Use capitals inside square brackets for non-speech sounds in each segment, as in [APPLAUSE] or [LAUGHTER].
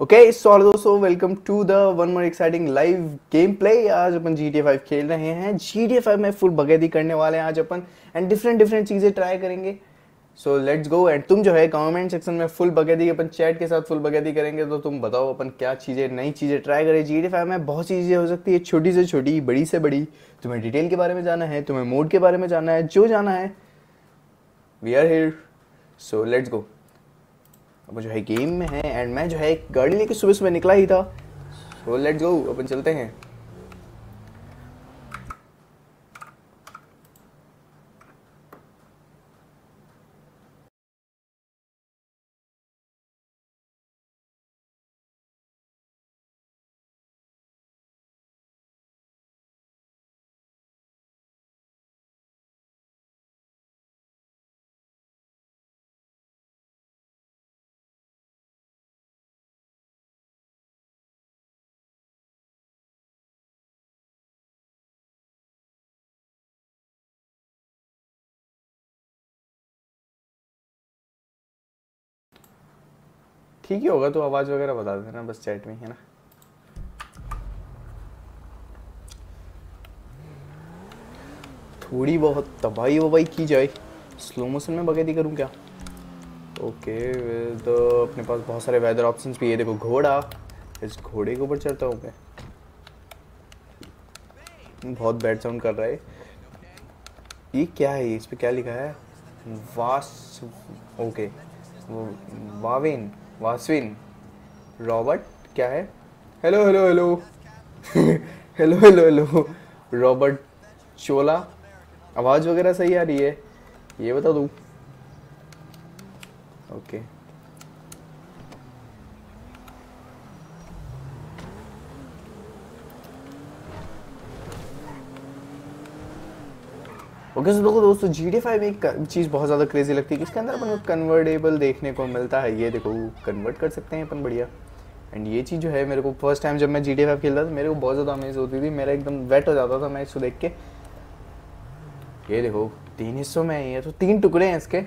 Okay so दोस्तों welcome to the one more exciting live game play आज अपन G T five खेल रहे हैं। जी टी फाइव में फुल बगैदी करने वाले हैं आज अपन एंड डिफरेंट डिफरेंट चीज़ें ट्राई करेंगे। सो लेट्स गो एंड तुम जो है कमेंट सेक्शन में फुल बगैदी अपन चैट के साथ फुल बगैदी करेंगे तो तुम बताओ अपन क्या चीज़ें, नई चीज़ें ट्राई करें। जी टी फाइव में बहुत सी चीज़ें हो सकती है, छोटी से छोटी, बड़ी से बड़ी। तुम्हें डिटेल के बारे में जाना है, तुम्हें मोड के बारे में जाना है, जो जाना है we are here so let's go अब जो है गेम में है एंड मैं जो है एक गाड़ी लेके सुबह सुबह निकला ही था। सो लेट्स गो अपन चलते हैं। ठीक ही होगा तो आवाज़ वगैरह बता देना, बस चैट में है ना? थोड़ी बहुत तबाही वबाही की जाए। स्लो मोशन में बगैदी करूँ क्या? ओके तो अपने पास बहुत सारे वेदर ऑप्शंस भी है। देखो, घोड़ा, इस घोड़े के ऊपर चढ़ता हूँ मैं। बहुत बैड साउंड कर रहा है। ये क्या है? इस पर क्या लिखा है? वास ओके वाविन। वासविन, रॉबर्ट, क्या है? Hello hello hello. [LAUGHS] Hello hello hello. Robert चोला। आवाज़ वगैरह सही आ रही है? ये बता दूँ। ओके। ओके सो देखो दोस्तों जी डी फाइव में एक चीज़ बहुत ज़्यादा क्रेजी लगती है कि इसके अंदर अपन को कन्वर्टेबल देखने को मिलता है। ये देखो कन्वर्ट कर सकते हैं अपन बढ़िया। एंड ये चीज़ जो है मेरे को फ़र्स्ट टाइम जब मैं जी डी फाइव खेलता था मेरे को बहुत ज़्यादा अमेज होती थी। मेरा एकदम वेट हो जाता था मैं इसको देख के। ये देखो तीन हिस्सों में है ये तो तीन टुकड़े हैं इसके।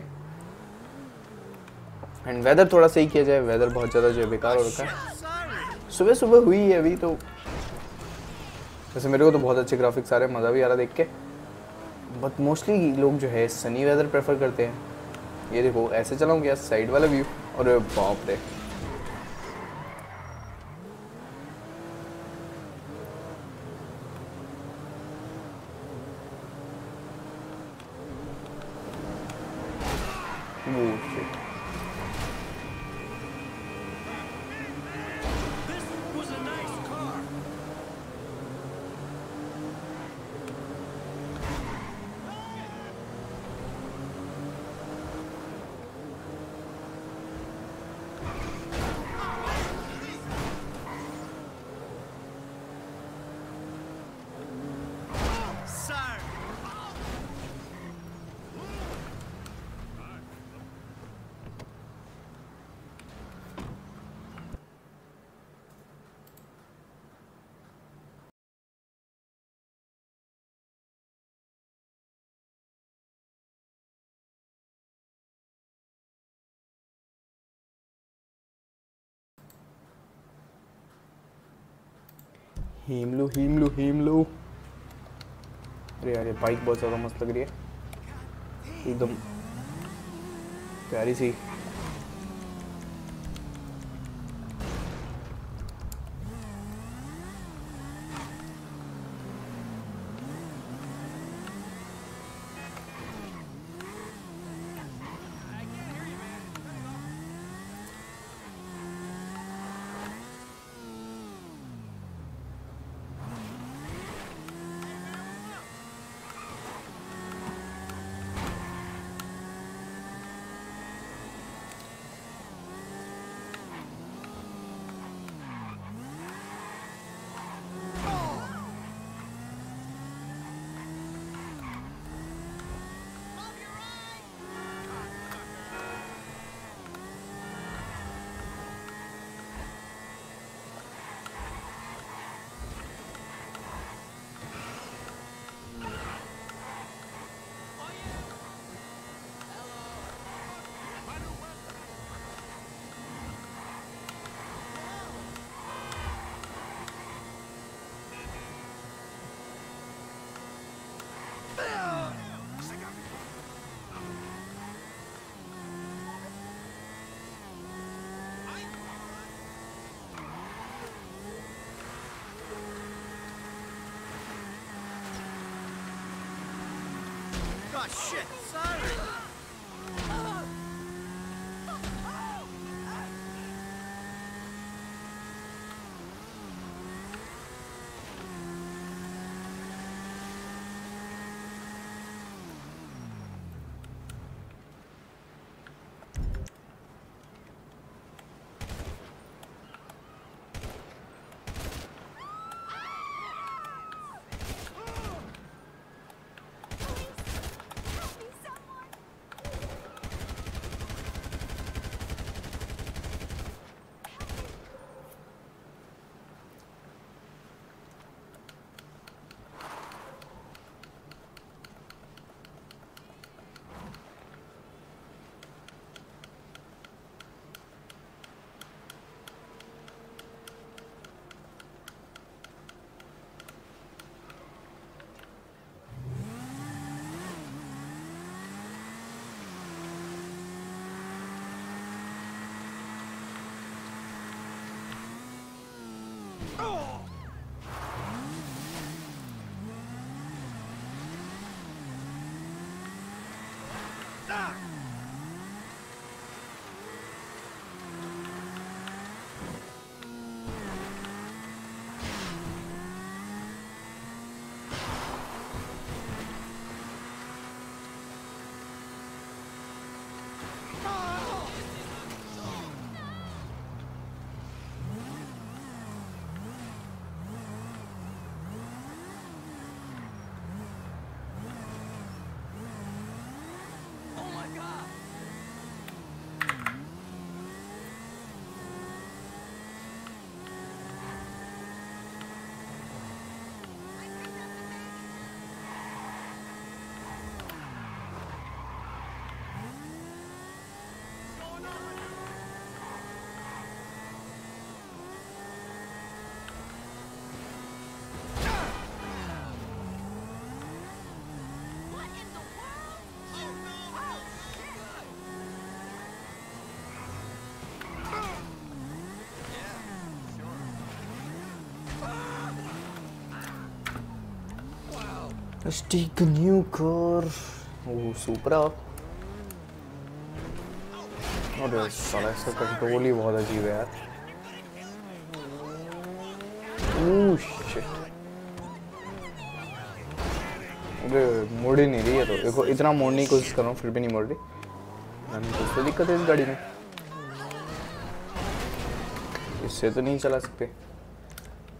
एंड वेदर थोड़ा सही किया जाए वेदर बहुत ज़्यादा जो है बेकार हो रखा है। सुबह सुबह हुई है अभी तो। वैसे मेरे को तो बहुत अच्छे ग्राफिक्स आ रहे हैं मज़ा भी आ रहा देख के। बट मोस्टली लोग जो है सनी वेदर प्रेफर करते हैं। ये देखो, ऐसे चलाऊँ क्या? साइड वाला व्यू। और बाप रे। हेमलू हेमलू हेमलू। अरे यार, ये बाइक बहुत ज़्यादा मस्त लग रही है। एकदम प्यारी सी। Oh New car. Oh, super. Up. अरे साला इसका कंट्रोल ही बहुत अजीब है यार ओह शिट अरे मुड़ ही नहीं रही है तो। देखो इतना मोड़ने की कोशिश कर रहा हूँ फिर भी नहीं मोड़ रही। कुछ तो दिक्कत है इस गाड़ी में। इससे तो नहीं चला सकते।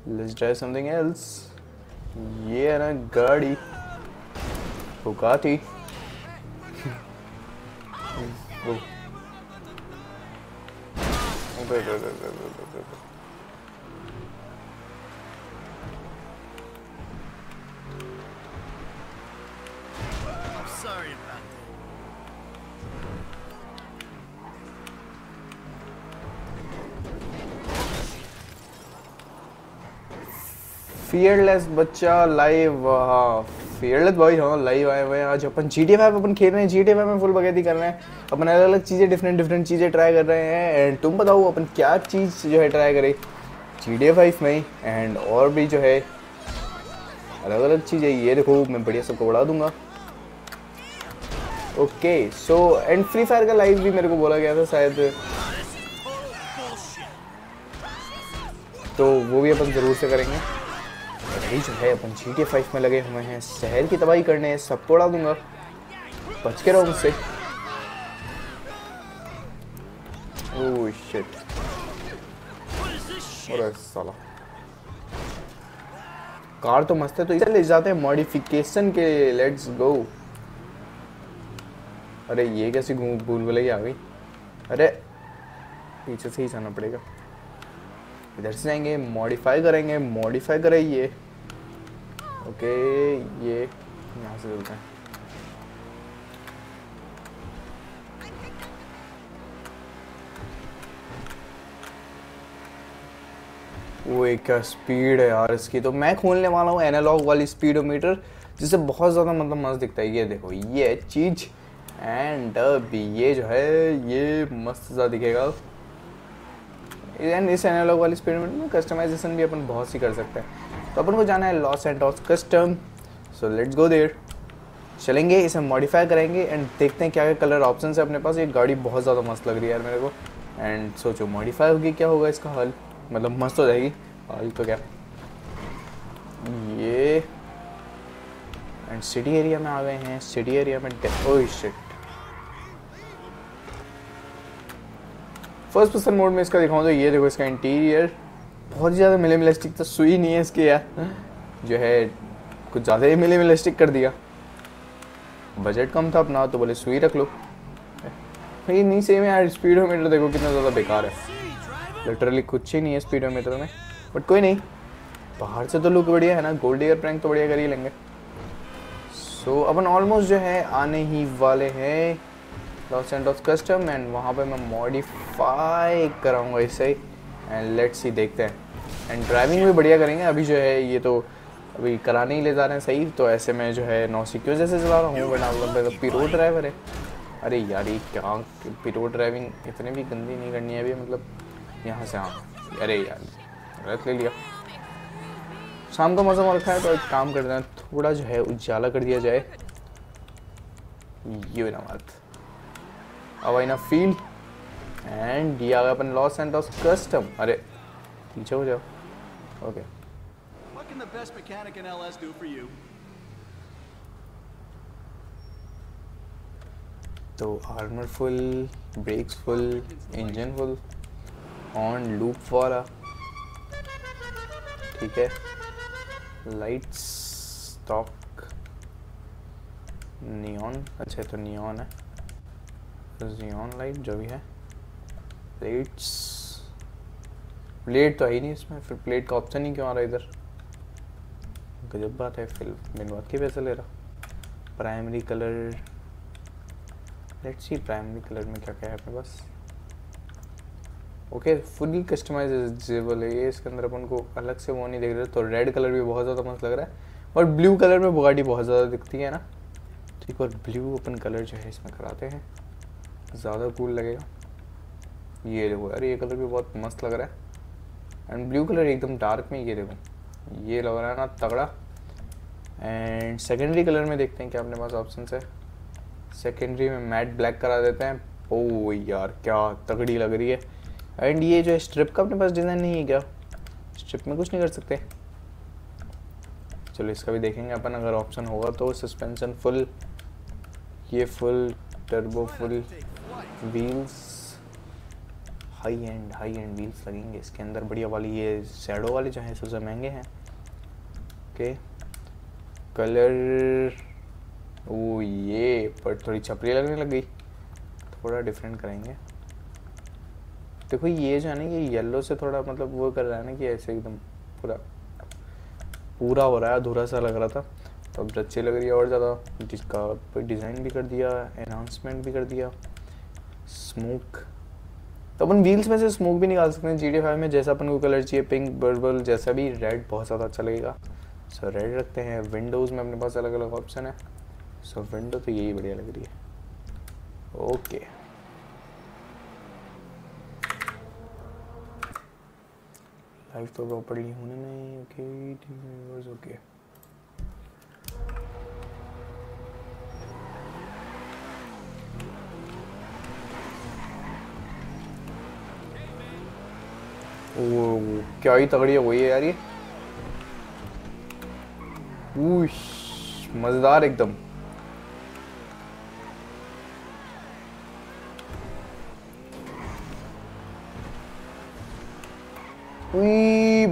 लेट्स ट्राई समथिंग एल्स ये है ना गाड़ी। I'm sorry about that. Fearless बच्चा लाइव हाँ। फियरलेस बॉय हाँ लाइव आए हुए आज अपन जी टी फाइव अपन खेल रहे हैं जी टी फाइव में फुल बगैती कर रहे हैं। अपन अलग अलग चीज़ें डिफरेंट डिफरेंट चीज़ें ट्राई कर रहे हैं एंड तुम बताओ अपन क्या चीज़ जो है ट्राई करें? जी टी फाइव में एंड और भी जो है अलग अलग चीज़ें। ये देखो, मैं बढ़िया सबको बढ़ा दूँगा। Okay so and free fire का लाइव भी मेरे को बोला गया था शायद. तो वो भी अपन ज़रूर से करेंगे। यही जो है अपन जी टी फाइव में लगे हुए हैं। शहर की तबाही करने सबको उड़ा दूँगा। बच के रहो मुझसे कार तो मस्त है तो इसे ले जाते हैं। मॉडिफिकेशन के लेट्स गो अरे, ये कैसी घूम भूल भुलैया आ गई। अरे, पीछे से ही जाना पड़ेगा। इधर से जाएँगे मॉडिफाई करेंगे मॉडिफाई कराइए ओके ये यहाँ से चलते हैं वो एक स्पीड है यार इसकी। तो मैं खोलने वाला हूँ एनालॉग वाली स्पीडोमीटर जिससे बहुत ज़्यादा मतलब मस्त दिखता है। ये देखो, ये चीज़ एंड ये जो है, ये मस्त सा दिखेगा। एंड इस एनालॉग वाली स्पीडोमीटर में कस्टमाइजेशन भी अपन बहुत सी कर सकते हैं। तो अपन को जाना है Los Santos custom so let's go there चलेंगे, इसे मॉडिफाई करेंगे एंड देखते हैं क्या क्या कलर ऑप्शन है अपने पास। ये गाड़ी बहुत ज़्यादा मस्त लग रही है यार मेरे को। एंड सोचो मॉडिफाई होगी क्या होगा इसका हल मतलब मस्त हो जाएगी। हल तो क्या? ये एंड सिटी एरिया में आ गए हैं। सिटी एरिया में शिट फ़र्स्ट पर्सन मोड में इसका दिखाऊँ तो ये देखो इसका इंटीरियर बहुत ही ज़्यादा मिनिमलिस्टिक तो सुई नहीं है इसके यार जो है कुछ ज़्यादा ही मिनिमलिस्टिक कर दिया। बजट कम था अपना तो बोले सुई रख लो। भाई नहीं सेम है यार स्पीडोमीटर देखो कितना ज़्यादा बेकार है। लिटरली कुछ ही नहीं है स्पीडोमीटर में बट कोई नहीं। बाहर से तो लुक बढ़िया है ना गोल्ड ईयर प्रैंक तो बढ़िया कर ही लेंगे। सो so, अपन ऑलमोस्ट जो है आने ही वाले हैं। Los and of custom and वहाँ पे मैं मॉडिफाई कराऊँगा इसे। एंड लेट्स सी देखते हैं। एंड ड्राइविंग भी बढ़िया करेंगे। अभी जो है ये तो अभी कराने ही ले जा रहे हैं सही? तो ऐसे में जो है नौ सिक्योर जैसे चला रहा हूँ। बट पिरो ड्राइवर है। अरे यार ये क्या पिरो ड्राइविंग इतनी भी गंदी नहीं करनी है अभी मतलब यहाँ से हाँ। अरे यार गलत ले लिया। शाम का मौसम रखा है तो एक काम करते हैं थोड़ा जो है उजाला कर दिया जाए। ये ना बात। अब आई ना फील एंड ये आ गया अपन लॉस एंड कस्टम अरे पीछे हो जाओ। Okay. What can the best mechanic in LS do for you? तो armour full brakes full engine full on loop वाला ठीक है? लाइट्स स्टॉक नियॉन अच्छा तो नियॉन है। नियॉन लाइट जो भी है। प्लेट्स प्लेट तो ही नहीं इसमें, फिर प्लेट का ऑप्शन ही क्यों आ रहा है इधर? गजब बात है, फिर बिन बात के पैसे ले रहा। Primary colour let's see primary colour में क्या क्या है अपने पास। ओके फुली कस्टमाइजेबल है ये, इसके अंदर अपन को अलग से वो नहीं देख रहे तो रेड कलर भी बहुत ज़्यादा मस्त लग रहा है। और ब्लू कलर में बुगाटी बहुत ज़्यादा दिखती है ना। ठीक, और ब्लू अपन कलर जो है इसमें कराते हैं। ज़्यादा कूल लगेगा। ये देखो यार, ये कलर भी बहुत मस्त लग रहा है। एंड ब्लू कलर एकदम डार्क में ये देखो ये लग रहा है ना तगड़ा। एंड सेकेंडरी कलर में देखते हैं क्या अपने पास ऑप्शन है। सेकेंडरी में मैट ब्लैक करा देते हैं। ओ यार, क्या तगड़ी लग रही है। एंड ये जो है स्ट्रिप का अपने पास डिज़ाइन नहीं है क्या? स्ट्रिप में कुछ नहीं कर सकते। चलो इसका भी देखेंगे अपन, अगर ऑप्शन होगा तो सस्पेंशन फुल ये full turbo full wheels high end high end wheels लगेंगे। इसके अंदर बढ़िया वाली ये सैडो वाले जो हैं सबसे महँगे हैं। ओके कलर वो ये पर थोड़ी छपरी लगने लग गई। थोड़ा डिफरेंट करेंगे। देखो ये जो है ना, ये येलो से थोड़ा मतलब वो कर रहा है ना कि ऐसे एकदम पूरा पूरा हो रहा है, अधूरा सा लग रहा था। तो अब अच्छी लग रही है और ज़्यादा, जिसका डिज़ाइन भी कर दिया अनाउंसमेंट भी कर दिया। स्मोक तो अपन व्हील्स में से स्मोक भी निकाल सकते हैं। जी डी फाइव में जैसा अपन को कलर चाहिए पिंक बर्बल जैसा भी रेड बहुत ज़्यादा अच्छा लगेगा। सो रेड रखते हैं। विंडोज़ में अपने पास अलग अलग ऑप्शन है। सो विंडो तो यही बढ़िया लग रही है। ओके लाइव तो प्रॉपर्ली होने नहीं ओके ओके क्या ही तगड़ी है वही है यार ये। मज़ेदार एकदम।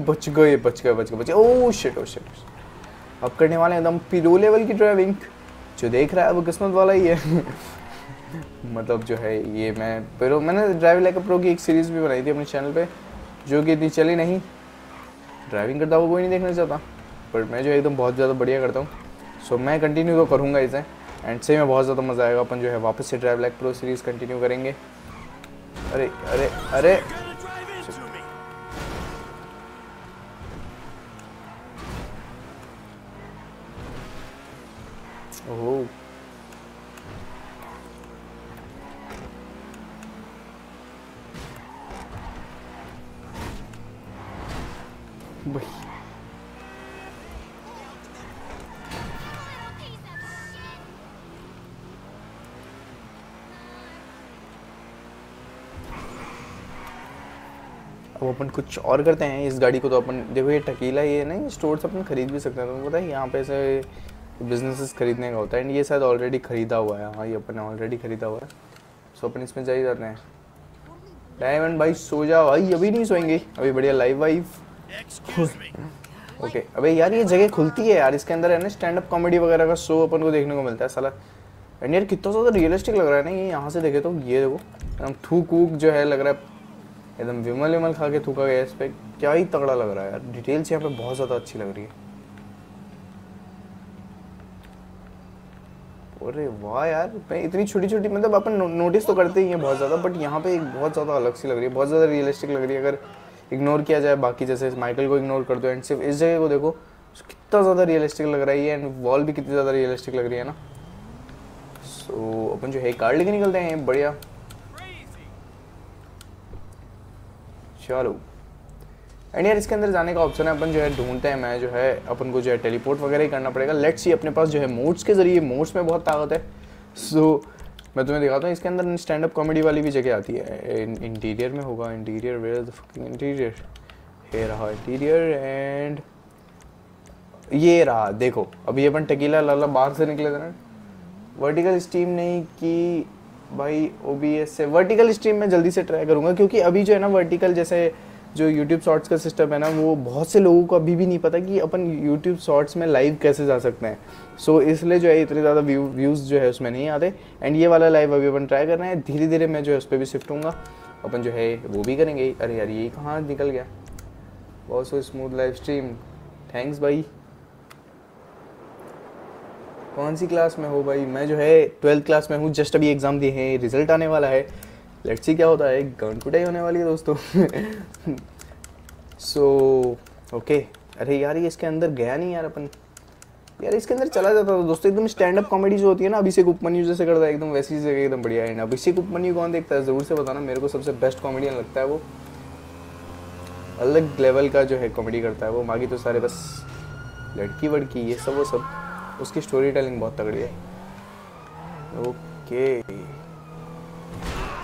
बच गए बच गए बच गए बच गए। ओ शिट ओ शिट अब करने वाले एकदम पिरो लेवल की ड्राइविंग जो देख रहा है, वो किस्मत वाला ही है। [LAUGHS] मतलब जो है, ये मैं पिरो मैंने ड्राइव लाइक प्रो की एक सीरीज़ भी बनाई थी अपने चैनल पे। जो कि इतनी चली नहीं। ड्राइविंग करता हुआ कोई नहीं देखना चाहता। बट मैं जो एकदम बहुत ज़्यादा बढ़िया करता हूँ। सो मैं कंटिन्यू तो करूँगा इसे। एंड से में बहुत ज़्यादा मज़ा आएगा। अपन जो है वापस से drive like pro series continue करेंगे। अरे अरे अरे। ओह। अब अपन कुछ और करते हैं इस गाड़ी को तो अपन, देखो ये टकीला ये ना स्टोर से अपन खरीद भी सकते हैं। तो पता है यहाँ पे ऐसे बिजनेसेस खरीदने का होता है एंड ये शायद ऑलरेडी ख़रीदा हुआ है। हाँ ये अपन ने ऑलरेडी ख़रीदा हुआ है। सो अपन इसमें जा ही जाते हैं। डायमंड भाई, सो जाओ। भाई, अभी नहीं सोएँगे। अभी बढ़िया लाइव वाइफ ओके अबे यार ये जगह खुलती है यार इसके अंदर है ना स्टैंड अप कॉमेडी वगैरह का शो अपन को देखने को मिलता है साला। एंड यार कितना ज़्यादा रियलिस्टिक लग रहा है ना ये यहाँ से देखे तो ये देखो एकदम थूक वूक जो है लग रहा है एकदम विमल विमल खा के थूका गया इस पे। क्या ही तगड़ा लग रहा है यार डिटेल्स यहाँ पे बहुत ज़्यादा अच्छी लग रही है। अरे वाह यार मैं इतनी छोटी छोटी मतलब अपन नो, नोटिस तो करते ही हैं बहुत ज़्यादा बट यहाँ पे एक बहुत ज़्यादा अलग सी लग रही है बहुत ज़्यादा रियलिस्टिक लग रही है। अगर इग्नोर किया जाए बाकी जैसे माइकल को इग्नोर कर दो एंड सिर्फ़ इस जगह को देखो कितना ज़्यादा रियलिस्टिक लग रहा है एंड वॉल भी कितनी ज़्यादा रियलिस्टिक लग रही है ना। सो so, अपन जो है कार लेके निकलते हैं बढ़िया। चलो। एंड यार इसके अंदर जाने का ऑप्शन है अपन जो है ढूंढते हैं मैं जो है अपन को जो है टेलीपोर्ट वगैरह ही करना पड़ेगा। लेट्स सी अपने पास जो है मोड्स के ज़रिए मोड्स में बहुत ताकत है। सो मैं तुम्हें दिखाता हूँ, इसके अंदर स्टैंड अप कॉमेडी वाली भी जगह आती है। इंटीरियर में होगा interior where the fucking interior ये रहा इंटीरियर एंड ये रहा, देखो अभी अपन टकीला लाला बाहर से निकले थे वर्टिकल स्टीम नहीं कि भाई ओबीएस से। वर्टिकल स्ट्रीम मैं जल्दी से ट्राई करूँगा, क्योंकि अभी जो है ना वर्टिकल जैसे जो यूट्यूब शॉर्ट्स का सिस्टम है ना वो बहुत से लोगों को अभी भी नहीं पता कि अपन यूट्यूब शॉर्ट्स में लाइव कैसे जा सकते हैं। सो so, इसलिए जो है इतने ज़्यादा व्यू व्यूज़ जो है उसमें नहीं आते। एंड ये वाला लाइव अभी अपन ट्राई कर रहे हैं। धीरे धीरे मैं जो है उस पर भी शिफ्ट हूँगा अपन जो है वो भी करेंगे। अरे यार ये कहाँ निकल गया? बहुत so smooth live stream thanks भाई। कौन सी क्लास में हो भाई? मैं जो है ट्वेल्थ क्लास में हूँ। जस्ट अभी एग्ज़ाम दिए हैं। रिज़ल्ट आने वाला है। लेट्स सी क्या होता है। गन कुटाई होने वाली है दोस्तों। [LAUGHS] So okay okay. अरे यार, ये इसके अंदर गया नहीं यार अपन। यार, इसके अंदर चला जाता था। दोस्तों, एकदम स्टैंड अप कॉमेडी जो होती है ना अभिषेक उपमन्यु जैसे करता है। एकदम वैसी जगह एकदम बढ़िया है अभिषेक उपमन्यु कौन देखता है? ज़रूर से बताना। मेरे को सबसे बेस्ट कॉमेडियन लगता है वो। अलग लेवल का जो है कॉमेडी करता है वो। बाकी तो सारे बस लड़की वड़की, ये सब वो सब। उसकी स्टोरी टेलिंग बहुत तगड़ी है। ओके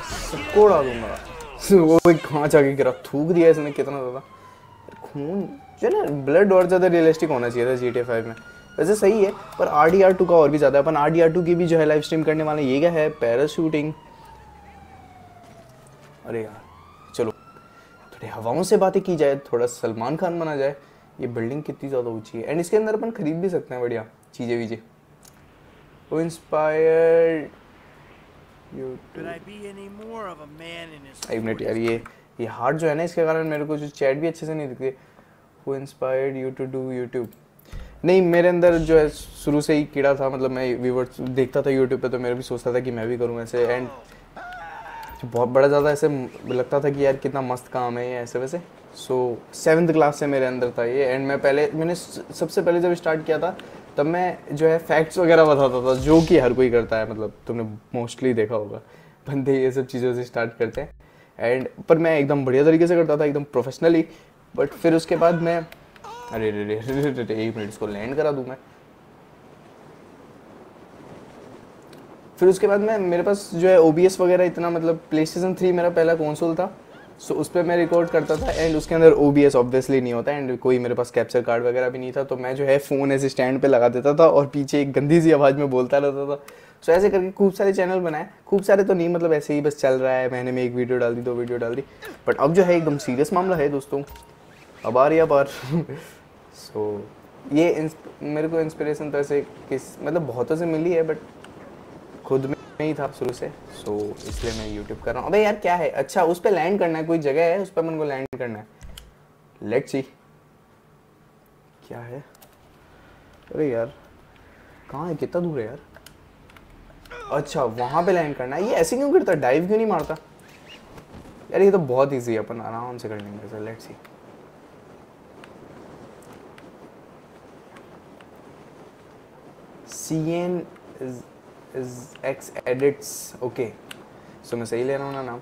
सबको उड़ा दूँगा। [LAUGHS] वो एक कहाँ जाके गिरा, थूक दिया इसने कितना ज़्यादा। खून जो ना ब्लड और ज़्यादा रियलिस्टिक होना चाहिए था जी टी फाइव में। वैसे सही है, पर आर डी आर टू का और भी ज़्यादा अपन आर डी आर टू की भी जो है लाइव स्ट्रीम करने वाले ये क्या है? पैराशूटिंग अरे यार, चलो। थोड़ी हवाओं से बातें की जाए, थोड़ा सलमान खान बना जाए, ये बिल्डिंग कितनी ज़्यादा ऊँची है। एंड इसके अंदर अपन खरीद भी सकते हैं, बढ़िया। चीज़ें वीजें वो इंस्पायर्ड एक मिनट यार ये ये हार्ट जो है ना इसके कारण मेरे को जो चैट भी अच्छे से नहीं दिखती। वो inspired you to do YouTube नहीं मेरे अंदर जो है शुरू से ही कीड़ा था मतलब मैं व्यूवर्स देखता था यूट्यूब पे तो मेरा भी सोचता था कि मैं भी करूँ ऐसे एंड बहुत बड़ा ज़्यादा ऐसे लगता था कि यार कितना मस्त काम है ये ऐसे वैसे। सो सेवन्थ क्लास से मेरे अंदर था ये एंड मैं पहले मैंने सबसे पहले जब स्टार्ट किया था तब मैं जो है फैक्ट्स वगैरह बताता था, जो कि हर कोई करता है मतलब तुमने मोस्टली देखा होगा। बंदे ये सब चीज़ों से स्टार्ट करते हैं। एंड पर मैं एकदम बढ़िया तरीके से करता था, एकदम प्रोफेशनली बट फिर उसके बाद मैं, अरे रे रे रे रे रे एक मिनट इसको लैंड करा दूँ मैं। फिर उसके बाद मैं, मेरे पास जो है ओ वगैरह इतना मतलब प्ले स्टेशन थ्री मेरा पहला कंसोल था। सो उस पर मैं रिकॉर्ड करता था एंड उसके अंदर ओ बी एस ऑब्वियसली नहीं होता एंड कोई मेरे पास कैप्चर कार्ड वगैरह भी नहीं था तो मैं जो है फ़ोन ऐसे स्टैंड पे लगा देता था और पीछे एक गंदी सी आवाज़ में बोलता रहता था। सो ऐसे करके खूब सारे चैनल बनाए। खूब सारे तो नहीं मतलब ऐसे ही बस चल रहा है। महीने में एक वीडियो डाल दी, दो वीडियो डाल दी। बट अब जो है एकदम सीरियस मामला है दोस्तों। अब आ रही है बार सो [LAUGHS] ये मेरे को इंस्पिरेशन तो ऐसे किस मतलब बहुतों से मिली है बट खुद में नहीं था शुरू से सो so, इसलिए मैं यूट्यूब कर रहा हूँ। अबे यार क्या है? अच्छा उस पर लैंड करना है कोई जगह है उस पर मन को लैंड करना है। लेट्स सी क्या है? अरे यार कहाँ है? कितना दूर है यार? अच्छा वहाँ पे लैंड करना है। ये ऐसे क्यों करता डाइव क्यों नहीं मारता? यार ये तो बहुत इजी है अपन आराम से कर लेंगे sir let's see C N X edits okay so मैं सही ले रहा हूँ ना नाम?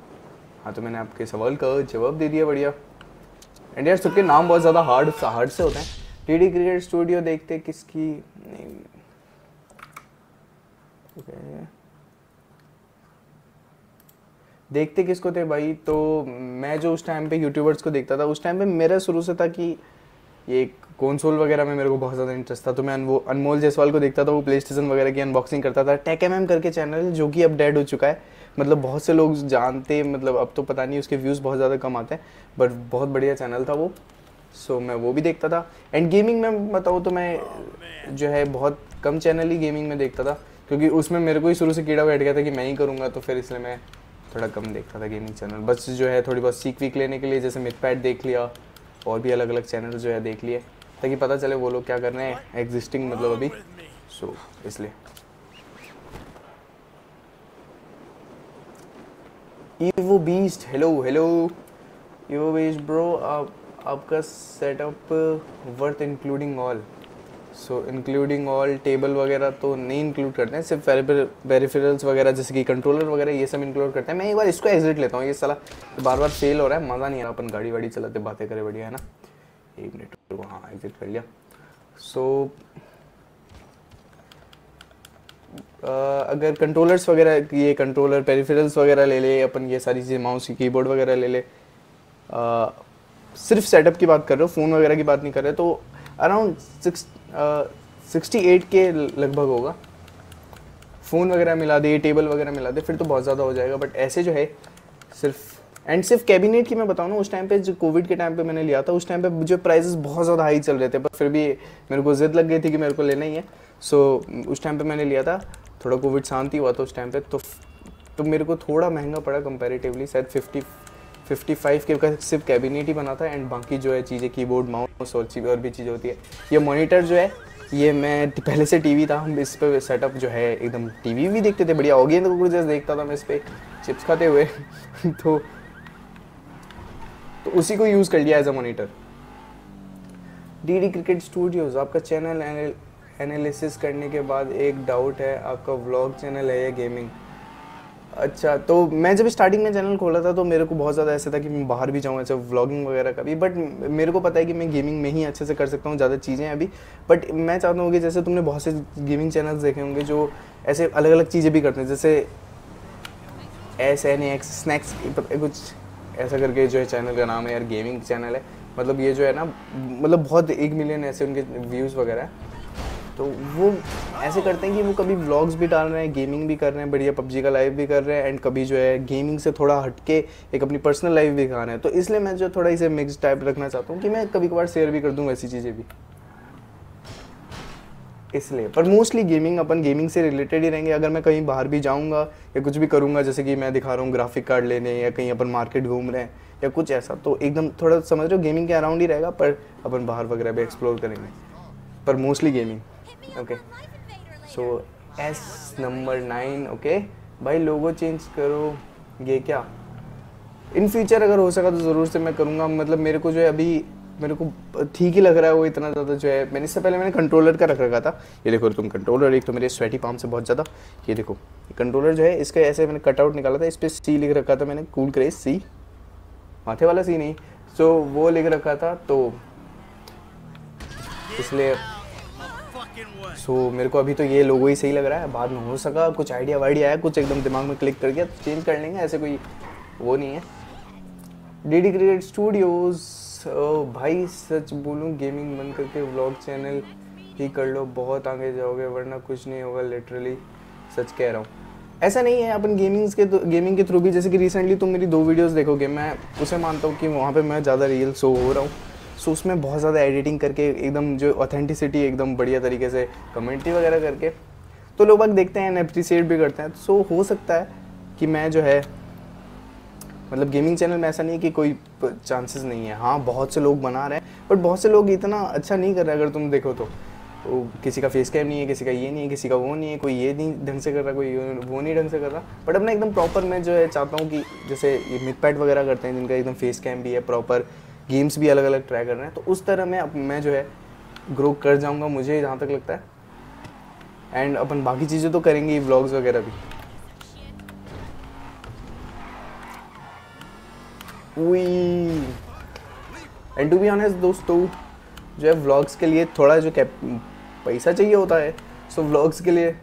हाँ तो मैंने आपके सवाल का जवाब दे दिया, बढ़िया। एंड यार, सबके नाम बहुत ज़्यादा हार्ड हार्ड से होते हैं। टी डी क्रिकेट स्टूडियो देखते किसकी? okay. देखते किसको थे भाई? तो मैं जो उस टाइम पे यूट्यूबर्स को देखता था, उस टाइम पे मेरा शुरू से था कि ये कंसोल वगैरह में मेरे को बहुत ज़्यादा इंटरेस्ट था तो मैं अनवो अनमोल जायसवाल को देखता था वो प्ले स्टेशन वगैरह की अनबॉक्सिंग करता था टेक एम एम करके चैनल जो कि अब डेड हो चुका है। मतलब बहुत से लोग जानते मतलब अब तो पता नहीं उसके व्यूज़ बहुत ज़्यादा कम आते हैं बट बहुत बढ़िया चैनल था वो। सो so, मैं वो भी देखता था। एंड गेमिंग में बताऊँ तो मैं जो है बहुत कम चैनल ही गेमिंग में देखता था क्योंकि उसमें मेरे को ही शुरू से कीड़ा बैठ गया था कि मैं ही करूँगा तो फिर इसलिए मैं थोड़ा कम देखता था गेमिंग चैनल बस जो है थोड़ी बहुत सीख वीक लेने के लिए जैसे मिथ देख लिया और भी अलग अलग चैनल जो है देख लिए ताकि पता चले वो लोग क्या कर रहे हैं एग्जिस्टिंग मतलब अभी। सो so, इसलिए। Evo beast hello hello Evo beast bro आप आपका setup worth including all so including all table वगैरह तो नहीं इंक्लूड करते हैं सिर्फ़ पेरिफेरल्स वगैरह जैसे कि कंट्रोलर वगैरह ये सब इंक्लूड करते हैं। मैं एक बार इसको एग्जिट लेता हूँ ये साला बार बार फेल हो रहा है मज़ा नहीं आ रहा अपन गाड़ी वाड़ी चलाते बातें करे बढ़िया है ना? एक मिनट हाँ एग्जिट कर लिया। सो so, uh, अगर कंट्रोलर्स वगैरह ये कंट्रोलर पेरिफेरल्स वगैरह ले ले अपन ये सारी चीज़ें माउस की कीबोर्ड वगैरह ले ले। uh, सिर्फ़ सेटअप की बात कर रहे हो फ़ोन वगैरह की बात नहीं कर रहे तो अराउंड सिक्स सिक्सटी एट के लगभग होगा। फ़ोन वगैरह मिला दे टेबल वगैरह मिला दे फिर तो बहुत ज़्यादा हो जाएगा। बट ऐसे जो है सिर्फ़ एंड सिर्फ़ कैबिनेट की मैं बताऊँ ना उस टाइम पे जो कोविड के टाइम पे मैंने लिया था उस टाइम पे जो प्राइसेस बहुत ज़्यादा हाई चल रहे थे। पर फिर भी मेरे को जिद लग गई थी कि मेरे को लेना ही है। सो so, उस टाइम पे मैंने लिया था थोड़ा कोविड शांति हुआ था उस टाइम पे तो तो मेरे को थोड़ा महँगा पड़ा कंपेरेटिवली शायद फिफ्टी फिफ्टी फाइव के का सिर्फ़ कैबिनेट ही बना था एंड बाकी जो है चीज़ें कीबोर्ड माउस और चीज़, और भी चीज़ें होती है। ये मोनीटर जो है, ये मैं पहले से टीवी था, हम इस पे सेटअप जो है एकदम टीवी भी देखते थे, बढ़िया। हो तो कुछ देखता था मैं इस पर चिप्स खाते हुए। [LAUGHS] तो तो उसी को यूज़ कर लिया as a monitor D D cricket studios आपका चैनल एनालिसिस करने के बाद एक डाउट है, आपका व्लॉग चैनल है या गेमिंग अच्छा तो मैं जब स्टार्टिंग में चैनल खोला था तो मेरे को बहुत ज़्यादा ऐसा था कि मैं बाहर भी जाऊँ, ऐसे व्लॉगिंग वगैरह का भी। बट मेरे को पता है कि मैं गेमिंग में ही अच्छे से कर सकता हूँ, ज़्यादा चीज़ें अभी। बट मैं चाहता हूँ कि जैसे तुमने बहुत से गेमिंग चैनल्स देखे होंगे, जो ऐसे अलग अलग चीज़ें भी करते हैं, जैसे एस एन एक्स स्नैक्स कुछ ऐसा करके जो है चैनल का नाम है यार गेमिंग चैनल है। मतलब ये जो है ना मतलब बहुत एक मिलियन ऐसे उनके व्यूज़ वगैरह तो वो ऐसे करते हैं कि वो कभी व्लॉग्स भी डाल रहे हैं गेमिंग भी कर रहे हैं, बढ़िया पबजी का लाइव भी कर रहे हैं एंड कभी जो है गेमिंग से थोड़ा हटके एक अपनी पर्सनल लाइफ भी दिखा रहे हैं। तो इसलिए मैं जो थोड़ा इसे मिक्स टाइप रखना चाहता हूँ कि मैं कभी कभार शेयर भी कर दूँ वैसी चीज़ें भी। इसलिए, पर मोस्टली गेमिंग अपन गेमिंग से रिलेटेड ही रहेंगे। अगर मैं कहीं बाहर भी जाऊँगा या कुछ भी करूँगा, जैसे कि मैं दिखा रहा हूँ ग्राफिक कार्ड लेने या कहीं अपन मार्केट घूम रहे हैं या कुछ ऐसा तो एकदम थोड़ा समझ रहे हो गेमिंग के अराउंड ही रहेगा, पर अपन बाहर वगैरह भी एक्सप्लोर करेंगे। पर mostly gaming okay so S number nine okay भाई लोगो चेंज करो। ये क्या? इन फ्यूचर अगर हो सका तो ज़रूर से मैं करूँगा। मतलब मेरे को जो है अभी, मेरे को ठीक ही लग रहा है वो इतना ज़्यादा जो है। मैंने इससे पहले मैंने कंट्रोलर का रख रखा था। ये देखो, तुम कंट्रोलर एक तो मेरे स्वेटी पाम से बहुत ज़्यादा। ये देखो कंट्रोलर जो है, इसका ऐसे मैंने कटआउट निकाला था। इस पर सी लिख रखा था मैंने। कूल क्रेज सी माथे वाला सी नहीं। सो वो लिख रखा था तो इसलिए सो so, मेरे को अभी तो ये लोगो ही सही लग रहा है। बाद में हो सका कुछ आइडिया वाइडिया आया कुछ एकदम दिमाग में क्लिक कर गया तो चेंज कर लेंगे ऐसे कोई वो नहीं है। डी डी क्रिएट स्टूडियोज़ भाई सच बोलूँ गेमिंग बंद करके व्लॉग चैनल ही कर लो बहुत आगे जाओगे वरना कुछ नहीं होगा लिटरली सच कह रहा हूँ। ऐसा नहीं है अपन गेमिंग के गेमिंग के थ्रू भी जैसे कि रिसेंटली तुम मेरी दो वीडियोस देखोगे मैं उसे मानता हूँ कि वहाँ पे मैं ज़्यादा रियल शो हो रहा हूँ। सो उसमें बहुत ज़्यादा एडिटिंग करके एकदम जो ऑथेंटिसिटी एकदम बढ़िया तरीके से कमेंट्री वगैरह करके तो लोग देखते हैं अप्रिसिएट भी करते हैं। सो हो सकता है कि मैं जो है मतलब गेमिंग चैनल में ऐसा नहीं है कि कोई चांसेस नहीं है। हाँ बहुत से लोग बना रहे हैं बट बहुत से लोग इतना अच्छा नहीं कर रहे अगर तुम देखो तो। तो किसी का फेस कैम नहीं है, किसी का ये नहीं है, किसी का वो नहीं है, कोई ये नहीं ढंग से कर रहा, कोई वो नहीं ढंग से कर रहा। बट अपना एकदम प्रॉपर मैं जो है चाहता हूँ कि जैसे ये मिड पैड वगैरह करते हैं, जिनका एकदम फेस कैम भी है प्रॉपर गेम्स भी अलग अलग ट्राई कर रहे हैं। तो उस तरह मैं मैं जो है ग्रो कर जाऊँगा, मुझे जहाँ तक लगता है। एंड अपन बाकी चीज़ें तो करेंगे व्लॉग्स वगैरह भी। एंड टू बी ऑनेस्ट दोस्तों, जो है व्लॉग्स के लिए थोड़ा जो कैप पैसा चाहिए होता है। सो so व्लॉग्स के लिए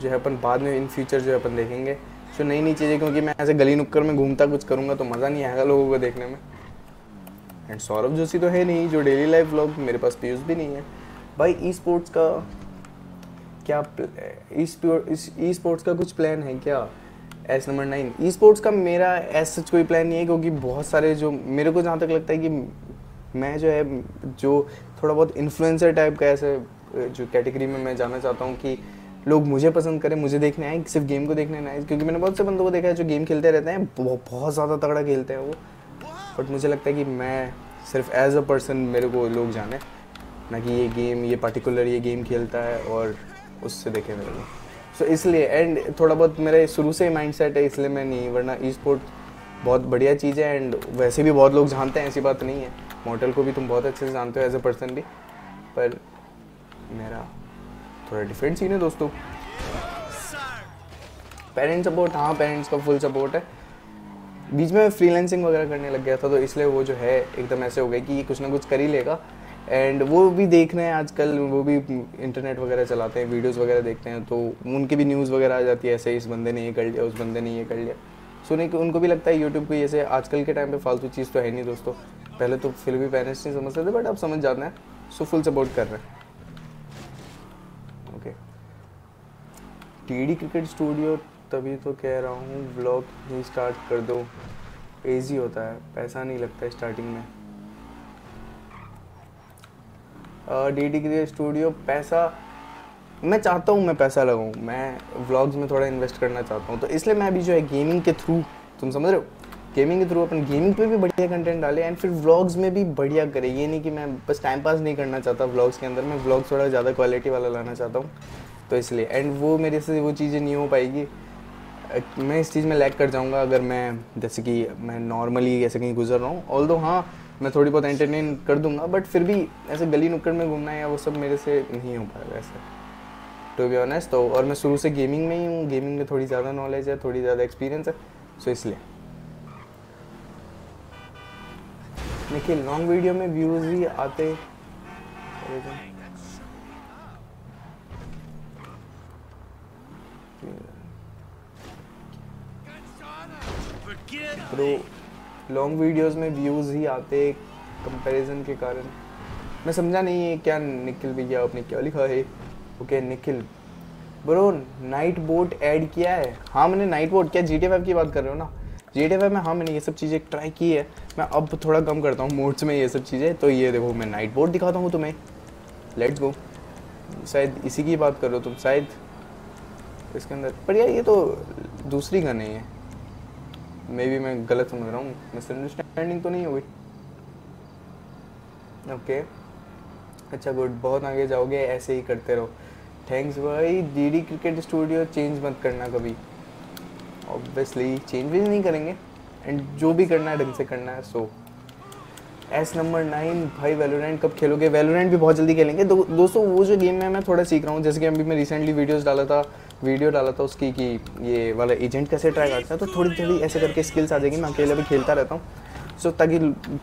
जो है अपन बाद में इन फ्यूचर जो है अपन देखेंगे। जो नई नई चीज़ें, क्योंकि मैं ऐसे गली नुक्कर में घूमता कुछ करूँगा तो मज़ा नहीं आएगा लोगों को देखने में। एंड सौरभ जोशी तो है नहीं, जो डेली लाइफ व्लॉग मेरे पास पीयूष भी नहीं है। भाई ई स्पोर्ट्स का क्या ई स्पोर्ट्स का कुछ प्लान है क्या? S number nine esports का मेरा एस सच कोई प्लान नहीं है, क्योंकि बहुत सारे जो, मेरे को जहाँ तक लगता है कि मैं जो है, जो थोड़ा बहुत इन्फ्लुएंसर टाइप का ऐसे जो कैटेगरी में मैं जाना चाहता हूँ कि लोग मुझे पसंद करें, मुझे देखने आए, सिर्फ़ गेम को देखने आए। क्योंकि मैंने बहुत से बंदों को देखा है जो गेम खेलते रहते हैं बहुत ज़्यादा तगड़ा खेलते हैं वो। बट मुझे लगता है कि मैं सिर्फ़ एज अ पर्सन मेरे को लोग जाने ना कि ये गेम ये पर्टिकुलर ये गेम खेलता है और उससे देखे मेरे को। सो so, इसलिए एंड थोड़ा बहुत मेरा शुरू से ही माइंड सेट है इसलिए मैं नहीं वरना ई स्पोर्ट बहुत बढ़िया चीज़ है एंड वैसे भी बहुत लोग जानते हैं ऐसी बात नहीं है। मॉडल को भी तुम बहुत अच्छे से जानते हो एज अ पर्सन भी पर मेरा थोड़ा डिफरेंट सीन है दोस्तों। पेरेंट्स सपोर्ट हाँ पेरेंट्स का फुल सपोर्ट है। बीच में फ्रीलांसिंग वगैरह करने लग गया था तो इसलिए वो जो है एकदम ऐसे हो गया कि ये कुछ ना कुछ कर ही लेगा। एंड वो भी देख रहे हैं आजकल, वो भी इंटरनेट वगैरह चलाते हैं वीडियोस वगैरह देखते हैं तो उनकी भी न्यूज़ वगैरह आ जाती है, ऐसे इस बंदे ने ये कर लिया, उस बंदे ने ये कर लिया। सुने कि उनको भी लगता है यूट्यूब को जैसे आजकल के टाइम पे फालतू चीज़ तो है नहीं दोस्तों। पहले तो फिर भी पेरेंट्स नहीं समझते थे बट अब समझ जाते हैं। सो फुल सपोर्ट कर रहे हैं। ओके टी क्रिकेट स्टूडियो तभी तो कह रहा हूँ ब्लॉग ही स्टार्ट कर दो। ईजी होता है, पैसा नहीं लगता है स्टार्टिंग में। डी डी क्रिकेट स्टूडियो पैसा, मैं चाहता हूँ मैं पैसा लगाऊँ। मैं व्लॉग्स में थोड़ा इन्वेस्ट करना चाहता हूँ। तो इसलिए मैं अभी जो है गेमिंग के थ्रू तुम समझ रहे हो? गेमिंग के थ्रू अपन गेमिंग पे भी बढ़िया कंटेंट डाले एंड फिर व्लॉग्स में भी बढ़िया करें। ये नहीं कि मैं बस टाइम पास नहीं करना चाहता व्लॉग्स के अंदर, मैं व्लॉग थोड़ा ज़्यादा क्वालिटी वाला लाना चाहता हूँ। तो इसलिए एंड वो मेरे से वो चीज़ें नहीं हो पाएगी। मैं इस चीज़ में लैक कर जाऊँगा अगर मैं, जैसे कि मैं नॉर्मली ऐसे कहीं गुजर रहा हूँ। ऑल दो हाँ मैं थोड़ी बहुत एंटरटेन कर दूँगा बट फिर भी ऐसे गली नुक्कड़ में घूमना है वो सब मेरे से नहीं हो पाएगा ऐसे। टू बी ऑनेस्ट तो और मैं शुरू से गेमिंग में ही हूँ गेमिंग में थोड़ी ज़्यादा नॉलेज है, थोड़ी ज़्यादा एक्सपीरियंस है सो इसलिए। देखिए लॉन्ग वीडियो में व्यूज़ भी आते प्रो लॉन्ग वीडियोस में व्यूज़ ही आते कंपैरिजन के कारण। मैं समझा नहीं है क्या निखिल भैया आपने क्या लिखा है। Okay Nikhil. Bro Nightbot add किया है। हाँ मैंने नाइट बोट क्या जी की बात कर रहे हो ना? जी टी में हाँ मैंने ये सब चीज़ें ट्राई की है। मैं अब थोड़ा कम करता हूँ मोड्स में ये सब चीज़ें। तो ये देखो, मैं नाइट बोट दिखाता हूँ तुम्हें। लेट्स गो शायद इसी की बात कर रहे हो तुम, शायद इसके अंदर। पर यार, ये तो दूसरी गन है। मे बी मैं गलत समझ रहा हूँ। मिसअंडरस्टैंडिंग तो नहीं हो गई ओके अच्छा गुड बहुत आगे जाओगे ऐसे ही करते रहो। थैंक्स भाई. डीडी क्रिकेट स्टूडियो चेंज मत करना कभी। ऑब्वियसली चेंज भी नहीं करेंगे। एंड जो भी करना है ढंग से करना है सो एस नंबर नाइन भाई वेलोरेंट कब खेलोगे? वेलोरेंट भी बहुत जल्दी खेलेंगे। दो, दोस्तों वो जो गेम है मैं थोड़ा सीख रहा हूँ। जैसे कि अभी मैं रिसेंटली वीडियोस डाला था वीडियो डाला था उसकी कि ये वाला एजेंट कैसे ट्राई करता है तो थोड़ी थोड़ी ऐसे करके स्किल्स आ जाएगी, मैं अकेले भी खेलता रहता हूँ। सो ताकि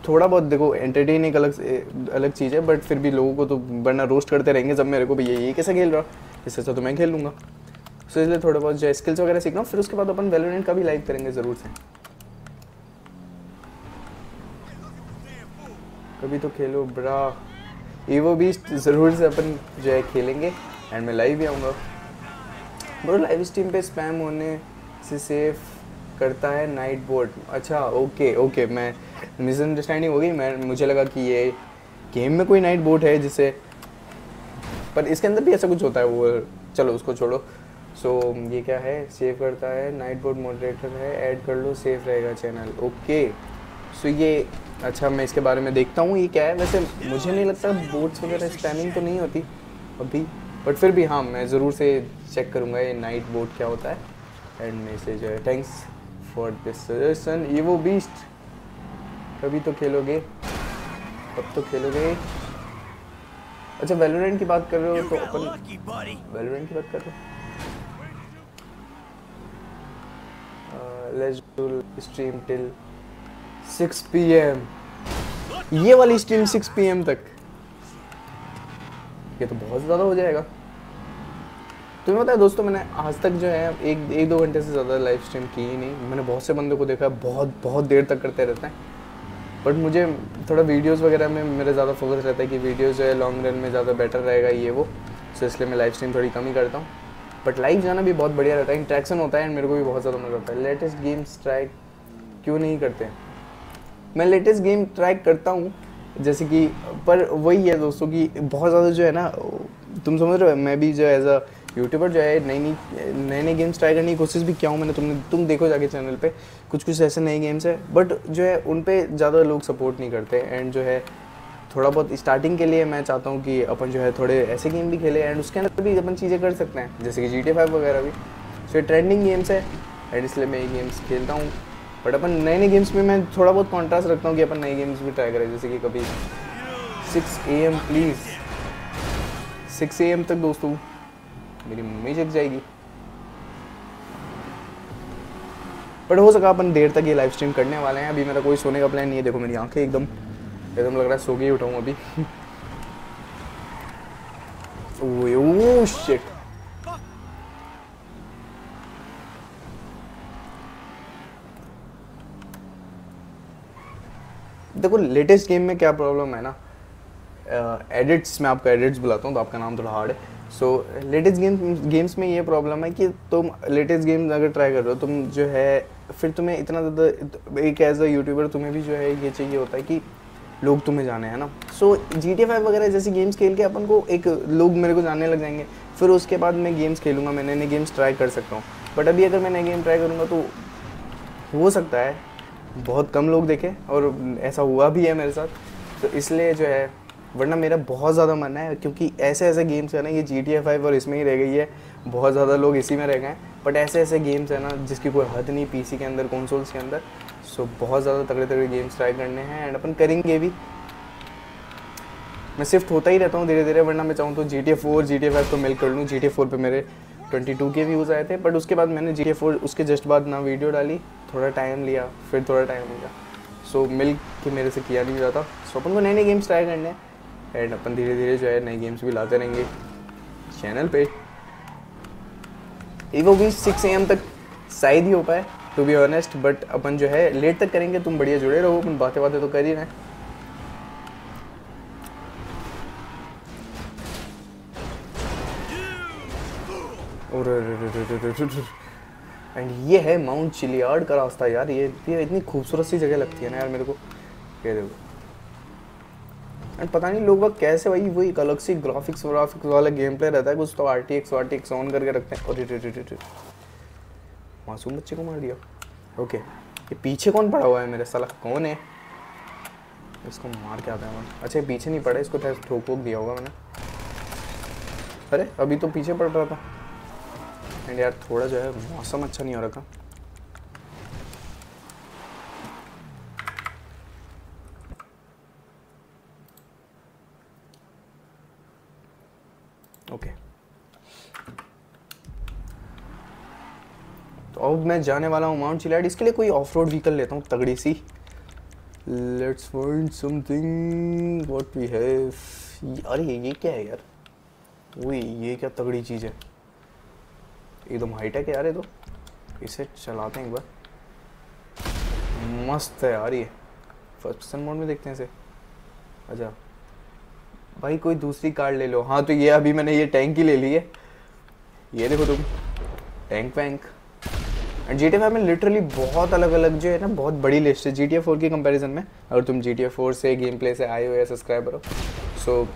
थोड़ा बहुत देखो एंटरटेन एक अलग अलग चीज़ है बट फिर भी लोगों को तो वरना रोस्ट करते रहेंगे जब मेरे को भैया ये कैसे खेल रहा? इससे तो मैं खेल लूँगा सो इसलिए थोड़ा बहुत जो स्किल्स वगैरह सीखना फिर उसके बाद अपन वेलोरेंट का भी लाइव करेंगे ज़रूर से। कभी तो खेलो ब्रा। ईवो भी ज़रूर से अपन जो है खेलेंगे एंड मैं लाइव भी आऊँगा। ब्रो लाइव स्ट्रीम पे स्पैम होने से सेफ़ करता है नाइट बोर्ड अच्छा ओके ओके मैं मिसअंडरस्टैंडिंग हो गई। मैं मुझे लगा कि ये गेम में कोई नाइट बोट है जिसे पर इसके अंदर भी ऐसा कुछ होता है वो चलो उसको छोड़ो। सो so, ये क्या है? सेव करता है। नाइट बोर्ड मॉडरेटर है। ऐड कर लो सेफ़ रहेगा चैनल ओके सो ये अच्छा मैं इसके बारे में देखता हूँ ये क्या है? वैसे मुझे नहीं लगता बोट्स वगैरह स्पैमिंग तो नहीं होती। अभी बट फिर भी हाँ मैं ज़रूर से चेक करूँगा ये नाइट बोट क्या होता है। एंड में से जो है थैंक्स फॉर दिस सजेशन ये वो बीस्ट कभी तो खेलोगे। कब तो खेलोगे। अच्छा वेलोरेंट की बात कर रहे हो तो अपन वेलोरेंट की बात कर रहे हो? Let's do stream till 6 PM ये वाली स्ट्रीम 6 पीएम तक। ये तो बहुत ज़्यादा हो जाएगा। तुम्हें पता है दोस्तों, मैंने आज तक जो है एक एक, दो घंटे से ज़्यादा लाइव स्ट्रीम की ही नहीं। मैंने बहुत से बंदों को देखा बहुत बहुत देर तक करते रहते हैं। बट मुझे थोड़ा वीडियोस वगैरह में मेरा ज़्यादा फोकस रहता है कि वीडियोस जो है लॉन्ग रन में ज़्यादा बेटर रहेगा ये वो। सो इसलिए मैं लाइव स्ट्रीम थोड़ी कम ही करता हूँ। बट लाइव जाना भी बहुत बढ़िया रहता है इंट्रैक्शन होता है एंड मेरे को भी बहुत ज़्यादा मज़ा आता है। लेटेस्ट गेम्स ट्राई क्यों नहीं करते? मैं लेटेस्ट गेम ट्राई करता हूँ, जैसे कि, पर वही है दोस्तों कि बहुत ज़्यादा जो है ना, तुम समझ रहे हो, मैं भी जो एज अ यूट्यूबर जो है, नई नई नए नए गेम्स ट्राई करने की कोशिश भी किया हूँ मैंने तुमने, तुम देखो जाके चैनल पे कुछ कुछ ऐसे नए गेम्स है बट जो है, उन पर ज़्यादा लोग सपोर्ट नहीं करते एंड जो है, थोड़ा बहुत स्टार्टिंग के लिए मैं चाहता हूँ कि अपन जो है, थोड़े ऐसे गेम भी खेले एंड उसके अंदर भी अपन चीज़ें कर सकते हैं, जैसे कि जी टी फाइव वगैरह भी। सो ट्रेंडिंग गेम्स है एंड इसलिए मैं ये गेम्स खेलता हूँ। बट अपन नए नए गेम्स में मैं थोड़ा बहुत कॉन्ट्रास्ट रखता हूँ कि अपन नए गेम्स भी ट्राई करें, जैसे कि कभी six A M please six A M तक दोस्तों। मेरी मम्मी जग जाएगी। बट हो सका अपन देर तक ये लाइव स्ट्रीम करने वाले हैं। अभी मेरा कोई सोने का प्लान नहीं है। देखो मेरी आँखें एकदम एकदम लग रहा है सो के ही उठाऊँ अभी। शिट देखो लेटेस्ट गेम में क्या प्रॉब्लम है ना? एडिट्स uh, मैं आपका एडिट्स बुलाता हूँ तो आपका नाम थोड़ा हार्ड है। सो लेटेस्ट गेम गेम्स में ये प्रॉब्लम है कि तुम लेटेस्ट गेम अगर ट्राई कर रहे हो, तुम जो है, फिर तुम्हें इतना ज़्यादा एक एज अ यूट्यूबर तुम्हें भी जो है ये चाहिए होता है कि लोग तुम्हें जाने, हैं ना? सो जी टी फाइव वगैरह जैसे गेम्स खेल के अपन को एक लोग मेरे को जानने लग जाएँगे। फिर उसके बाद मैं गेम्स खेलूँगा, मैं नए नए गेम्स ट्राई कर सकता हूँ। बट अभी अगर मैं नए गेम ट्राई करूँगा तो हो सकता है, बहुत कम लोग देखें और ऐसा हुआ भी है मेरे साथ। तो इसलिए जो है वरना मेरा बहुत ज़्यादा मन है, क्योंकि ऐसे ऐसे गेम्स है ना, ये जी टी फाइव और इसमें ही रह गई है, बहुत ज़्यादा लोग इसी में रह गए हैं बट ऐसे ऐसे गेम्स है ना, जिसकी कोई हद नहीं पीसी के अंदर कंसोल्स के अंदर सो बहुत ज़्यादा तगड़े तगड़े गेम्स ट्राई करने हैं एंड अपन करेंगे भी। मैं शिफ्ट होता ही रहता हूँ धीरे धीरे वरना मैं चाहूँ तो G T four G T five तो मिल कर लूँ। जी टी फोर पर मेरे ट्वेंटी टू के व्यूज़ आए थे बट उसके बाद मैंने जी टी फोर उसके जस्ट बाद ना वीडियो डाली, थोड़ा टाइम लिया, फिर थोड़ा टाइम लिया सो मिल के मेरे से किया नहीं जाता। सो अपन को नए नए गेम्स ट्राई करने हैं। एंड अपन धीरे धीरे जो है नए गेम्स भी लाते रहेंगे। चैनल पे। ये वो भी सिक्स एम तक शायद ही हो पाए टू बी ऑनेस्ट बट अपन जो है लेट तक करेंगे, तुम बढ़िया जुड़े रहो, अपन बातें बातें तो कर ही रहे एंड ये है माउंट चिलियार्ड का रास्ता, यार, ये ये इतनी खूबसूरत सी जगह लगती है ना यार मेरे को। ये देखो। एंड पता नहीं लोग कैसे भाई वही एक अलग सी ग्राफिक्स व्राफिक्स वाला गेम प्ले रहता है, कुछ तो आर टी एक्स वार टी एक्स ऑन करके रखते हैं। और मासूम बच्चे को मार दिया। ओके ये पीछे कौन पड़ा हुआ है मेरे साला? कौन है? इसको मार के आता है मैं अच्छा ये पीछे नहीं पड़ा, इसको ठोक ठोक दिया होगा मैंने। अरे, अभी तो पीछे पड़ रहा था। एंड यार, थोड़ा जो है, मौसम अच्छा नहीं हो रखा। ओके तो अब मैं जाने वाला हूँ माउंट चिलाइड इसके लिए कोई ऑफ़ रोड व्हीकल लेता हूँ, तगड़ी सी। Let's find something what we have अरे, ये क्या है यार? वही ये क्या तगड़ी चीज़ है। एकदम हाईटेक है यार ये तो। इसे चलाते हैं एक बार। मस्त है यार ये। फ़र्स्ट पर्सन मोड में देखते हैं इसे। अच्छा। भाई, कोई दूसरी कार ले लो। हाँ तो ये अभी मैंने ये टैंक ही ले ली है। ये देखो तुम टैंक वैंक एंड जी टी में लिटरली बहुत अलग अलग जो है ना, बहुत बड़ी लिस्ट है। जी टी फोर की कंपैरिजन में, अगर तुम जी टी फोर से गेम प्ले से आए हो या सब्सक्राइबर हो सो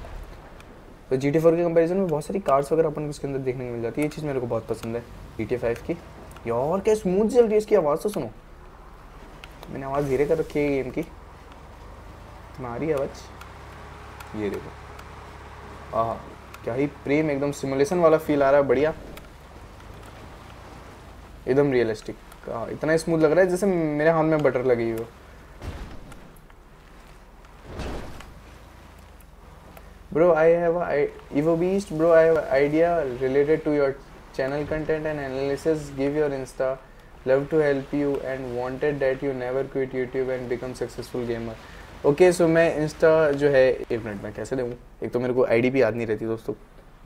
तो जी टी फोर के कंपेरिजन में बहुत सारी कार्ड्स वगैरह अपन उसके अंदर देखने को मिल जाती है। ये चीज़ मेरे को बहुत पसंद है जी टी फाइव की। यार, क्या स्मूथ चल रही है इसकी आवाज़ तो सुनो। मैंने आवाज़ धीरे कर रखी है गेम की। तुम्हारी आवाज़। ये देखो। आह क्या ही प्रेम एकदम सिमुलेशन वाला फील आ रहा है बढ़िया एकदम रियलिस्टिक इतना स्मूथ लग रहा है जैसे मेरे हाथ में बटर लगी हुई हो have a evo beast bro i have an idea related to your channel content and analysis give your insta love to help you and wanted that you never quit youtube and become successful gamer okay so मैं Insta जो है एक minute में कैसे दूँ एक तो मेरे को आईडी भी याद नहीं रहती दोस्तों।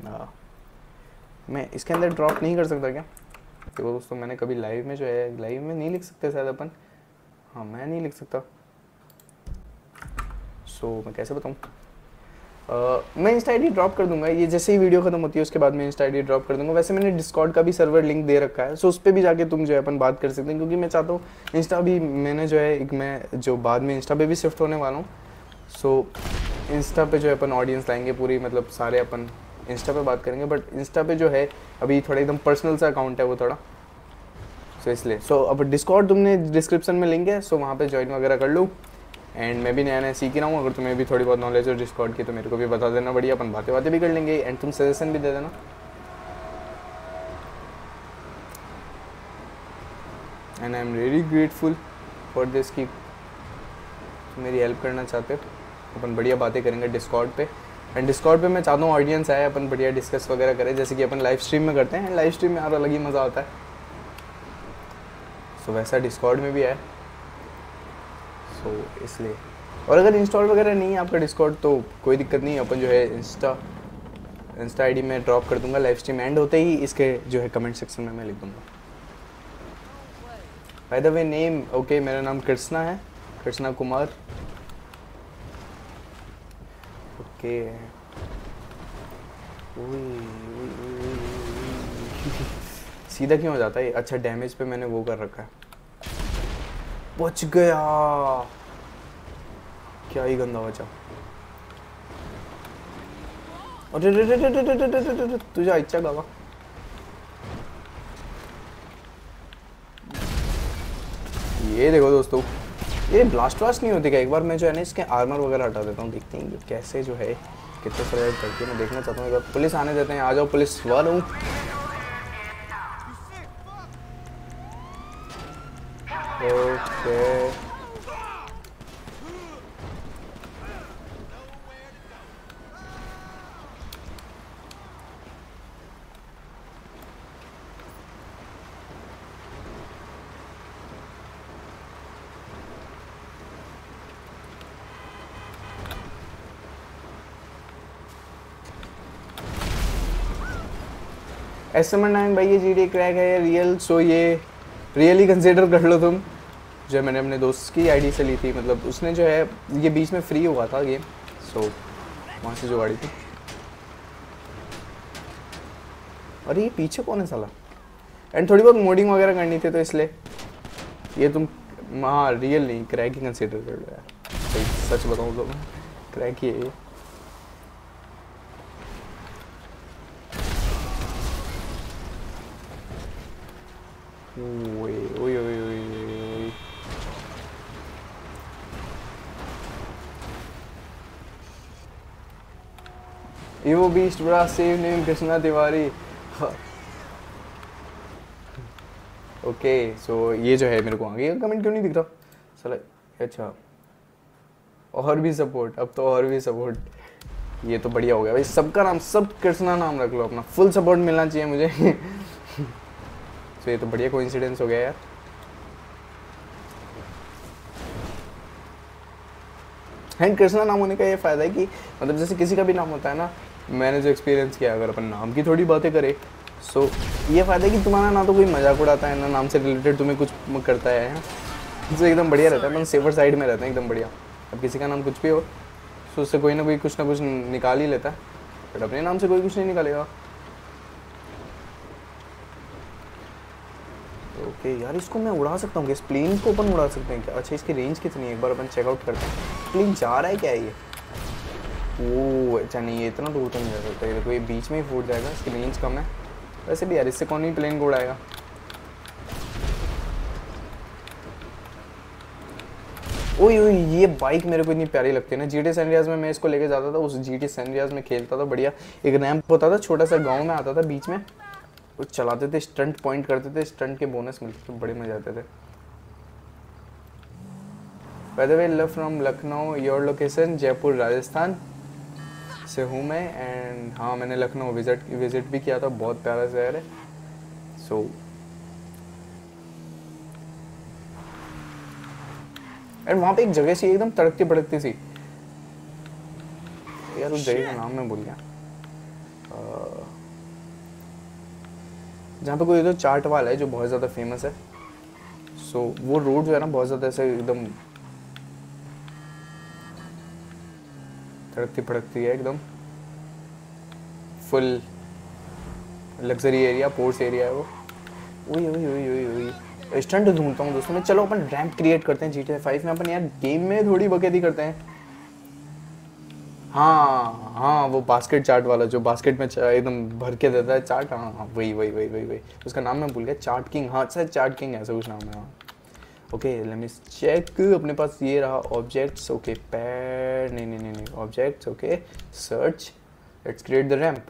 आ, मैं इसके अंदर ड्रॉप नहीं कर सकता क्या? देखो दोस्तों मैंने कभी लाइव में जो है लाइव में नहीं लिख सकते शायद अपन। हाँ मैं नहीं लिख सकता। सो so, मैं कैसे बताऊँ? मैं इंस्टा आईडी ड्रॉप कर दूँगा, ये जैसे ही वीडियो खत्म होती है, उसके बाद मैं इंस्टा आई ड्रॉप कर दूँगा। वैसे मैंने डिस्कॉर्ड का भी सर्वर लिंक दे रखा है सो उस पर भी जाके तुम जो है अपन बात कर सकते हैं, क्योंकि मैं चाहता हूँ इंस्टा भी, मैंने जो है एक, मैं जो बाद में इंस्टा पे भी शिफ्ट होने वाला हूँ। सो इंस्टा पे जो है अपन ऑडियंस लाएँगे, पूरी मतलब सारे अपन इंस्टा पे बात करेंगे बट इंस्टा पे जो है अभी थोड़ा एकदम पर्सनल सा अकाउंट है वो थोड़ा। सो इसलिए सो अब डिस्कॉर्ड तुमने डिस्क्रिप्शन में लिंक है सो वहाँ पे ज्वाइन वगैरह कर लो। एंड मैं भी नया नया सीख रहा हूँ। अगर तुम्हें भी थोड़ी बहुत नॉलेज हो डिस्कॉर्ड की तो मेरे को भी बता देना। बढ़िया अपन बातें बातें भी कर लेंगे। एंड तुम सजेशन भी दे देना। And I am really grateful for this की मेरी हेल्प करना चाहते हो। अपन बढ़िया बातें करेंगे डिस्कॉर्ड पे। एंड डिस्कॉर्ड पे मैं चाहता हूँ ऑडियंस आए अपन बढ़िया डिस्कस वगैरह करें। जैसे कि अपन लाइव स्ट्रीम में करते हैं। लाइव स्ट्रीम में और अलग ही मज़ा आता है। सो so, वैसा डिस्कॉर्ड में भी आए। सो so, इसलिए। और अगर इंस्टॉल वगैरह नहीं है आपका डिस्कॉर्ड तो कोई दिक्कत नहीं अपन जो है इंस्टा इंस्टा आईडी में ड्रॉप कर दूँगा। लाइव स्ट्रीम एंड होते ही इसके जो है कमेंट सेक्शन में मैं लिख दूँगा। By the way name okay मेरा नाम कृष्णा है। कृष्णा कुमार। ओके सीधा क्यों हो जाता है? अच्छा डैमेज पे मैंने वो कर रखा है। बच गया। क्या ही गंदा बचा। रे रे रे रे रे रे रे रे रे तुझा इच्छा गावा ये देखो दोस्तों, ये ब्लास्ट वास्ट नहीं होती क्या? एक बार मैं जो है ना इसके आर्मर वगैरह हटा देता हूँ, देखते हैं कैसे जो है कितने सर्वाइव करती है मैं देखना चाहता हूँ। एक बार पुलिस आने देते हैं, आ जाओ पुलिस वालों एस एम एन नाइन भाई ये जी डी क्रैक है ये रियल सो ये रियली कंसिडर कर लो तुम। जो मैंने अपने दोस्त की आईडी से ली थी मतलब उसने जो है ये बीच में फ्री हुआ था गेम सो so, वहाँ से जो गाड़ी थी। अरे ये पीछे कौन है साला? एंड थोड़ी बहुत मोडिंग वगैरह करनी थी तो इसलिए। ये तुम हाँ रियल नहीं क्रैक ही कंसिडर कर लो यार। सच बताऊँ तो। क्रैक ही है ये। ओए ओए ओए ओए Evo Beast, bra, save name, Krishna Tiwari. [LAUGHS] Okay so ये जो है मेरे को आगे कमेंट क्यों नहीं दिख रहा? चलो अच्छा। और भी सपोर्ट अब तो और भी सपोर्ट ये तो बढ़िया हो गया। भाई, सबका नाम, सब कृष्णा नाम रख लो अपना। फुल सपोर्ट मिलना चाहिए मुझे। [LAUGHS] तो ये तो बढ़िया कोइंसिडेंस हो गया यार। एंड कृष्णा नाम होने का ये फ़ायदा है कि मतलब जैसे किसी का भी नाम होता है ना मैंने जो एक्सपीरियंस किया अगर अपन नाम की थोड़ी बातें करें सो so, ये फ़ायदा है कि तुम्हारा ना तो कोई मज़ाक उड़ाता है ना नाम से रिलेटेड तुम्हें कुछ करता है तो एकदम बढ़िया रहता है अपन सेफर साइड में रहते हैं एकदम बढ़िया। अब किसी का नाम कुछ भी हो तो उससे कोई ना कोई कुछ ना कुछ निकाल ही लेता है बट अपने नाम से कोई कुछ नहीं निकालेगा। ओके यार, इसको मैं उड़ा सकता हूँ क्या? प्लेन को अपन उड़ा सकते हैं क्या? अच्छा इसकी रेंज कितनी है? एक बार अपन चेकआउट करते हैं। प्लेन जा रहा है क्या ये? ओ अच्छा नहीं, ये इतना दूर तो नहीं जा सकता। ये देखो, ये बीच में ही फूट जाएगा, इसकी रेंज कम है। वैसे भी यार, इससे कौन ही प्लेन को उड़ाएगा? ओए ओए, ये बाइक मेरे को इतनी प्यारी लगती है ना। जी टी सैनरियाज में मैं इसको लेके जाता था, उस जी टी सैनरियाज में खेलता था, बढ़िया। एक रैम्प होता था, छोटा सा गाँव में आता था, बीच में। वो चलाते थे स्टंट पॉइंट करते थे स्टंट के बोनस मिलते थे बड़े मज़े आते थे। By the way love from Lucknow your location Jaipur Rajasthan से हूँ मैं एंड हाँ मैंने लखनऊ विज़िट विज़िट भी किया था बहुत प्यारा शहर है। सो so, एंड वहाँ पे एक जगह सी एकदम तड़कती भड़कती सी। यार उस जगह का नाम मैं भूल गया। जहाँ पे कोई तो चाट वाला है जो बहुत ज़्यादा फ़ेमस है। सो so, वो रोड जो है ना बहुत ज़्यादा ऐसे एकदम तड़कती फड़कती है एकदम। Full luxury area ports area है वो। वही वही वही वही वही। स्टंट ढूंढता हूँ दोस्तों में। चलो अपन रैंप क्रिएट करते हैं जी टी फाइव में। अपन यार गेम में थोड़ी बकैती करते हैं। हाँ हाँ वो बास्केट चाट वाला जो बास्केट में एकदम भर के देता है चाट हाँ हाँ वही वही वही वही वही। उसका नाम मैं भूल गया चाट किंग हाँ शायद चाट किंग ऐसा कुछ नाम है हाँ। ओके लेट मी चेक अपने पास ये रहा ऑब्जेक्ट्स ओके पैर नहीं नहीं नहीं नहीं objects okay search let's create the ramp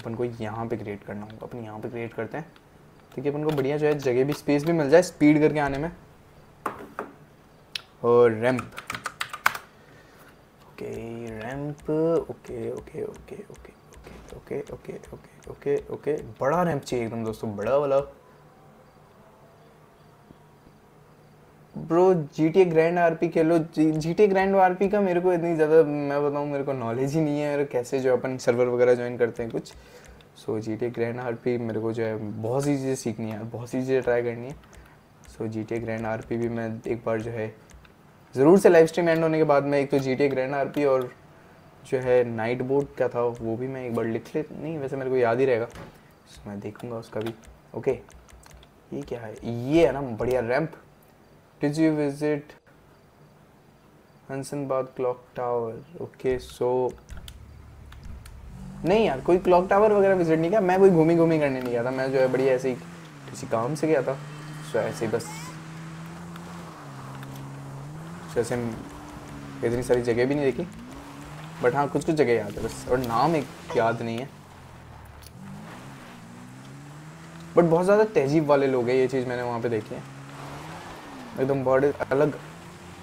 अपन को यहाँ पे क्रिएट करना होगा, अपन यहाँ पे क्रिएट करते हैं। है, अपन को बढ़िया जो है, जगह भी स्पेस भी मिल जाए स्पीड करके आने में। और ramp okay ramp okay okay okay okay okay okay okay okay okay बड़ा रैंप चाहिए एकदम दोस्तों, बड़ा वाला। Bro G T grand R P खेलो। G T grand R P का मेरे को इतनी ज़्यादा, मैं बताऊँ, मेरे को नॉलेज ही नहीं है और कैसे जो अपन सर्वर वगैरह ज्वाइन करते हैं कुछ। So G T grand R P मेरे को जो है, बहुत सी चीज़ें सीखनी है बहुत सी चीज़ें ट्राई करनी है। So G T grand R P भी मैं एक बार जो है ज़रूर से लाइव स्ट्रीम एंड होने के बाद में एक तो G T grand R P और जो है नाइट बोट क्या था वो भी मैं एक बार लिख ले नहीं वैसे मेरे को याद ही रहेगा। So, मैं देखूँगा उसका भी। ओके ये क्या है? ये है ना बढ़िया ramp did you visit Hussainabad clock tower okay so नहीं यार कोई क्लॉक टावर वगैरह विज़िट नहीं किया। मैं कोई घूमी घूमी करने नहीं गया था। मैं जो है बढ़िया ऐसे ही किसी काम से गया था। सो ऐसे ही बस सो ऐसे इतनी सारी जगह भी नहीं देखी बट हाँ कुछ कुछ जगह याद है बस, और नाम एक याद नहीं है। बट बहुत ज़्यादा तहजीब वाले लोग हैं, ये चीज़ मैंने वहाँ पे देखी है। एकदम बहुत अलग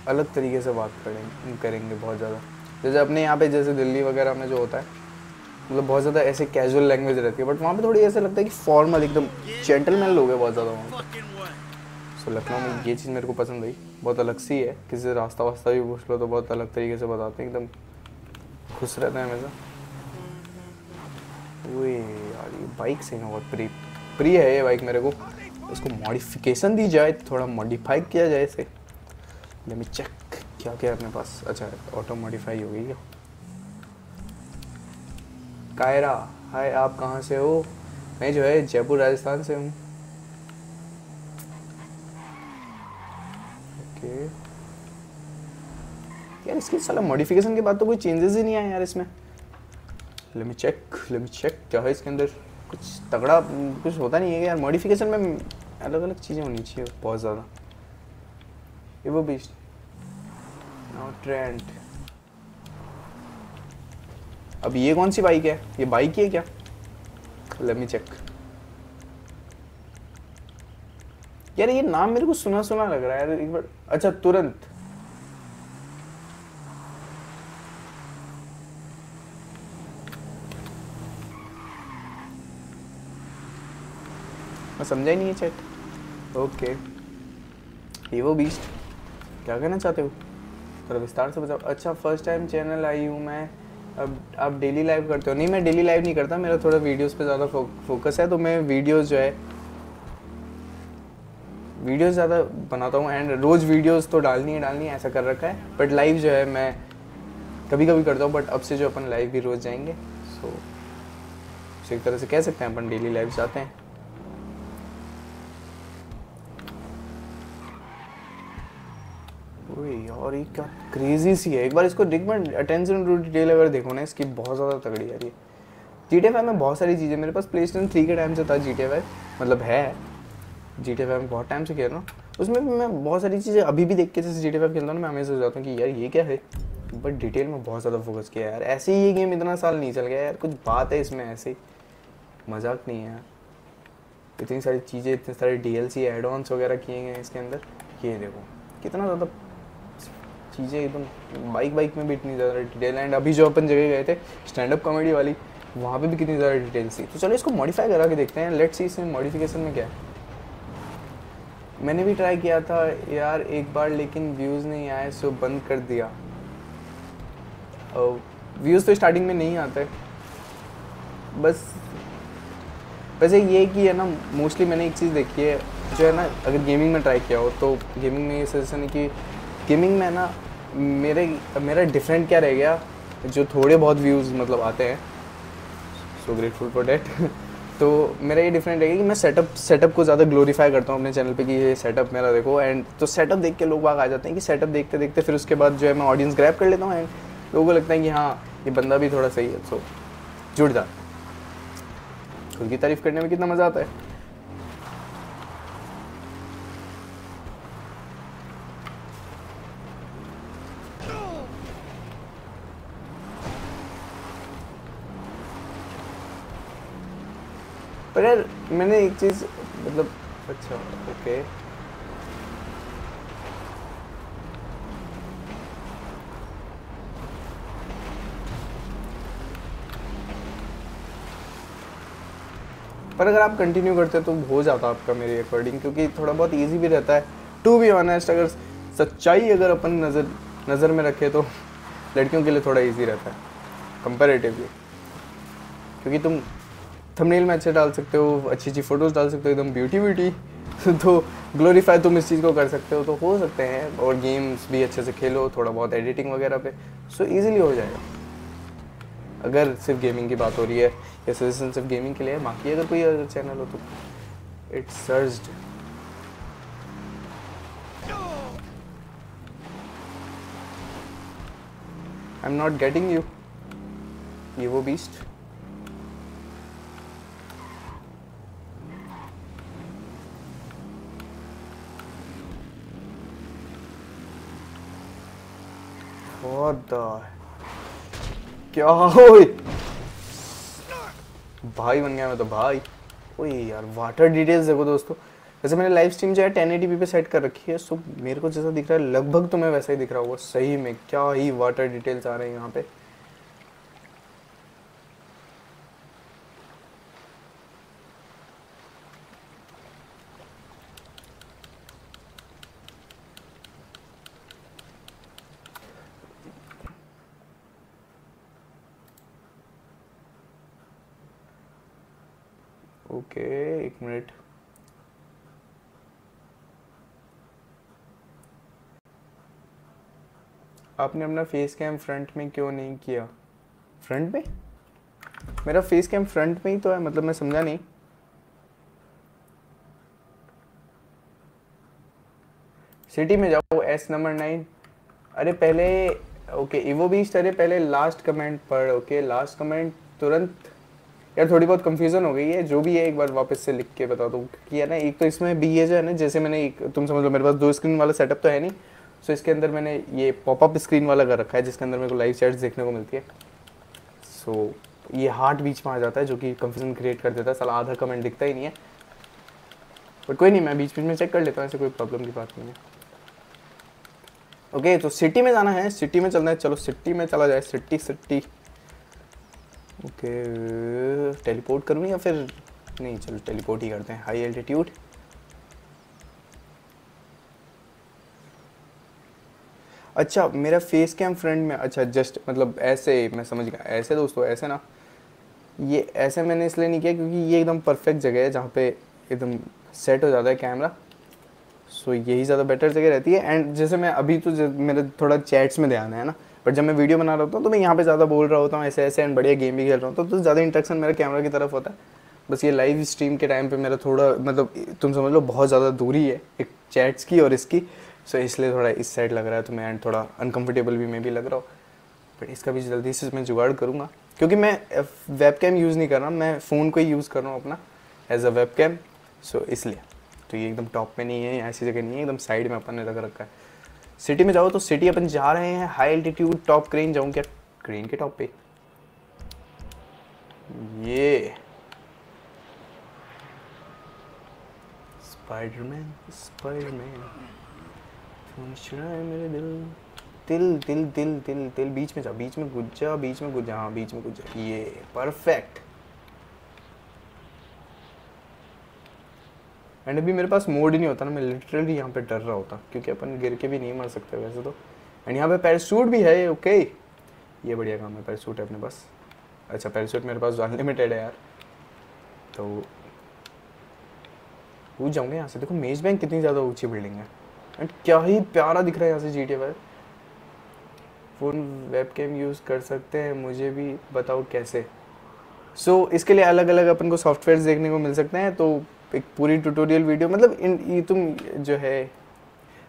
अलग तरीके से बात करेंगे करेंगे बहुत ज़्यादा। जैसे अपने यहाँ पे, जैसे दिल्ली वगैरह में जो होता है मतलब बहुत ज़्यादा ऐसे कैजुअल लैंग्वेज रहती है बट वहाँ पे थोड़ी ऐसा लगता है कि फॉर्मल एकदम जेंटलमैन लोग हैं बहुत ज़्यादा वहाँ. सो लखनऊ में ये चीज़ मेरे को पसंद आई। बहुत अलग सी है। किसी से रास्ता वास्ता भी पूछ लो तो बहुत अलग तरीके से बताते हैं। एकदम खुश रहते हैं हमेशा। ओए यार, ये बाइक से ना बहुत प्री प्रिय है ये बाइक मेरे को। इसको मॉडिफिकेशन दी जाए, थोड़ा मॉडिफाई किया जाए इसे। लेट मी चेक क्या क्या अपने पास। अच्छा ऑटो मॉडिफाई हो गई क्या? कायरा हाय आप कहाँ से हो? मैं जो है जयपुर, राजस्थान से हूँ। ओके यार इसके साला मॉडिफिकेशन के बाद तो कोई चेंजेस ही नहीं आए यार इसमें। Let me check let me check क्या है इसके अंदर। कुछ तगड़ा, कुछ होता नहीं है यार? मॉडिफिकेशन में अलग अलग चीज़ें होनी चाहिए बहुत ज़्यादा। ये वो नाउ ट्रेंड अब ये कौन सी बाइक है? ये बाइक ही है क्या? लेट मी चेक यार ये नाम मेरे को सुना सुना लग रहा है यार, एक बार अच्छा तुरंत। समझा ही नहीं है चैट ओके वीवो बीस्ट क्या कहना चाहते हो? थोड़ा विस्तार से बताओ। अच्छा फ़र्स्ट टाइम चैनल आई हूँ मैं। अब आप डेली लाइव करते हो? नहीं मैं डेली लाइव नहीं करता मेरा थोड़ा वीडियोस पे ज़्यादा फो, फोकस है तो मैं वीडियोस जो है वीडियोस ज़्यादा बनाता हूँ एंड रोज़ वीडियोस तो डालनी है डालनी है ऐसा कर रखा है। बट लाइव जो है मैं कभी कभी करता हूँ बट अब से जो अपन लाइव भी रोज़ जाएँगे सो so, एक तरह से कह सकते हैं अपन डेली लाइव जाते हैं। यार ये क्या क्रेजी सी है। एक बार इसको देख मैं अटेंशन टू डिटेल अगर देखो ना इसकी बहुत ज़्यादा तगड़ी आ रही है जी टी में बहुत सारी चीज़ें मेरे पास। प्ले स्टेशन थ्री के टाइम से था जी टी मतलब है। जी टी में बहुत टाइम से खेल रहा हूँ उसमें मैं बहुत सारी चीज़ें अभी भी देख के जैसे जी टी खेलता हूँ मैं हमेशा सोचता हूँ कि यार ये क्या है? बट डिटेल में बहुत ज़्यादा फोकस किया यार। ऐसे ही ये गेम इतना साल नहीं चल गया यार। कुछ बात है इसमें ऐसे। मज़ाक नहीं है यार। इतनी सारी चीज़ें, इतने सारे D L C add ons वगैरह किए गए हैं इसके अंदर। ये देखो, कितना ज़्यादा चीज़ें एकदम बाइक बाइक में भी इतनी ज़्यादा डिटेल एंड अभी जो अपन जगह गए थे स्टैंड अप कॉमेडी वाली, वहाँ पे भी कितनी ज़्यादा डिटेल थी। तो चलो इसको मॉडिफाई करा के देखते हैं। लेट्स सी इसमें मॉडिफिकेशन में क्या है। मैंने भी ट्राई किया था यार एक बार, लेकिन व्यूज़ नहीं आए सो बंद कर दिया। व्यूज़ तो स्टार्टिंग में नहीं आते। बस, वैसे ये कि है ना मोस्टली मैंने एक चीज़ देखी है, जो है ना, अगर गेमिंग में ट्राई किया हो तो गेमिंग में ये सजेशन है कि गेमिंग में ना, मेरे, मेरा डिफरेंट क्या रह गया, जो थोड़े बहुत व्यूज़ मतलब आते हैं। सो ग्रेटफुल फॉर डैट तो मेरा ये डिफरेंट है कि मैं सेटअप सेटअप को ज़्यादा ग्लोरीफाई करता हूँ अपने चैनल पे कि ये सेटअप मेरा देखो। एंड तो सेटअप देख के लोग बाग आ जाते हैं कि सेटअप देखते देखते फिर उसके बाद जो है मैं ऑडियंस ग्रैप कर लेता हूँ एंड लोगों को लगता है कि हाँ ये बंदा भी थोड़ा सही है। सो जुड़ जा खुद की तारीफ़ करने में कितना मज़ा आता है। पर यार, मैंने एक चीज़ मतलब अच्छा ओके। पर अगर आप कंटिन्यू करते तो हो जाता आपका मेरे अकॉर्डिंग क्योंकि थोड़ा बहुत इजी भी रहता है। टू बी ऑनेस्ट अगर सच्चाई अगर अपन नज़र नज़र में रखे तो लड़कियों के लिए थोड़ा इजी रहता है कंपेरेटिवली क्योंकि तुम थंबनेल में अच्छे डाल सकते हो, अच्छी अच्छी फ़ोटोज़ डाल सकते हो, एकदम ब्यूटी ब्यूटी [LAUGHS] तो ग्लोरीफाई तुम इस चीज़ को कर सकते हो तो हो सकते हैं। और गेम्स भी अच्छे से खेलो, थोड़ा बहुत एडिटिंग वगैरह पे सो इजीली हो जाएगा। अगर सिर्फ़ गेमिंग की बात हो रही है, या सजेशन सिर्फ़ गेमिंग के लिए बाकी अगर कोई अगर चैनल हो तो it's searched I am not getting you ये वो बीस्ट What the? क्या ओए भाई बन गया मैं तो भाई। ओए यार वाटर डिटेल्स देखो दोस्तों। वैसे मैंने लाइव स्ट्रीम जो है 1080p पे सेट कर रखी है सो मेरे को जैसा दिख रहा है, लगभग तुम्हें वैसा ही दिख रहा होगा। सही में क्या ही वाटर डिटेल्स आ रहे हैं यहाँ पे। ओके, एक मिनट। आपने अपना फेस कैम फ्रंट में क्यों नहीं किया? फ्रंट में मेरा फेस कैम फ्रंट में ही तो है मतलब मैं समझा नहीं। सिटी में जाओ एस नंबर नाइन अरे पहले ओके इवो बीस्ट अरे पहले लास्ट कमेंट पढ़ ओके लास्ट कमेंट तुरंत यार, थोड़ी बहुत कंफ्यूजन हो गई है, जो भी है, एक बार वापस से लिख के बता दो कि है ना, एक तो इसमें बी है जो है ना, जैसे मैंने एक, तुम समझ लो मेरे पास दो स्क्रीन वाला सेटअप तो है नहीं सो इसके अंदर मैंने ये पॉपअप स्क्रीन वाला कर रखा है, जिसके अंदर मेरे को लाइव चैट्स देखने को मिलती है। सो ये हार्ट बीच में आ जाता है, जो कि कंफ्यूजन क्रिएट कर देता है, साला आधा कमेंट दिखता ही नहीं है। बट कोई नहीं, मैं बीच बीच में चेक कर लेता हूँ, ऐसे कोई प्रॉब्लम की बात नहीं है। ओके तो सिटी में जाना है सिटी में चलना है, चलो सिटी में चला जाए सिटी सिटी ओके, टेलीपोर्ट करूँ या फिर नहीं, चलो टेलीपोर्ट ही करते हैं। हाई एल्टीट्यूड अच्छा मेरा फेस कैम फ्रंट में अच्छा जस्ट मतलब ऐसे, मैं समझ गया, ऐसे दोस्तों, ऐसे ना, ये ऐसे मैंने इसलिए नहीं किया क्योंकि ये एकदम परफेक्ट जगह है जहाँ पे एकदम सेट हो जाता है कैमरा सो यही ज़्यादा बेटर जगह रहती है। एंड जैसे मैं अभी तो मेरा थोड़ा चैट्स में ध्यान है ना बट जब मैं वीडियो बना रहा होता हूँ तो मैं यहाँ पे ज़्यादा बोल रहा होता हूँ ऐसे ऐसे एंड बढ़िया गेम भी खेल रहा हूँ। तो, तो ज़्यादा इंट्रैक्शन मेरा कैमरा की तरफ़ होता है। बस ये लाइव स्ट्रीम के टाइम पे मेरा थोड़ा मतलब तुम समझ लो बहुत ज़्यादा दूरी है एक चैट्स की और इसकी। सो इसलिए थोड़ा इस साइड लग रहा है तो मैं एंड थोड़ा अनकम्फर्टेबल भी मैं भी लग रहा हूँ। बट इसका भी जल्दी से मैं जुगाड़ करूँगा। क्योंकि मैं वेब कैम यूज़ नहीं कर रहा मैं फ़ोन को ही यूज़ कर रहा हूँ अपना as a webcam so इसलिए तो ये एकदम टॉप पे नहीं है ऐसी जगह नहीं है एकदम साइड में अपन ने रख रखा है। सिटी में जाओ तो सिटी अपन जा रहे हैं हाई एल्टीट्यूड टॉप क्रेन जाऊँ क्या? क्रेन के टॉप पे। ये। स्पाइडरमैन स्पाइडरमैन मेरे दिल? दिल दिल दिल दिल दिल। बीच में जा बीच में घुस जा बीच में घुस जा हाँ बीच में घुस जा ये परफेक्ट एंड अभी मेरे पास मोड ही नहीं होता ना मैं लिटरली यहाँ पे डर रहा होता क्योंकि अपन गिर के भी नहीं मर सकते वैसे तो। एंड यहाँ पे पैरासूट भी है ओके ये बढ़िया काम है पैरासूट है अपने पास। अच्छा पैरासूट मेरे पास अनलिमिटेड है यार। तो कूद जाऊँगे यहाँ से। देखो मेज बैंक कितनी ज़्यादा ऊँची बिल्डिंग है। एंड क्या ही प्यारा दिख रहा है यहाँ से G T phone webcam use कर सकते हैं मुझे भी बताओ कैसे? सो so, इसके लिए अलग अलग अपन को सॉफ्टवेयर देखने को मिल सकते हैं तो एक पूरी ट्यूटोरियल वीडियो मतलब इन ये तुम जो है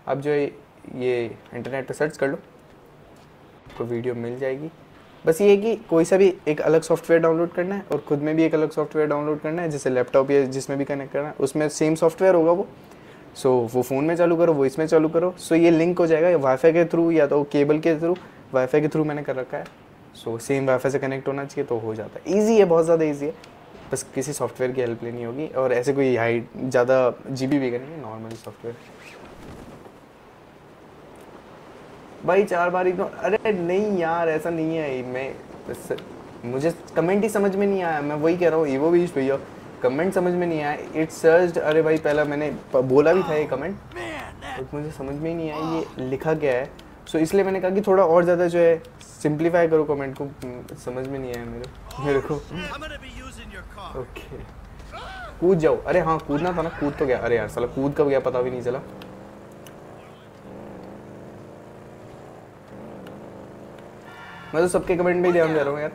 आप जो है ये इंटरनेट पर सर्च कर लो आपको वीडियो मिल जाएगी। बस ये है कि कोई सा भी एक अलग सॉफ्टवेयर डाउनलोड करना है और खुद में भी एक अलग सॉफ्टवेयर डाउनलोड करना है जैसे लैपटॉप या जिसमें भी कनेक्ट करना है उसमें सेम सॉफ्टवेयर होगा वो। सो so, वो फ़ोन में चालू करो वो इसमें चालू करो। सो so, ये लिंक हो जाएगा वाईफाई के थ्रू या तो केबल के थ्रू वाईफाई के थ्रू मैंने कर रखा है। सो सेम वाईफाई से कनेक्ट होना चाहिए तो हो जाता है। ईजी है बहुत ज़्यादा ईजी है। बस किसी सॉफ्टवेयर की हेल्प लेनी होगी और ऐसे कोई हाइट ज़्यादा जी बी भी करेंगे नॉर्मल सॉफ्टवेयर भाई चार बार इग्नोर अरे नहीं यार ऐसा नहीं है। मैं बस मुझे कमेंट ही समझ में नहीं आया। मैं वही कह रहा हूँ वो भी भैया कमेंट समझ में नहीं आया। इट्स सर्च अरे भाई पहला मैंने बोला भी था ये कमेंट तो मुझे समझ में ही नहीं आया ये लिखा गया है। सो so, इसलिए मैंने कहा कि थोड़ा और ज़्यादा जो है सिंप्लीफाई करो कमेंट को। हम्म, समझ में नहीं आया मेरे मेरे को। ओके कूद जाओ। अरे हाँ कूदना था ना कूद तो गया। अरे यार साला कूद कब गया पता भी नहीं चला। मैं तो सबके कमेंट में ध्यान दे रहा हूँ यार।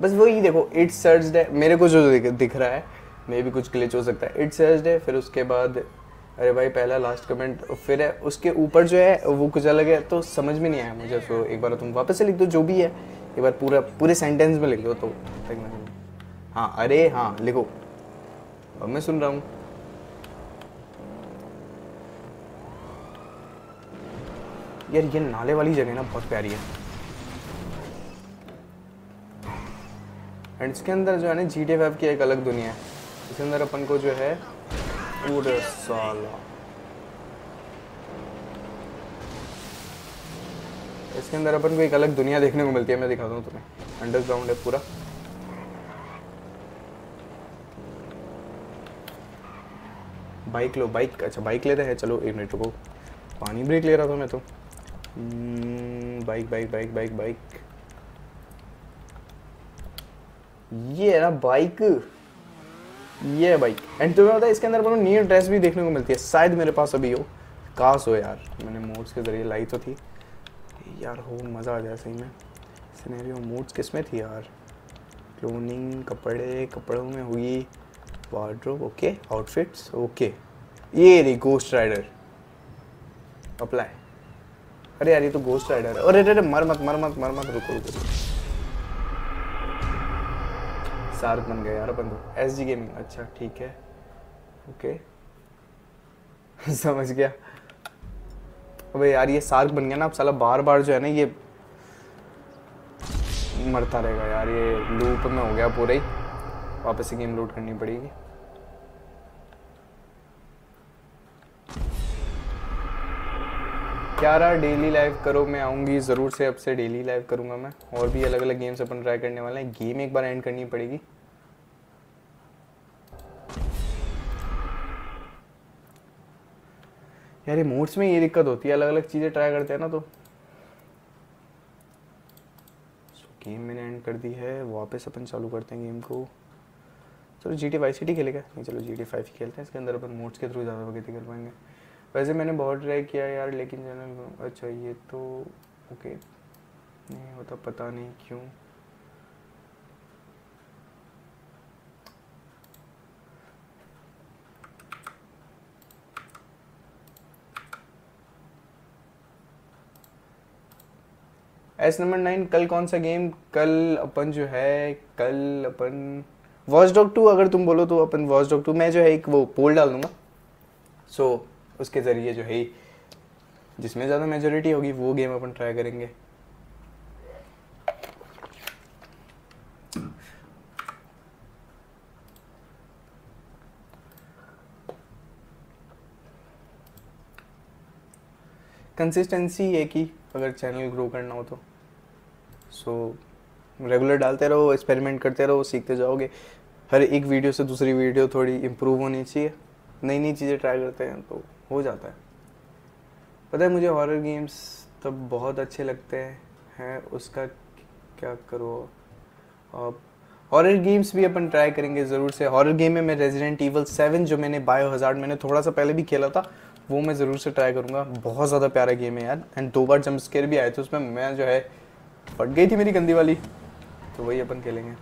बस वही देखो इट्स सर्च है मेरे को जो दिख, दिख रहा है मे भी कुछ ग्लिच हो सकता है। इट्स सर्च है फिर उसके बाद अरे भाई पहला लास्ट कमेंट फिर है उसके ऊपर जो है वो कुछ अलग है तो समझ में नहीं आया मुझे तो एक बार तुम वापस से लिख दो जो भी है। एक बार पूरा, पूरे सेंटेंस में लिख दो तो हाँ अरे हाँ लिखो। अब मैं सुन रहा हूँ। यार, ये नाले वाली जगह ना बहुत प्यारी है। एंड इसके अंदर जो है ना जी टी की एक अलग दुनिया है। इसके अंदर अपन को जो है पूरे साला इसके अंदर अपन को एक अलग दुनिया देखने को मिलती है, मैं दिखाता हूँ तुम्हें। अंडरग्राउंड है पूरा। बाइक लो बाइक अच्छा बाइक लेते हैं, चलो, एक मिनट रुको। पानी ब्रेक ले रहा था मैं तो। Bike bike bike bike bike ये है ना बाइक ये है बाइक एंड तुम्हें पता है, इसके अंदर अपन ड्रेस भी देखने को मिलती है। शायद मेरे पास अभी हो। काश हो यार। मैंने मोड्स के ज़रिए लाई तो थी। यार हो मज़ा आ जाए सही में। सिनेरियो मोड्स किसमें थी यार? क्लोनिंग कपड़े कपड़ों में हुई वार्ड्रोब ओके आउटफिट्स ओके ये रही गोस्ट राइडर अप्लाई अरे यार ये तो गोस्ट राइडर है। अरे अरे अरे, मर मत मर मत मर मत रुको रुको। सार्क बन गए यार तो। एस जी गेमिंग अच्छा ठीक है। ओके [LAUGHS] समझ गया। अबे यार, ये सार्क बन गया ना, अब साला बार बार जो है ना, ये मरता रहेगा यार, ये लूप में हो गया पूरा ही। वापस से गेम लोड करनी पड़ेगी। क्या डेली लाइव करो, मैं आऊँगी ज़रूर से, अब से डेली लाइव करूँगा मैं। और भी अलग अलग गेम्स अपन ट्राई करने वाले हैं। गेम एक बार एंड करनी पड़ेगी। यार ये में ये दिक्कत होती है अलग अलग चीज़ें ट्राई करते हैं ना तो। So, गेम मैंने एंड कर दी है वापस अपन चालू करते हैं गेम को। चलो जी टी सी टी खेलेगा। नहीं चलो जी टी फाइव खेलते हैं इसके अंदर अपन मोड्स के थ्रू ज़्यादा प्रगति कर पाएँगे। वैसे मैंने बहुत ट्राई किया यार लेकिन चैनल अच्छा ये तो ओके नहीं होता पता नहीं क्यों। एस नंबर नाइन कल कौन सा गेम कल अपन जो है कल अपन वॉच डॉग टू अगर तुम बोलो तो अपन वॉच डॉग टू मैं जो है एक वो पोल डाल दूँगा। सो so, उसके ज़रिए जो है जिसमें ज़्यादा मेजोरिटी होगी वो गेम अपन ट्राई करेंगे। कंसिस्टेंसी है कि अगर चैनल ग्रो करना हो तो। सो रेगुलर डालते रहो एक्सपेरिमेंट करते रहो, सीखते जाओगे। हर एक वीडियो से दूसरी वीडियो थोड़ी इम्प्रूव होनी चाहिए। नई नई चीज़ें ट्राई करते हैं तो हो जाता है। पता है, मुझे हॉरर गेम्स तब बहुत अच्छे लगते हैं, उसका क्या करो? आप हॉरर गेम्स भी अपन ट्राई करेंगे ज़रूर से। हॉरर गेम में मैं रेजिडेंट ईवल सेवन जो मैंने बायो हज़ार मैंने थोड़ा सा पहले भी खेला था, वो मैं ज़रूर से ट्राई करूँगा। बहुत ज़्यादा प्यारा गेम है यार। एंड दो बार जंप स्केयर भी आए थे उसमें। मैं जो है फट गई थी मेरी गंदी वाली। तो वही अपन खेलेंगे।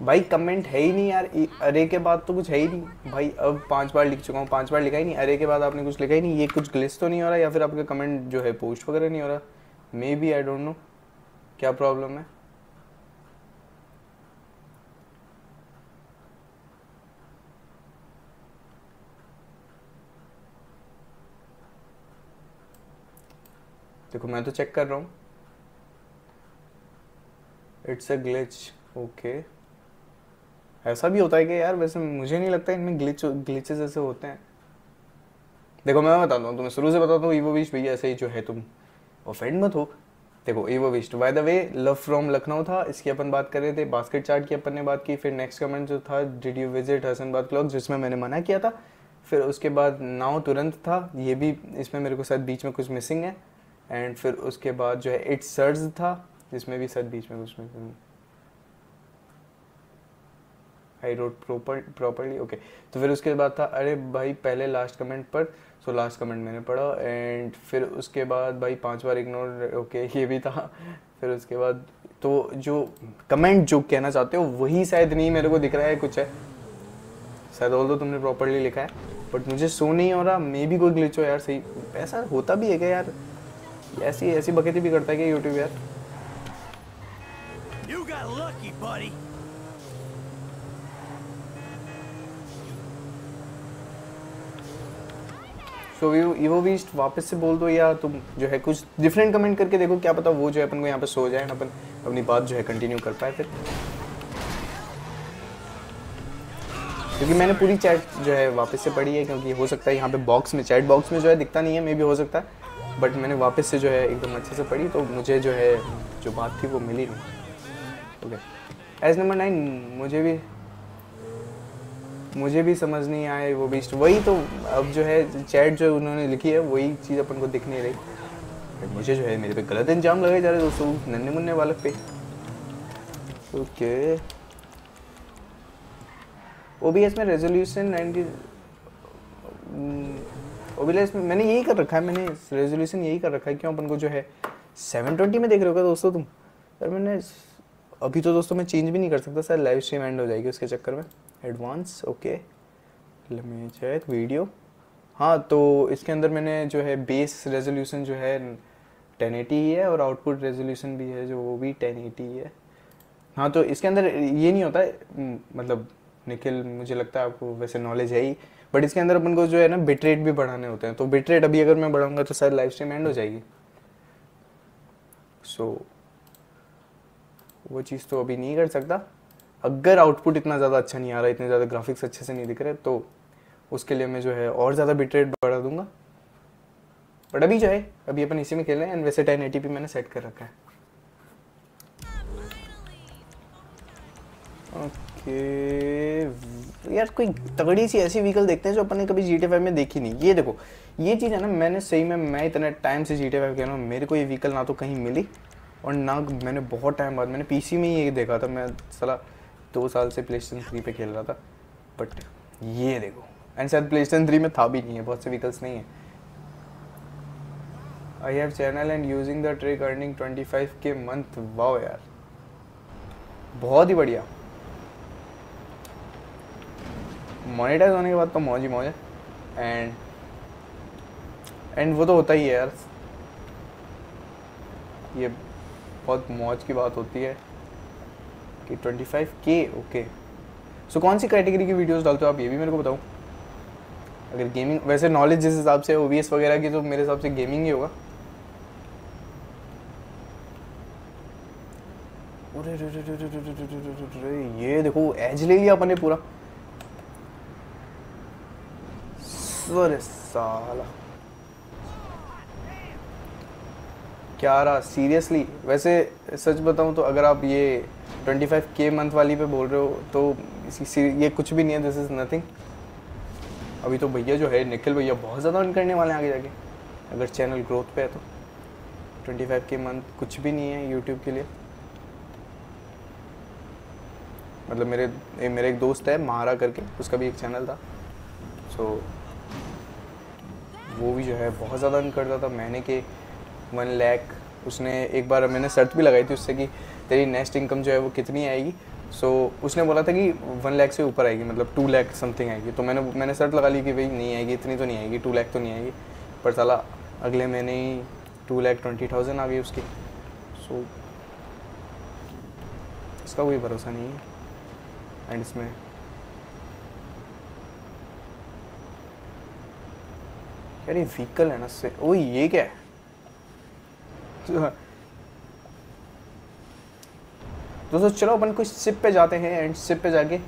भाई कमेंट है ही नहीं यार। अरे के बाद तो कुछ है ही नहीं। भाई, अब पाँच बार लिख चुका हूँ, पाँच बार लिखा ही नहीं। अरे के बाद आपने कुछ लिखा ही नहीं। ये कुछ ग्लिस तो नहीं हो रहा या फिर आपका कमेंट जो है पोस्ट वगैरह नहीं हो रहा? Maybe I don't know क्या प्रॉब्लम है? देखो, मैं तो चेक कर रहा हूँ। इट्स अ ग्लिच ओके ऐसा भी होता है कि यार, वैसे मुझे नहीं लगता इनमें ग्लिच ग्लिचेस ऐसे होते हैं। देखो, मैं बताता हूँ, तुम्हें शुरू से बताता हूँ, ईवो विस्ट भैया ऐसे ही जो है तुम। ऑफेंड मत हो। देखो Evo beast by the way love from Lucknow था, इसकी अपन बात कर रहे थे बास्केट चार्ट की अपन ने बात की, फिर नेक्स्ट कमेंट जो था did you visit Hussainabad clock जिसमें मैंने मना किया था, फिर उसके बाद नाउ तुरंत था, ये भी इसमें मेरे को शायद बीच में कुछ मिसिंग है एंड फिर उसके बाद जो है इट्स सर्ज था, जिसमें भी शायद बीच में कुछ missing I wrote proper properly okay तो फिर उसके बाद था, अरे भाई, पहले लास्ट कमेंट पर सो लास्ट कमेंट मैंने पढ़ा एंड फिर उसके बाद भाई पाँच बार इग्नोर ओके [LAUGHS] ये भी था। फिर उसके बाद तो जो कमेंट जो कहना चाहते हो वही शायद नहीं मेरे को दिख रहा है कुछ है। शायद ऑल तो तुमने प्रॉपरली लिखा है बट मुझे सो नहीं हो रहा मे भी कोई ग्लिच हो यार सही। ऐसा होता भी है क्या यार? ऐसी ऐसी बकैती भी करता है क्या यूट्यूब यार? You got lucky, buddy. So Evo beast वापस से बोल दो या तुम जो है कुछ डिफरेंट कमेंट करके देखो, क्या पता वो जो है अपन को यहाँ पे सो जाए, अपन अपनी बात जो है कंटिन्यू कर पाए फिर। क्योंकि मैंने पूरी चैट जो है वापस से पढ़ी है, क्योंकि हो सकता है यहाँ पे बॉक्स में चैट बॉक्स में जो है दिखता नहीं है मे भी हो सकता है बट मैंने वापस से जो है एकदम अच्छे से पढ़ी तो मुझे जो है जो बात थी वो मिली नहीं। ओके एज नंबर नाइन मुझे भी मुझे भी समझ नहीं आया वो बीस्ट वही तो अब जो है चैट जो उन्होंने लिखी है, वही चीज़ अपन को दिख नहीं रही। मुझे जो है, मेरे पे गलत इंजाम लगाए जा रहे दोस्तों, नन्हे मुन्ने बालक पे। ओके। ओबीएस में रेजोल्यूशन 90 ओबीएस में मैंने यही कर रखा है, मैंने रेजोल्यूशन यही कर रखा है, क्यों अपन को जो है 720 में देख रहे हो दोस्तों तुम? पर मैंने अभी तो दोस्तों मैं चेंज भी नहीं कर सकता सर लाइव स्ट्रीम एंड हो जाएगी उसके चक्कर में। Advance okay. मैं चेक वीडियो हाँ तो इसके अंदर मैंने जो है बेस रेजोल्यूशन जो है 1080 ही है और आउटपुट रेजोल्यूशन भी है जो वो भी 1080 ही है। हाँ तो इसके अंदर ये नहीं होता मतलब निखिल मुझे लगता है आपको वैसे नॉलेज है ही बट इसके अंदर अपन को जो है ना बिट रेट भी बढ़ाने होते हैं। तो बिट रेट अभी अगर मैं बढ़ाऊँगा तो शायद लाइव स्ट्रीम एंड हो जाएगी। सो so, वो चीज़ तो अभी नहीं कर सकता। अगर आउटपुट इतना ज़्यादा अच्छा नहीं आ रहा, इतने ज़्यादा ग्राफिक्स अच्छे से नहीं दिख रहे तो उसके लिए मैं जो है और ज़्यादा बिट रेट बढ़ा दूँगा बट अभी जो है, अभी अपन इसी में खेल रहे हैं एंड वैसे टेन एटी मैंने सेट कर रखा है ओके okay. यार कोई तगड़ी सी ऐसी व्हीकल देखते हैं जो अपन ने कभी जी टी में देखी नहीं ये देखो, ये चीज़ है ना, मैंने सही में, मैं इतने टाइम से जी टी फाइव खेल रहा हूँ, मेरे को ये व्हीकल ना तो कहीं मिली, और ना मैंने बहुत टाइम बाद, मैंने पीसी में ही ये देखा था, मैं सला दो साल से प्ले स्टेशन थ्री पे खेल रहा था बट ये देखो। एंड शायद प्ले स्टेशन थ्री में था भी नहीं है, बहुत से व्हीकल्स नहीं है। I have channel and using the trick earning 25 K month wow यार। बहुत ही बढ़िया। मोनेटाइज होने के बाद तो मौज ही मौज है। एंड एंड वो तो होता ही है यार। ये बहुत मौज की बात होती है। कि twenty five K okay so कौन सी कैटेगरी की वीडियोस डालते हो आप ये भी मेरे को बताओ अगर गेमिंग वैसे नॉलेज जिस हिसाब से ओ वगैरह की तो मेरे हिसाब से गेमिंग ही होगा ये देखो एज ले लिया अपने पूरा साला क्या रहा? सीरियसली वैसे सच बताऊँ तो अगर आप ये 25 के मंथ वाली पे बोल रहे हो तो ये कुछ भी नहीं है दिस इज़ नथिंग अभी तो भैया जो है निखिल भैया बहुत ज़्यादा अर्न करने वाले हैं आगे जाके। अगर चैनल ग्रोथ पे है तो। 25 के मंथ कुछ भी नहीं है यूट्यूब के लिए। मतलब मेरे ए, मेरे एक दोस्त है महारा करके उसका भी एक चैनल था। सो so, वो भी जो है बहुत ज़्यादा अर्न करता था। महीने के वन लैख उसने एक बार मैंने शर्त भी लगाई थी उससे कि तेरी नेक्स्ट इनकम जो है वो कितनी आएगी? सो so, उसने बोला था कि वन लैख से ऊपर आएगी मतलब टू लाख समथिंग आएगी। तो मैंने मैंने शर्त लगा ली कि भाई नहीं आएगी इतनी तो नहीं आएगी टू लाख तो नहीं आएगी। पर साला अगले महीने ही टू लैख ट्वेंटी थाउज़ेंड आ गई उसकी। सो so, इसका कोई भरोसा नहीं है। एंड इसमें यार ये व्हीकल है ना से ओ ये क्या है? दोस्तों, चलो अपन कुछ सिप पे जाते हैं एंड सिप पे जाके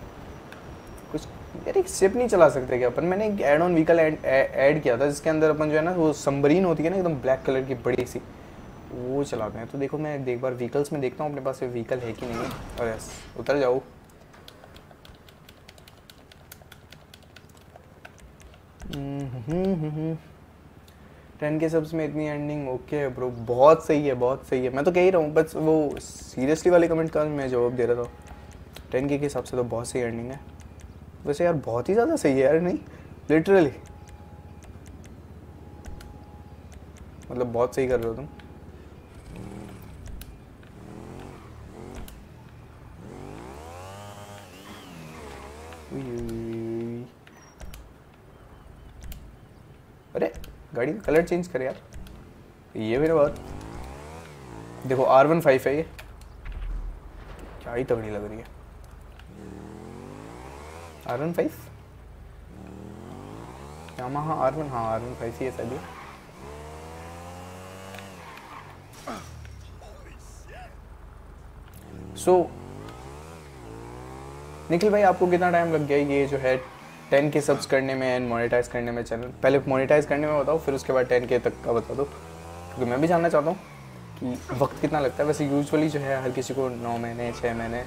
कुछ यार एक सिप नहीं चला सकते क्या अपन? मैंने एक एड ऑन व्हीकल ऐड किया था, जिसके अंदर अपन जो है ना, वो सबमरीन होती है ना, एकदम ब्लैक कलर की, बड़ी सी। वो चलाते हैं। तो देखो, मैं एक बार व्हीकल्स में देखता हूँ, अपने पास व्हीकल है कि नहीं। है और यस उतर जाओ। टेन के सब्स में इतनी एंडिंग ओके है ब्रो बहुत सही है, बहुत सही है। मैं तो कह ही रहा हूँ, बस वो सीरियसली वाले कमेंट का मैं जवाब दे रहा था। टेन के हिसाब से तो बहुत सही एंडिंग है। वैसे यार बहुत ही ज़्यादा सही है यार, नहीं? लिटरली मतलब बहुत सही कर रहे हो तुम। गाड़ी कलर चेंज कर यार। ये मेरे बात देखो आर वन फाइव है ये। क्या ही तगड़ी लग रही है। R one five Yamaha R one हाँ आर वन फाइव ही है ये सो निखिल भाई, आपको कितना टाइम लग गया? ये जो है टेन के सब्स करने में एंड मोनेटाइज करने में चैनल पहले मोनेटाइज करने में बताओ, फिर उसके बाद टेन के तक का बता दो। क्योंकि मैं भी जानना चाहता हूँ कि वक्त कितना लगता है। वैसे यूजुअली जो है, हर किसी को नौ महीने छः महीने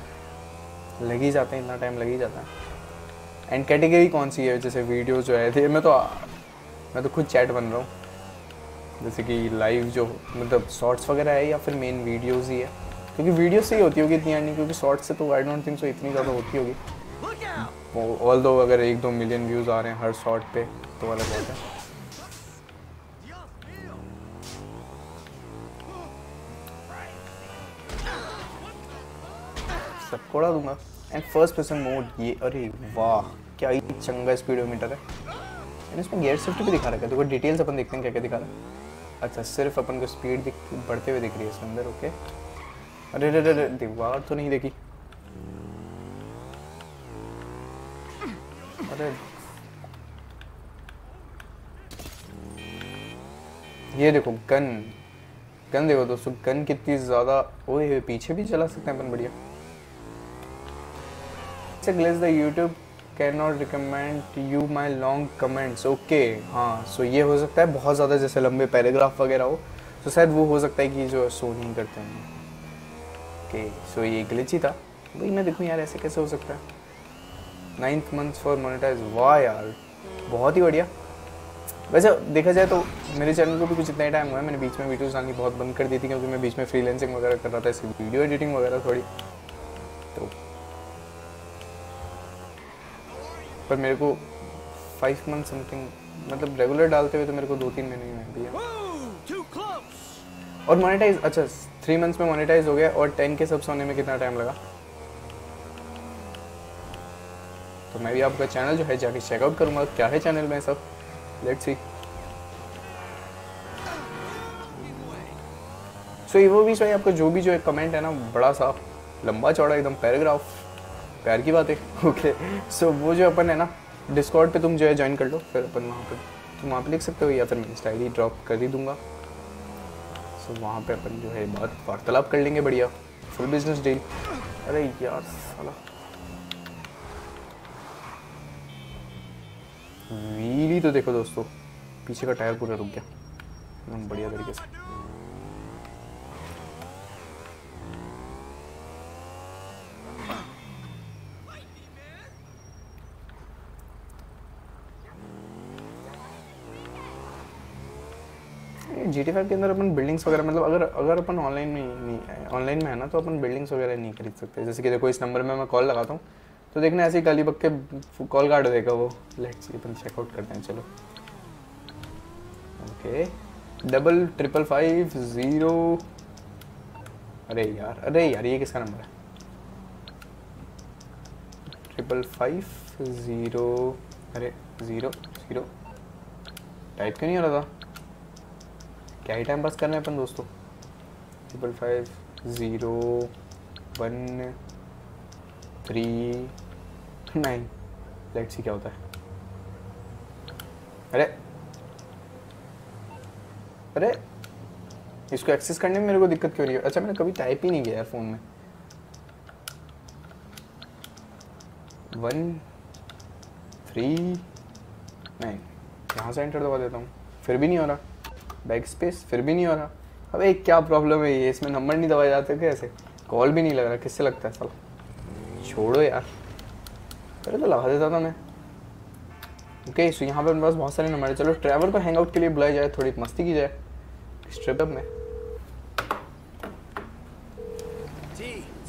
लग ही जाते हैं, इतना टाइम लग ही जाता है। एंड कैटेगरी कौन सी है? जैसे वीडियो जो है मैं तो मैं तो खुद चैट बन रहा हूँ। जैसे कि लाइव जो मतलब शॉर्ट्स वगैरह है या फिर मेन वीडियोज़ ही है। क्योंकि वीडियो से ही होती होगी इतनी अर्निंग क्योंकि शॉर्ट्स से तो आई डोंट थिंक सो इतनी ज़्यादा होती होगी! ऑल दो अगर एक दो मिलियन व्यूज़ आ रहे हैं हर शॉर्ट पे तो अलग बात है? सबको उड़ा दूँगा। एंड फ़र्स्ट पर्सन मोड ये, अरे वाह, क्या ही चंगा स्पीडोमीटर है। एंड इसमें गियर शिफ्ट भी दिखा रखा है। देखो डिटेल्स अपन देखते हैं क्या क्या दिखा रहा है। अच्छा सिर्फ़ अपन को स्पीड दिख, बढ़ते हुए दिख रही है इसके अंदर ओके अरे अरे अरे, दीवार तो नहीं देखी। अरे। ये देखो, गन। गन देखो दोस्तों, गन कितनी ज़्यादा ओए, पीछे भी चला सकते हैं अपन, बढ़िया। से the YouTube can not recommend you my long comments okay हाँ सो ये हो सकता है बहुत ज़्यादा जैसे लंबे पैराग्राफ वगैरह हो तो शायद वो हो सकता है कि जो सो नहीं करते हैं। ओके सो ये ग्लिच ही था। भाई मैं देखूँ यार ऐसे कैसे हो सकता है। नाइन्थ मंथ फॉर मोनेटाइज वाह यार बहुत ही बढ़िया वैसे देखा जाए तो मेरे चैनल को भी कुछ इतना ही टाइम हुआ है मैंने बीच में वीडियोस डालनी बहुत बंद कर दी थी क्योंकि मैं बीच में फ्रीलांसिंग वगैरह कर रहा था ऐसे वीडियो एडिटिंग वगैरह थोड़ी तो पर मेरे को फाइव मंथ समथिंग मतलब रेगुलर डालते हुए तो मेरे को दो तीन महीने ही! Too close! और मोनेटाइज अच्छा थ्री मंथ्स में मोनेटाइज हो गया और टेन के सब्स होने में कितना टाइम लगा तो मैं भी आपका चैनल जो है जाके चेकआउट करूँगा। क्या है चैनल में सब? लेट्स सी सो ये वो भी भाई, आपका जो भी जो है कमेंट है ना, बड़ा सा लंबा चौड़ा एकदम पैराग्राफ प्यार की बात। है ओके सो वो जो अपन है ना डिस्कॉर्ड पे तुम जो है ज्वाइन कर लो। फिर अपन वहाँ पे, तुम वहाँ पे लिख सकते हो या फिर मैं इंस्टा आई ड्रॉप कर ही दूँगा। सो वहाँ पे अपन जो है बात वार्तालाप कर लेंगे बढ़िया। फुल बिज़नेस डील अरे यार, साला। व्हीली तो देखो दोस्तों, पीछे का टायर पूरा रुक गया। एकदम बढ़िया तरीके से। जी टी के अंदर अपन बिल्डिंग्स वगैरह मतलब अगर अगर अपन ऑनलाइन में ऑनलाइन में है ना तो अपन बिल्डिंग्स वगैरह नहीं खरीद सकते। जैसे कि देखो, इस नंबर में मैं कॉल लगाता हूँ। तो देखना ऐसे ही काली बक्के कॉल कार्ड देगा वो। लेट्स अपन चेकआउट करते हैं, चलो। Okay double triple five zero अरे यार अरे यार, ये किसका नंबर है? ट्रिपल फाइव ज़ीरो अरे ज़ीरो ज़ीरो टाइप क्यों नहीं हो रहा था? क्या ही टाइम पास करना है अपन दोस्तों? Triple five zero one three nine let's see क्या होता है। अरे। अरे। इसको एक्सेस करने में मेरे को दिक्कत क्यों रही है? अच्छा मैंने कभी टाइप ही नहीं किया यार फ़ोन में। वन थ्री नाइन यहाँ से एंटर दबा देता हूँ। फिर भी नहीं हो रहा। बैक स्पेस फिर भी नहीं हो रहा। अब एक क्या प्रॉब्लम है ये? इसमें नंबर नहीं दबाए जाते कैसे कॉल भी नहीं लग रहा। किससे लगता है? साला। छोड़ो यार पहले तो लगा देता था मैं ओके सो यहाँ पे मेरे पास बहुत सारे नंबर है चलो ट्रैवल को हैंग आउट के लिए बुलाया जाए थोड़ी मस्ती की जाए स्ट्रिप अप में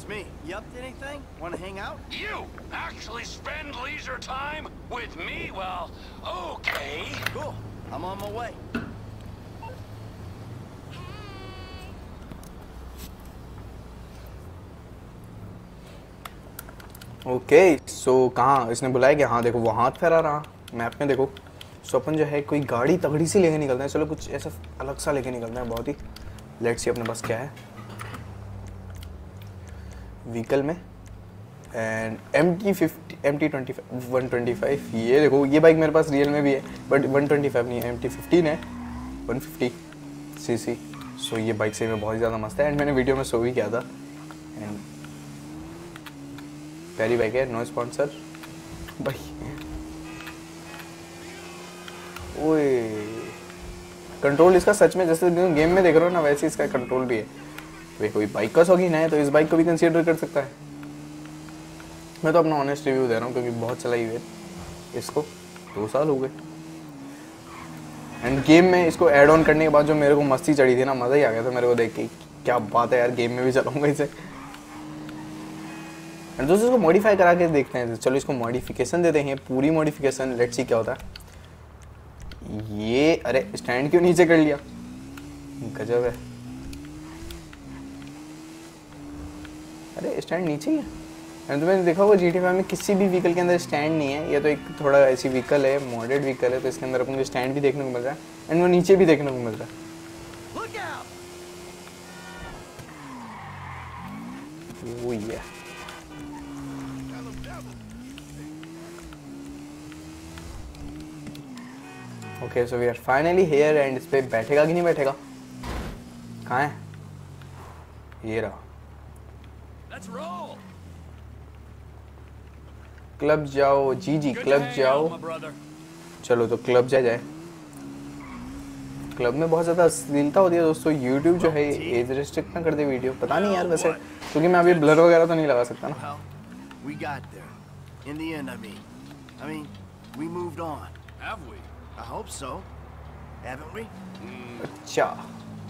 me. You up to anything? Want to hang out? You actually spend leisure time with me? Well, okay. Cool. I'm on my way. Okay so कहाँ? इसने बुलाया कि हाँ देखो, वो हाथ फैला रहा। मैप में देखो सो अपन जो है, कोई गाड़ी तगड़ी सी लेके निकलते हैं। चलो, कुछ ऐसा अलग सा लेके निकलना है, बहुत ही लेट्स सी अपने पास क्या है। व्हीकल में and M T fifty M T twenty one twenty five ये देखो, ये बाइक मेरे पास रियल में भी है बट वन ट्वेंटी फाइव नहीं है एम टी फिफ्टीन है one fifty C C so ये बाइक से में बहुत ही ज़्यादा मस्त है एंड मैंने वीडियो में शो भी किया था। एंड प्यारी बाइक है नो स्पॉन्सर भाई। ओए। कंट्रोल इसका सच में जैसे गेम में देख रहे हो ना वैसे इसका कंट्रोल भी है। भाई कोई बाइक का शौकीन है तो इस बाइक को भी कंसीडर कर सकता है। मैं तो अपना ऑनेस्ट रिव्यू दे रहा हूँ क्योंकि बहुत चलाई हुई है। इसको दो साल हो गए। एंड गेम में इसको ऐड ऑन करने के बाद जो मेरे को मस्ती चढ़ी थी ना मज़ा ही आ गया था मेरे को देख के। क्या बात है यार गेम में भी चलाऊँगा इसे। एंड दोस्तों इसको मॉडिफाई करा के देखते हैं। चलो इसको मॉडिफिकेशन देते हैं पूरी मॉडिफिकेशन लेट्स सी क्या होता है। ये, अरे स्टैंड क्यों नीचे कर लिया? गजब है। अरे स्टैंड नीचे ही है। एंड तो मैंने देखा होगा जी टी में किसी भी व्हीकल के अंदर स्टैंड नहीं है। ये तो एक थोड़ा ऐसी व्हीकल है मॉडर्ड व्हीकल है तो इसके अंदर अपन स्टैंड भी देखने को मिल रहा है एंड वो नीचे भी देखने को मिल रहा है! वो ये okay so we are finally here and इस पे बैठेगा कि नहीं बैठेगा कहाँ है ये रहा क्लब जाओ जी जी क्लब जाओ. चलो तो क्लब जा जाए क्लब में बहुत ज़्यादा अश्लीलता होती है दोस्तों यूट्यूब जो है एज रिस्ट्रिक्ट ना कर दे वीडियो पता नहीं यार वैसे क्योंकि मैं अभी ब्लर वगैरह तो नहीं लगा सकता ना we got there. In the end, I mean. I mean, we moved on. Have we? I hope so. Haven't we? अच्छा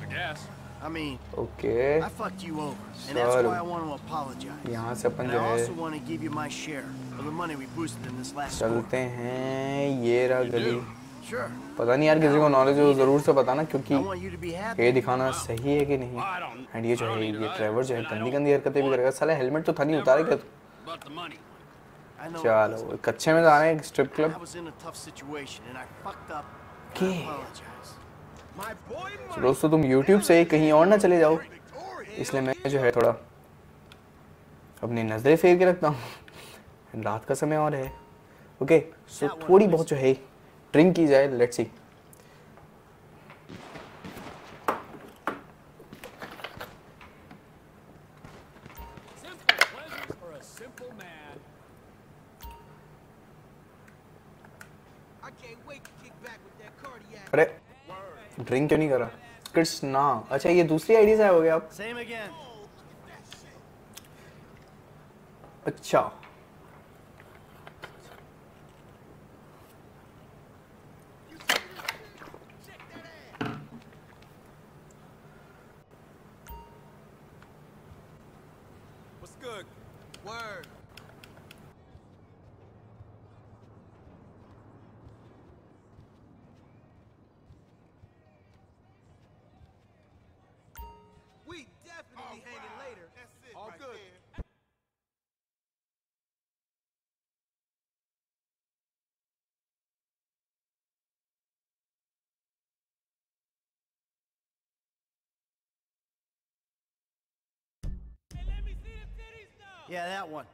I guess. I mean, okay I fucked you over, and that's why I want to apologize. यहाँ से अपन And जो I also want to give you my share of the money we boosted in this last चलते हैं ये रहा गली Sure. पता नहीं यार किसी को नॉलेज हो तो ज़रूर से बताना क्योंकि. ये दिखाना सही है कि नहीं एंड ये जो है ये ट्रेवर जो है गंदी गंदी हरकतें भी करेगा साला हेलमेट तो था नहीं उतारे क्या तू चलो अच्छे में जा रहे हैं स्ट्रिप क्लब दोस्तों तुम YouTube से कहीं और ना चले जाओ। इसलिए मैं जो है थोड़ा अपनी नज़रें फेर के रखता हूँ। रात का समय और है। ओके सो थोड़ी बहुत जो है ड्रिंक की जाए लेट्स सी ड्रिंक क्यों नहीं करा? कृष्णा अच्छा ये दूसरी आईडी से हो गया। आप. अच्छा। Yeah, that one.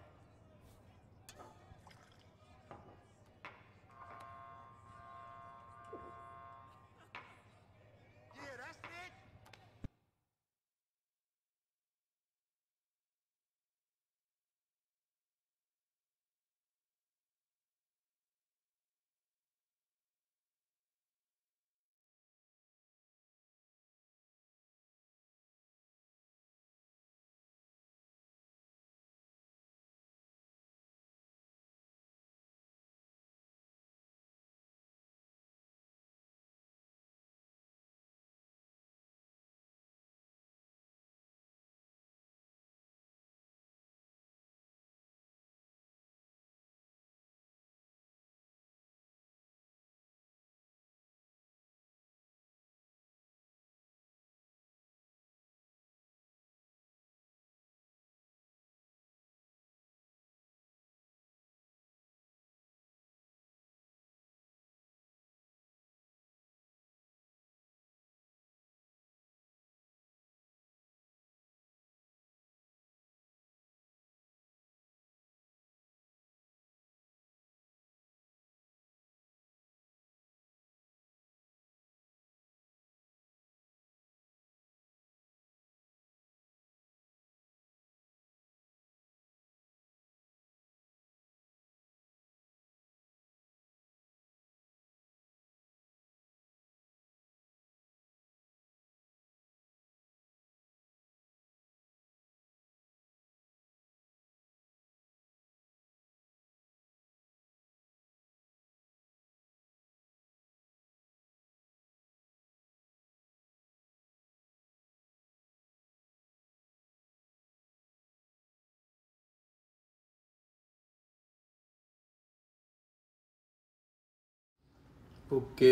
Okay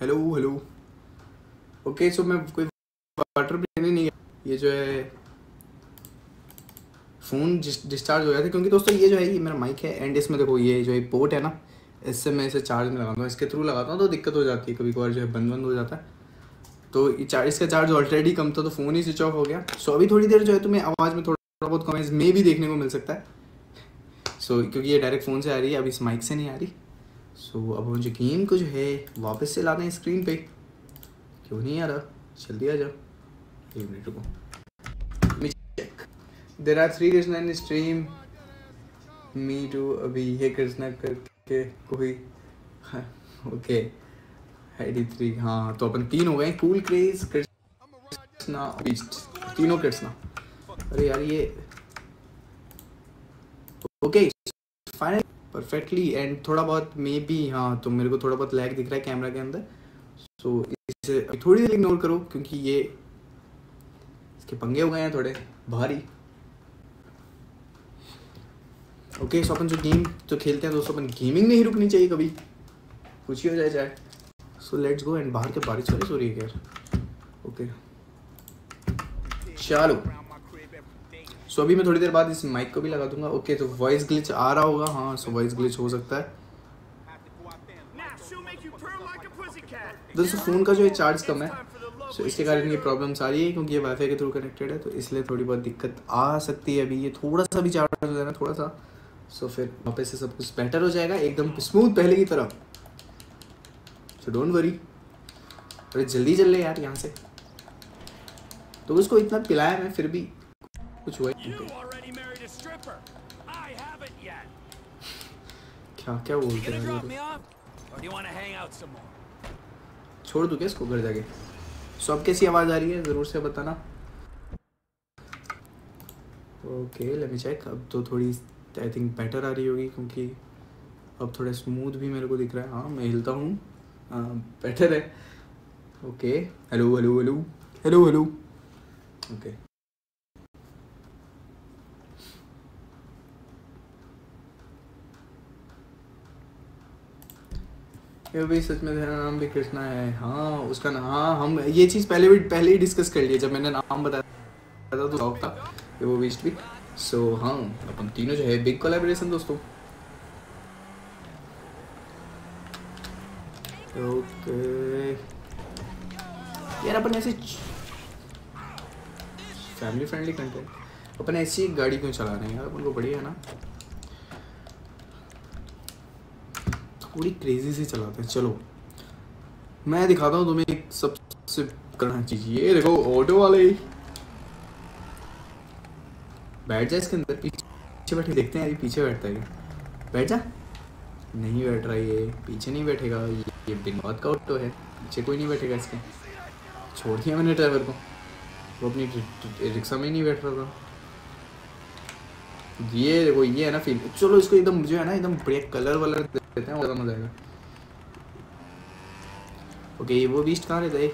hello hello okay so मैं कोई वाटर भी नहीं ये जो है फ़ोन डिस्चार्ज हो गया था, क्योंकि दोस्तों ये जो है, ये मेरा माइक है एंड इसमें देखो ये जो है पोर्ट है ना, इससे मैं इसे चार्ज में लगाता हूँ। इसके थ्रू लगाता हूँ तो दिक्कत हो जाती है, कभी कभार जो है बंद बंद हो जाता है। तो चार्ज इसका चार्ज ऑलरेडी कम था तो फ़ोन ही स्विच ऑफ़ हो गया। सो अभी थोड़ी देर जो है तुम्हें आवाज़ में थोड़ा बहुत कमेंट्स में भी देखने को मिल सकता है। सो क्योंकि ये डायरेक्ट फ़ोन से आ रही है अभी इस माइक से नहीं आ रही। सो so, अब मुझे गेम को जो है वापस से लाते हैं स्क्रीन पे। क्यों नहीं आ रहा जल्दी आ जाओ। एक मिनट रुको। There are three Krishna in stream me too अभी ये कृष्णा करके कोई ओके आईडी थ्री हाँ तो अपन तीन हो गए। कूल क्रेज कृष्णा तीनों कृष्णा अरे यार ये ओके फाइनल परफेक्टली एंड थोड़ा बहुत मे बी हाँ तो मेरे को थोड़ा बहुत लैग दिख रहा है कैमरा के अंदर। सो इसे थोड़ी देर इग्नोर करो क्योंकि ये इसके पंगे हो गए हैं थोड़े, भारी। ओके सो अपन जो गेम जो खेलते हैं दोस्तों, अपन गेमिंग नहीं रुकनी चाहिए कभी। कुछ ही हो जाए, चाहे। सो लेट्स गो एंड बाहर के बारिश हो रही है यार? ओके चलो। सो अभी मैं थोड़ी देर बाद इस माइक को भी लगा दूँगा। ओके तो वॉइस ग्लिच आ रहा होगा। हाँ सो वॉइस ग्लिच हो सकता है। दोस्तों फ़ोन का जो है चार्ज कम है। सो इसके कारण ये प्रॉब्लम्स आ रही है, क्योंकि ये वाईफाई के थ्रू कनेक्टेड है तो इसलिए थोड़ी बहुत दिक्कत आ सकती है अभी। ये थोड़ा सा भी चार्ज हो जाए ना, थोड़ा सा। सो फिर वापस से सब कुछ बेटर हो जाएगा, एकदम स्मूथ पहले की तरह। सो डोंट वरी अरे, जल्दी चल ले यार यहाँ से। तो उसको इतना पिलाया मैं, फिर भी कुछ हुआ ही You already married a stripper. I haven't yet. क्या क्या बोलते gonna हैं ये? Or do you want to hang out some more? छोड़ दूँ क्या इसको घर जाके? सो अब कैसी आवाज़ आ रही है? ज़रूर से बताना। ओके लेट मी चेक अब तो थोड़ी आई थिंक बेटर आ रही होगी क्योंकि अब थोड़ा स्मूथ भी मेरे को दिख रहा है। हाँ मैं हिलता हूँ। बेटर है। Okay hello hello hello hello hello okay ये भी सच में तेरा नाम भी कृष्णा है। हाँ उसका नाम हाँ हम ये चीज़ पहले भी पहले ही डिस्कस कर लिया। जब मैंने नाम बताया था तो शौक था कि वो बीस्ट भी सो so, हाँ अपन तीनों जो है बिग कोलेबरेशन दोस्तों। ओके यार अपन ऐसे फैमिली फ्रेंडली कंटेंट अपन ऐसी गाड़ी क्यों चला रहे हैं यार? अपन को बढ़िया है ना। थोड़ी क्रेजी से चलाते हैं। चलो मैं दिखाता हूँ तुम्हें एक सबसे करना चाहिए ये देखो ऑटो वाले। बैठ जा इसके अंदर पीछे बैठे देखते हैं ये पीछे बैठता है बैठ जा। नहीं बैठ रहा ये पीछे नहीं बैठेगा। ये, ये बिनबाद का ऑटो है पीछे कोई नहीं बैठेगा इसके। छोड़ दिया मैंने ड्राइवर को। वो अपनी रिक्शा में ही नहीं बैठ रहा था। ये देखो ये है ना फील चलो इसको एकदम जो है ना एकदम बढ़िया कलर वलर देते हैं ज़्यादा मज़ा आएगा। ओके, ये वो बीस्ट कहाँ रहता है?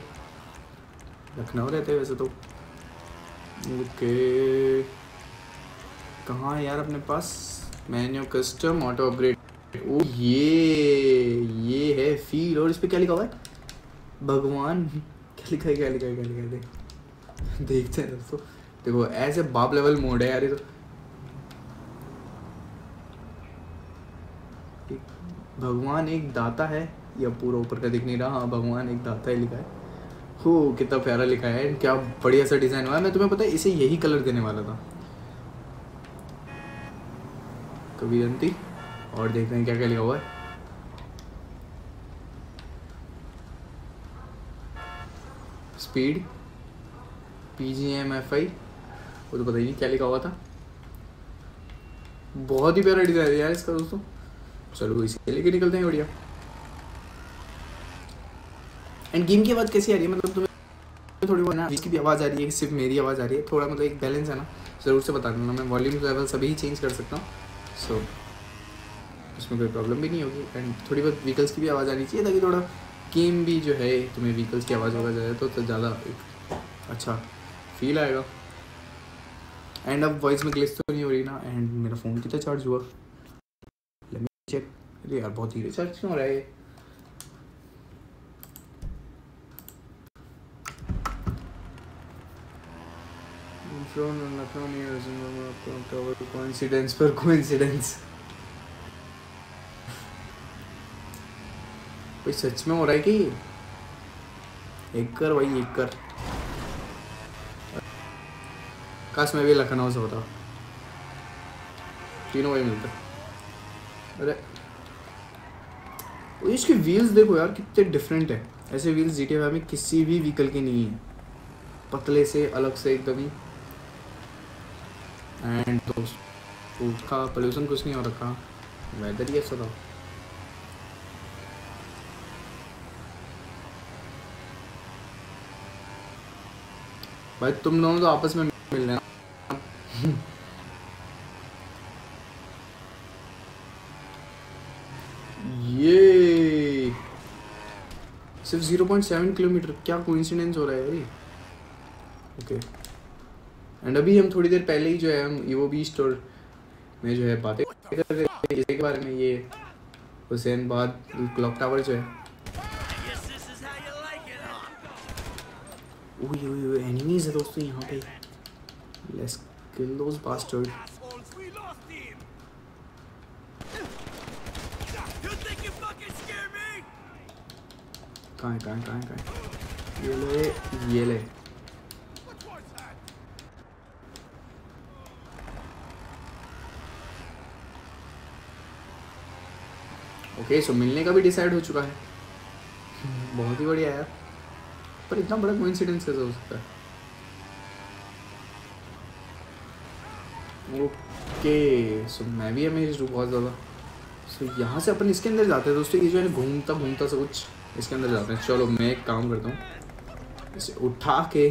लखनऊ रहते हैं वैसे तो। ओके। कहाँ है यार अपने पास? मेन्यू कस्टम ऑटो अपग्रेड ओ, ये ये है फील और इस पे क्या लिखा हुआ है? भगवान। [LAUGHS] क्या लिखा है, क्या लिखा है, क्या लिखा है? [LAUGHS] देखते हैं दोस्तों। देखो, ऐसे बाप लेवल मोड है यार ये तो। भगवान एक दाता है। या पूरा ऊपर का दिख नहीं रहा। हाँ भगवान एक दाता है लिखा है। हो, कितना प्यारा लिखा है। क्या बढ़िया सा डिज़ाइन हुआ है। मैं तुम्हें पता है, इसे यही कलर देने वाला था। कभी कवियंती और देखते हैं क्या क्या लिखा हुआ है। Speed P G M F I वो तो पता ही नहीं क्या लिखा हुआ था। बहुत ही प्यारा डिज़ाइन है यार इसका दोस्तों। चलो इसके लेके निकलते हैं बढ़िया। एंड गेम की आवाज़ कैसी आ रही है? मतलब तुम्हें थोड़ी बहुत ना इसकी भी आवाज़ आ रही है सिर्फ़ मेरी आवाज़ आ रही है। थोड़ा मतलब एक बैलेंस है ना ज़रूर से बता देना मैं। वॉल्यूम लेवल सभी ही चेंज कर सकता हूँ। सो उसमें कोई प्रॉब्लम भी नहीं होगी। एंड थोड़ी बहुत व्हीकल्स की भी आवाज़ आनी चाहिए ताकि थोड़ा गेम भी जो है तुम्हें व्हीकल्स की आवाज़ वगैरह जाए तो, तो ज़्यादा अच्छा फील आएगा। एंड अब वॉइस में ग्लिच तो नहीं हो रही ना। एंड मेरा फ़ोन कितना चार्ज हुआ? चेक अरे यार बहुत धीरे चार्ज क्यों हो रहा है पर कोई [LAUGHS] सच में हो रहा है कि? एक कर भाई एक कर। काश मैं भी लखनऊ से होता। तीनों वही मिलते। अरे। इसके व्हील्स देखो यार, कितने डिफरेंट है। ऐसे व्हील्स जी टी में किसी भी व्हीकल के नहीं है। पतले से, अलग से एकदम ही। एंड तो उसका पोल्यूशन कुछ नहीं हो रखा। वेदर ही ऐसा था। भाई, तुम दोनों तो आपस में मिल लेना ये सिर्फ़ 0.7 किलोमीटर। क्या कोइंसिडेंस हो रहा है यार ओके एंड अभी हम थोड़ी देर पहले ही जो है, हम ईवो बी स्टोर में जो है बातें कर रहे थे। इसके बारे में ये हुसैन बाद क्लॉक टावर जो है। ओए ओए एनिमीज है दोस्तों यहाँ पे। Let's kill those bastard Assholes, we lost him! You think you fucking scare me? कहाँ है कहाँ है कहाँ है, कहाँ ये ले ये ले? ओके सो मिलने का भी डिसाइड हो चुका है। बहुत ही बढ़िया यार। पर इतना बड़ा कोइंसिडेंस कैसे हो सकता है? ओके सो मैं भी अमेज हूँ बहुत ज़्यादा। सो यहाँ से अपन इसके अंदर जाते हैं दोस्तों, ये जो है घूमता घूमता सब कुछ इसके अंदर जाते हैं। चलो मैं एक काम करता हूँ। इसे उठा के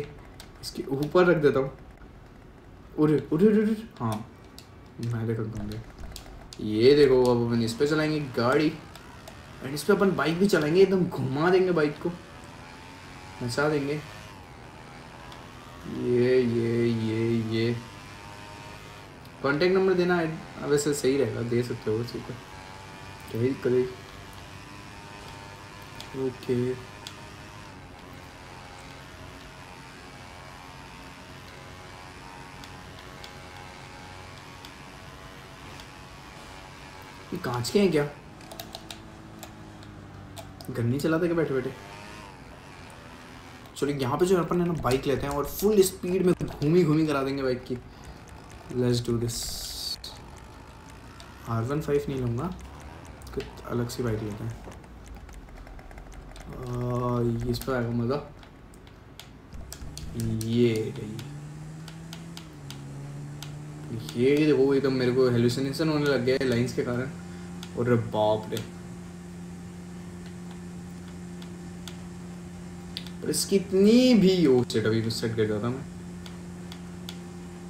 इसके ऊपर रख देता हूँ। उरे उरे उरे उरे, हाँ मैं सकता हूँ ये। देखो अब अपन इस पे चलाएँगे गाड़ी। एंड इस पे अपन बाइक भी चलाएँगे एकदम घुमा देंगे बाइक को। नचा देंगे। ये ये ये ये। कांटेक्ट नंबर देना वैसे सही रहेगा दे सकते हो उसी को। ही करे ओके ये कांच के हैं क्या? गन नहीं चलाते क्या बैठे बैठे चलो यहाँ पे जो अपन है ना बाइक लेते हैं और फुल स्पीड में घूमी घूमी करा देंगे बाइक की। Let's do this R one five नहीं लूँगा। कुछ अलग सी बाइक लेते हैं। इस पर आएगा मज़ा ये ये देखो एकदम मेरे को हेलुसिनेशन होने लग गया है लाइंस के कारण। और बाप रे। पर इसकी इतनी भी सेट अभी सेट कर जाता मैं।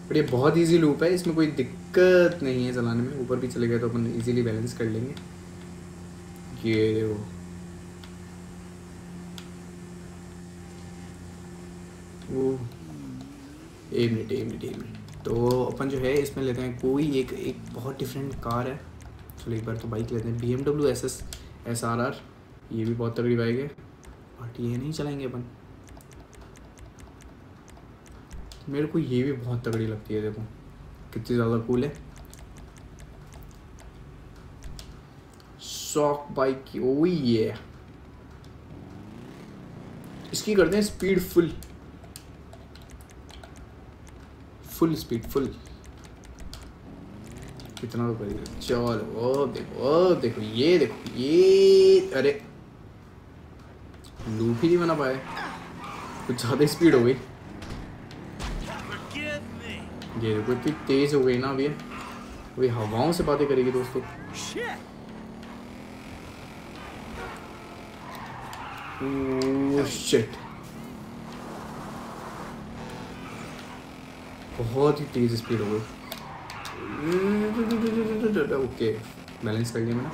पर ये बहुत इजी लूप है, इसमें कोई दिक्कत नहीं है चलाने में। ऊपर भी चले गए तो अपन इजीली बैलेंस कर लेंगे। ये देखो। वो एक मिनट एक मिनट एक मिनट। तो अपन जो है, इसमें लेते हैं कोई एक एक बहुत डिफरेंट कार है। चलो एक बार तो बाइक लेते हैं। B M W S S S R R ये भी बहुत तगड़ी बाइक है। बट ये नहीं चलाएँगे अपन। मेरे को ये भी बहुत तगड़ी लगती है, देखो। कितनी ज़्यादा कूल है। शॉक बाइक की ओ ये इसकी करते हैं speed full full speed full कितना करिए चलो ओ देखो ओ देखो, ये देखो, ये, अरे। लूप ही नहीं बना पाए कुछ ज़्यादा स्पीड हो गई। ये देखो, इतनी तेज हो गई ना अभी। अभी हवाओं से बातें करेगी दोस्तों। शिट बहुत ही तेज स्पीड हो गई। ओके बैलेंस कर लिया मैंने।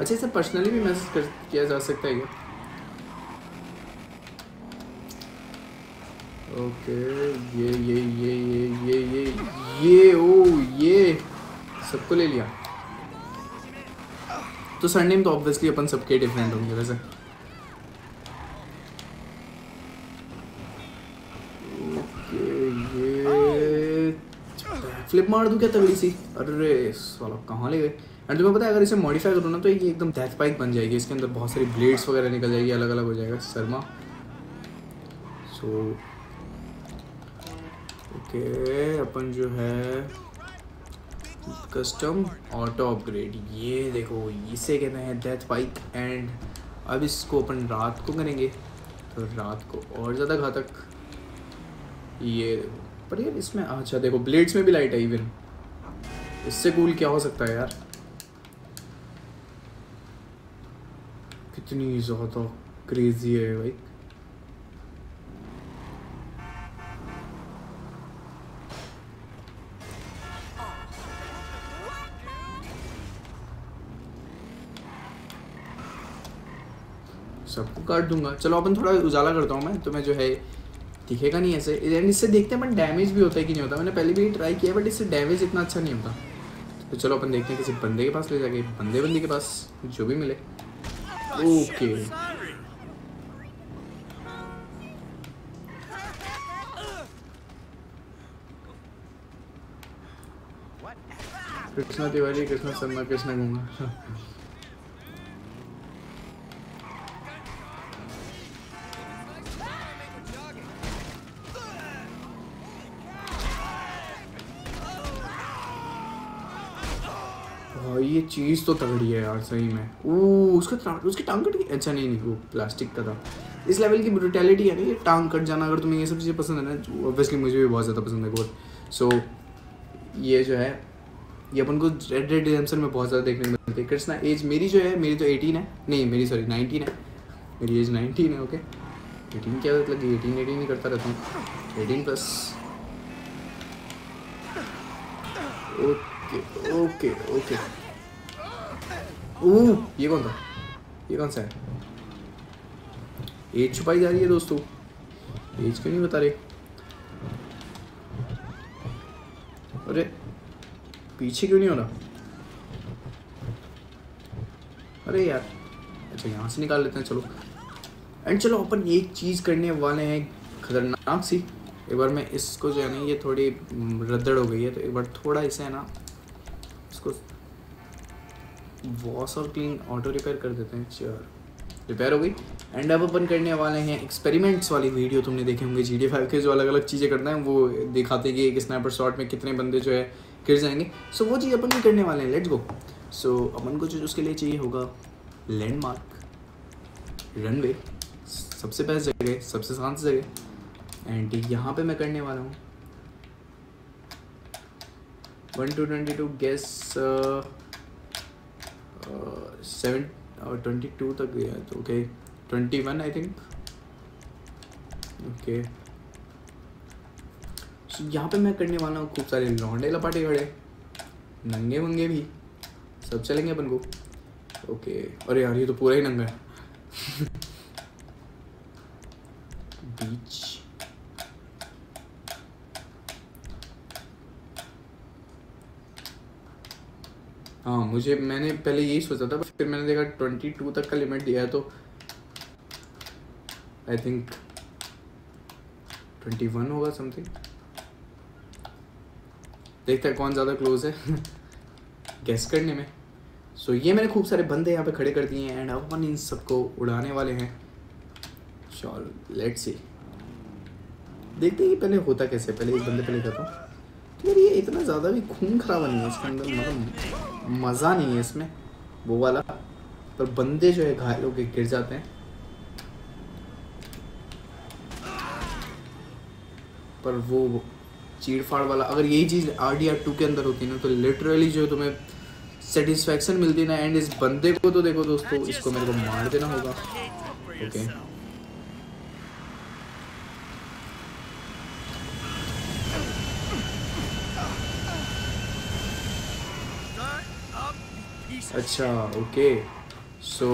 अच्छा इसे पर्सनली भी मैसेज कर, किया जा सकता है क्या? ओके, ये ये ये ये ये ये ये, ओ, ये, सबको ले लिया। तो सरनेम तो ऑब्वियसली अपन सबके डिफरेंट होंगे वैसे ओके ये फ्लिप मार दूँ क्या तगड़ी सी? अरे साला कहाँ ले गए? एंड तुम्हें पता है, अगर इसे मॉडिफाई करो ना तो ये एकदम डेथ बाइक बन जाएगी। इसके अंदर बहुत सारी ब्लेड्स वगैरह निकल जाएगी अलग अलग हो जाएगा, शर्मा। सो ओके अपन जो है कस्टम ऑटो अपग्रेड ये देखो, इसे कहते हैं डेथ बाइक एंड अब इसको अपन रात को करेंगे। तो रात को और ज़्यादा घातक। ये देखो। पर यार इसमें अच्छा देखो ब्लेड्स में भी लाइट है इवन इससे कूल क्या हो सकता है यार? कितनी ज़्यादा क्रेजी है भाई। सबको काट दूँगा। चलो, अपन थोड़ा उजाला करता हूँ मैं तो मैं जो है दिखेगा नहीं ऐसे। एंड इससे देखते हैं बट डैमेज भी होता है कि नहीं होता। मैंने पहले भी ट्राई किया बट इससे डैमेज इतना अच्छा नहीं होता। तो चलो अपन देखते हैं किसी बंदे के पास ले जाके, बंदे बंदे के पास, जो भी मिले। ओके कृष्णा तिवारी कृष्णा शर्मा कृष्णा गंगा। चीज़ तो तगड़ी है यार, सही में। ओ उसका उसकी टांग कट गई। अच्छा नहीं नहीं, वो प्लास्टिक का था। इस लेवल की ब्रुटैलिटी है ना, ये टांग कट जाना, अगर तुम्हें ये सब चीज़ें पसंद है ना ऑब्वियसली मुझे भी बहुत ज़्यादा पसंद है गोड सो ये जो है, ये अपन को रेड रेड रिडेम्पशन में बहुत ज़्यादा देखने को मिलती है। कृष्णा एज मेरी जो है, मेरी तो एटीन है। नहीं, मेरी सॉरी नाइनटीन है। मेरी एज नाइनटीन है ओके एटीन क्या लगी एटीन एटीन ही करता रहता हूँ। Eighteen plus okay okay okay oh ये कौन था? ये कौन सा है? एज छुपाई जा रही है दोस्तों। एज क्यों नहीं बता रहे? अरे पीछे क्यों नहीं हो रहा अरे यार अच्छा यहाँ से निकाल लेते हैं चलो। एंड चलो अपन एक चीज़ करने वाले हैं खतरनाक सी। एक बार मैं इसको जो है ना ये थोड़ी हम्म, रद्दड़ हो गई है तो एक बार थोड़ा इसे है ना इसको वॉश और क्लीन ऑटो रिपेयर कर देते हैं चल रिपेयर हो गई. एंड अब अपन करने वाले हैं एक्सपेरिमेंट्स वाली वीडियो तुमने देखे होंगे जी डी फाइव के जो अलग अलग चीज़ें करते हैं वो दिखाते कि एक स्नैपर शॉट में कितने बंदे जो है गिर जाएँगे. सो so, वो चीज़ अपन भी करने वाले हैं लेट्स गो सो अपन को जो उसके लिए चाहिए होगा लैंडमार्क रनवे सबसे बेस्ट जगह सबसे शांत जगह. एंड यहाँ पे मैं करने वाला हूँ. One two twenty two guess seven twenty two तक गया तो okay twenty one I think okay यहाँ पे मैं करने वाला हूँ खूब सारे लौंडे लपाटे खड़े नंगे वंगे भी। सब चलेंगे अपन को। ओके अरे यार, ये तो पूरा ही नंगा है। [LAUGHS] बीच हाँ मुझे मैंने पहले यही सोचा था फिर मैंने देखा ट्वेंटी टू तक का लिमिट दिया है तो आई थिंक ट्वेंटी वन होगा समथिंग देखते हैं कौन ज़्यादा क्लोज है। [LAUGHS] गेस करने में। सो so, ये मैंने खूब सारे बंदे यहाँ पे खड़े कर दिए हैं एंड अपन इन सबको उड़ाने वाले हैं। चलो लेट्स सी देखते हैं कि पहले होता कैसे पहले एक बंदे पहले करता हूँ। तो यार ये इतना ज़्यादा भी खून खराबा नहीं है इसके अंदर मतलब मज़ा नहीं है इसमें, वो वाला। पर बंदे जो है, घायल होके गिर जाते हैं। पर वो चीड़ फाड़ वाला, अगर यही चीज़ आर डी आर टू के अंदर होती ना तो लिटरली जो तुम्हें सेटिस्फैक्शन मिलती ना एंड इस बंदे को तो देखो दोस्तों, इसको मेरे को मार देना होगा। ओके अच्छा okay so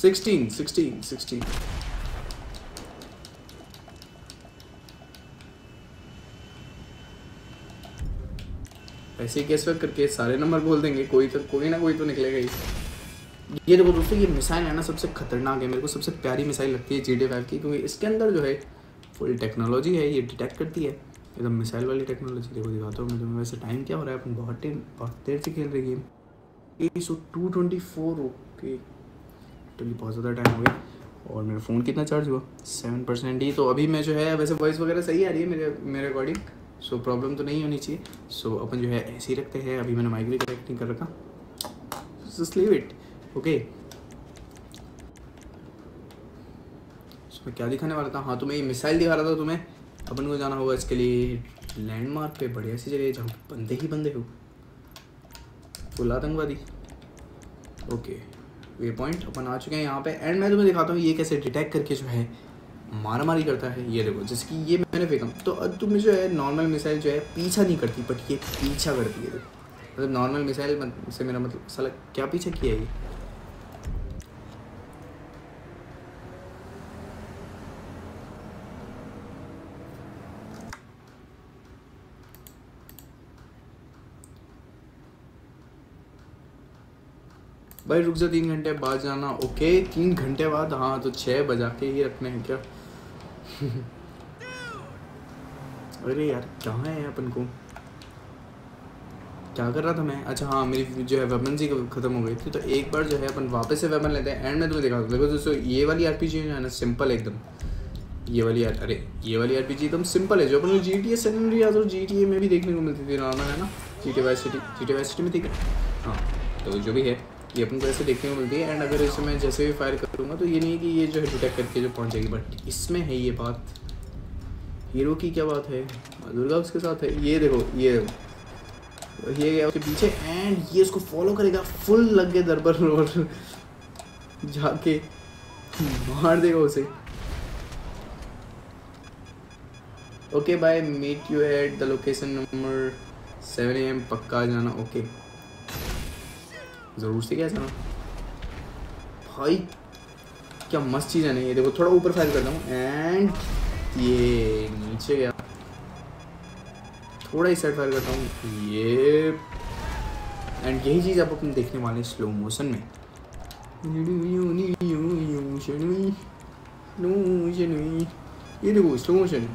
sixteen sixteen sixteen ऐसे ही कैसे करके सारे नंबर बोल देंगे, कोई तो कोई ना कोई तो निकलेगा ही। ये देखो दोस्तों, ये मिसाइल है ना सबसे खतरनाक है, मेरे को सबसे प्यारी मिसाइल लगती है जी डी फाइव की, क्योंकि इसके अंदर जो है फुल टेक्नोलॉजी है, ये डिटेक्ट करती है। एकदम मिसाइल वाली टेक्नोलॉजी देखो, दिखाता हूँ मैं तुम्हें। वैसे टाइम क्या हो रहा है? अपन बहुत टाइम बहुत देर से खेल रहे गेम ए so two twenty four okay totally बहुत ज़्यादा टाइम हो गया। और मेरा फ़ोन कितना चार्ज हुआ? सेवन परसेंट ही। तो अभी मैं जो है, वैसे वॉइस वगैरह सही आ रही है मेरे मेरे अकॉर्डिंग सो प्रॉब्लम तो नहीं होनी चाहिए। सो अपन जो है, ऐसे ही रखते हैं। अभी मैंने माइक भी कनेक्ट नहीं कर रखा। लीव इट ओके मैं क्या दिखाने वाला था? हाँ तुम्हें ये मिसाइल दिखा रहा था तुम्हें। अपन को जाना होगा इसके लिए लैंडमार्क पे, बढ़िया सी जगह जहाँ बंदे ही बंदे हो। फुल आतंकवादी ओके वे पॉइंट अपन आ चुके हैं यहाँ पे। एंड मैं तुम्हें दिखाता हूँ ये कैसे डिटेक्ट करके जो है मारा मारी करता है। ये देखो, जैसे कि ये मैंने फेंका। तो अब तुम्हें जो है नॉर्मल मिसाइल जो है पीछा नहीं करती बट ये पीछा करती है। देखो मतलब नॉर्मल मिसाइल से मेरा मतलब साला क्या पीछा किया है ये? भाई रुक जा तीन घंटे बाद जाना ओके तीन घंटे बाद? हाँ तो छः बजा के ही रखने हैं क्या? [LAUGHS] अरे यार, कहाँ है अपन को? क्या कर रहा था मैं? अच्छा हाँ मेरी जो है वेपन जी खत्म हो गई थी तो एक बार जो है अपन वापस से वेपन लेते हैं। एंड में तुम्हें दिखा दूँ, देखो दोस्तों, ये वाली आर पी जी जो है ना सिंपल एकदम। ये वाली आर अरे, ये वाली आर पी जी एकदम सिंपल है, जो अपन जी टी ए सेकेंडरी या तो जी टी ए में भी देखने को मिलती थी नॉर्मल है ना? G T Y city G T Y city में थी हाँ तो जो भी है ये अपन को ऐसे देखने को मिलती है। एंड अगर इसे मैं जैसे भी फायर करूँगा तो ये नहीं कि ये जो है डिटेक्ट करके जो पहुँच जाएगी बट इसमें है ये बात। हीरो की क्या बात है? दुर्गा उसके साथ है। ये देखो, ये ये गया उसके पीछे। एंड ये उसको फॉलो करेगा फुल लग गए दर पर और जाके मार देगा उसे। Okay bye meet you at the location number seven M पक्का जाना। ओके ज़रूर से क्या जाना भाई, क्या मस्त चीज़ है ना ये। देखो, थोड़ा ऊपर फायर करता हूँ। एंड ये नीचे गया। थोड़ा ही साइड फायर करता हूँ। ये एंड यही चीज़ आप अपन देखने वाले स्लो मोशन में। ये देखो slow motion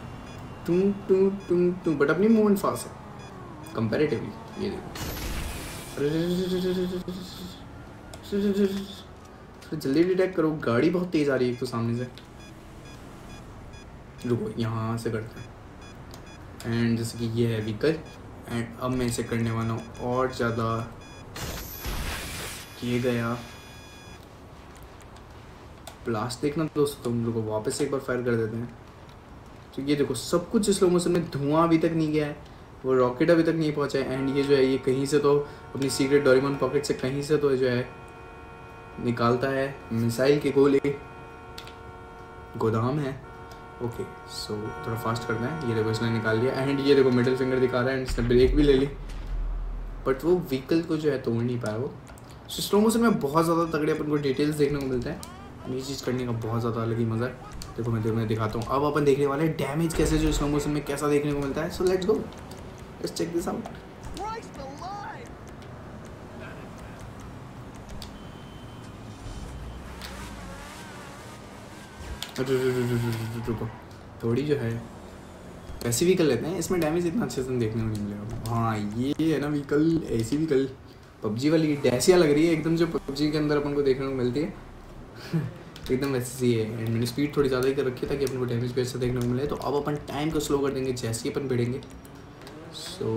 two two two two but अपनी मूवमेंट फास्ट है। कंपेरेटिवली ये देखो। जल्दी डिटेक्ट करो, गाड़ी बहुत तेज आ रही है तो सामने से। रुको, यहाँ से करते हैं। एंड जैसे कि ये है व्हीकल एंड अब मैं इसे करने वाला हूँ, और ज़्यादा किए गया। ब्लास्ट देखना दोस्तों तुम लोग को वापस एक बार फायर कर देते हैं। तो ये देखो, सब कुछ स्लो मोशन में धुआँ अभी तक नहीं गया है वो रॉकेट अभी तक नहीं पहुँचा है। एंड ये जो है, ये कहीं से तो अपनी सीक्रेट डोरेमोन पॉकेट से कहीं से तो जो है, निकालता है। मिसाइल के गोले। गोदाम है। ओके सो थोड़ा फास्ट करना है। ये देखो, इसने निकाल लिया। एंड ये देखो मिडिल फिंगर दिखा रहा है। एंड इसने ब्रेक भी ले ली। बट वो व्हीकल को जो है, तोड़ नहीं पाया वो। सो स्लो मोशन में बहुत ज़्यादा तगड़े अपन को डिटेल्स देखने को मिलता है। ये चीज़ करने का बहुत ज़्यादा अलग ही मज़ा है। देखो, मैं देखो, मैं दिखाता हूँ। अब अपन देखने वाले डैमेज कैसे जो स्लो मोशन में कैसा देखने को मिलता है। So let's go this out Christ alive! थोड़ी जो है। ऐसी व्हीकल लेते हैं। इसमें डैमेज इतना अच्छे से देखने को नहीं मिलेगा। हाँ ये है ना व्हीकल ऐसी व्हीकल पबजी वाली डैसिया लग रही है एकदम जो पबजी के अंदर अपन को देखने को मिलती है। [LAUGHS] एकदम वैसी सी है। एंड मैंने स्पीड थोड़ी ज़्यादा ही कर रखी है ताकि अपन को डैमेज भी अच्छा देखने को मिले। तो अब अपन टाइम को स्लो कर देंगे जैसे ही अपन भिड़ेंगे। सो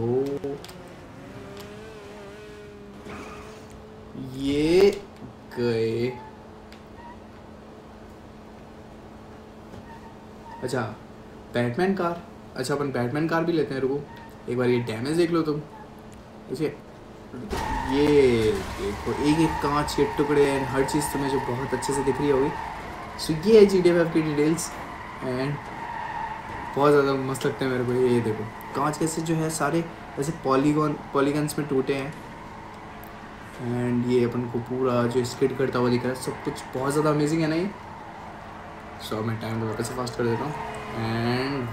ये गए। अच्छा बैटमैन कार? अच्छा अपन बैटमैन कार भी लेते हैं, रुको। एक बार ये डैमेज देख लो तुम। इसे ये देखो, एक एक कांच के टुकड़े एंड हर चीज़ तुम्हें जो बहुत अच्छे से दिख रही होगी। सो ये है जी डी एफ़ की डिटेल्स एंड बहुत ज़्यादा मस्त लगते हैं मेरे को ये देखो। कांच कैसे जो है, सारे ऐसे पॉलीगॉन पॉलीगन्स में टूटे हैं। एंड ये अपन को पूरा जो स्किड करता हुआ दिख रहा है, सब कुछ बहुत ज़्यादा अमेजिंग है ना ये? सो मैं टाइम को वापस फास्ट कर देता हूँ। एंड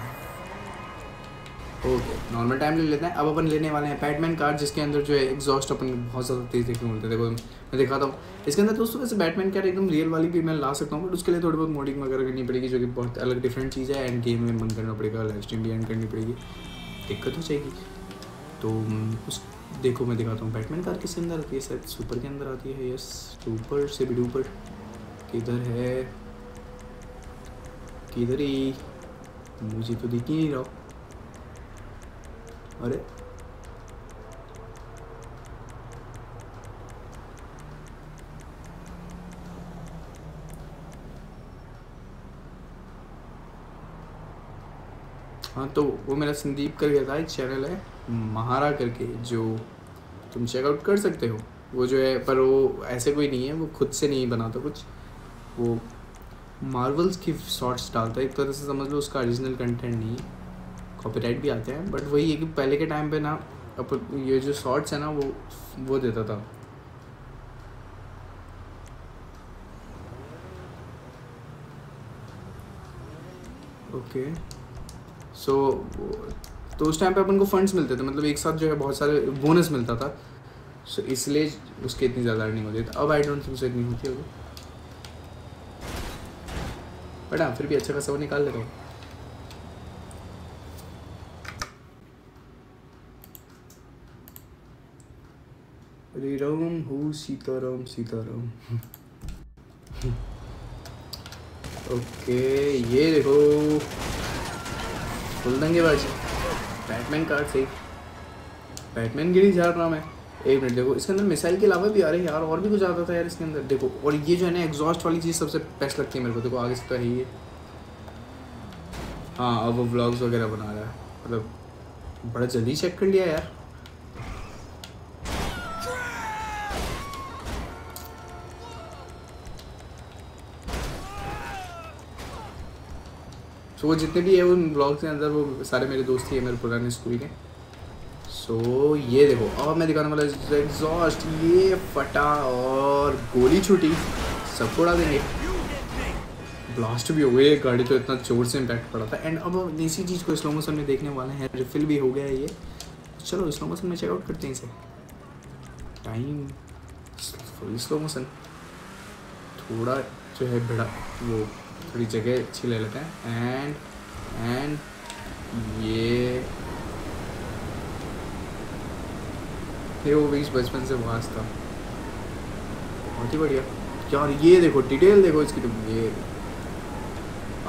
ओके नॉर्मल टाइम ले लेते हैं। अब अपन लेने वाले हैं बैटमैन कार जिसके अंदर जो है एग्जॉस्ट अपन बहुत ज़्यादा तेज़ देखने को मिलता देखो, मैं दिखाता हूँ। इसके अंदर दोस्तों, वैसे बैटमैन कार एकदम रियल वाली भी मैं ला सकता हूँ बट उसके लिए थोड़ी बहुत मोडिंग वगैरह करनी पड़ेगी, जो कि बहुत अलग डिफरेंट चीज़ है। एंड गेम में मन करना पड़ेगा लाइव स्ट्रीम भी एंड करनी पड़ेगी। दिक्कत हो जाएगी। तो उस, देखो मैं दिखाता हूँ। बैटमैन कार किसके अंदर आती है शायद सुपर के अंदर आती है, यस। सुपर से भी डूपर किधर है? किधर ही? मुझे तो दिख ही नहीं रहा। अरे हाँ तो वो मेरा संदीप करके था, एक चैनल है, महारा करके, जो तुम चेकआउट कर सकते हो। वो जो है, पर वो ऐसे कोई नहीं है, वो खुद से नहीं बनाता कुछ। वो मार्वल्स की शॉर्ट्स डालता है, एक तरह से समझ लो उसका ओरिजिनल कंटेंट नहीं है। कॉपीराइट भी आते हैं बट वही है कि पहले के टाइम पे ना अब ये जो शॉर्ट्स है ना, वो वो देता था। ओके सो so, तो उस टाइम पे अपन को फंड्स मिलते थे मतलब एक साथ जो है बहुत सारे बोनस मिलता था। सो so, इसलिए उसके इतनी ज़्यादा अर्निंग होती थी अब आई डोंट थिंक सो इतनी होती होगी। बट हाँ फिर भी अच्छा खासा वो निकाल लेता हूँ। हरे राम हो सीताराम सीताराम ओके ये देखो। फुल दंगे बाजी। बैटमैन कार्ड सही बैटमैन गिरी झाड़ रहा मैं। एक मिनट, देखो, इसके अंदर मिसाइल के अलावा भी आ रही है यार, और भी कुछ आता था यार इसके अंदर। देखो, और ये जो है ना एग्जॉस्ट वाली चीज़ सबसे बेस्ट लगती है मेरे को। देखो, आगे से तो है ही हाँ। अब वो ब्लॉग्स वगैरह बना रहा है। मतलब बड़ा जल्दी चेक कर लिया यार। सो वो जितने भी है, उन ब्लॉग्स के अंदर वो सारे मेरे दोस्त ही है, मेरे पुराने स्कूल के। सो ये देखो, अब मैं दिखाने वाला एग्जॉस्ट ये फटा और गोली छूटी। सबको उड़ा देंगे। ब्लास्ट भी हो गई गाड़ी तो इतना ज़ोर से इम्पैक्ट पड़ा था। एंड अब इसी चीज़ को स्लो मोशन में देखने वाले हैं रिफिल भी हो गया है ये। चलो स्लो मोशन में चेकआउट करते हैं इसे। टाइम थोड़ी स्लो मोशन थोड़ा जो है बड़ा, वो थोड़ी जगह अच्छी ले लेते हैं। एंड एंड ये ये वो बीच बचपन से वास था। बहुत ही बढ़िया। यार, ये देखो, डिटेल देखो इसकी तुम ये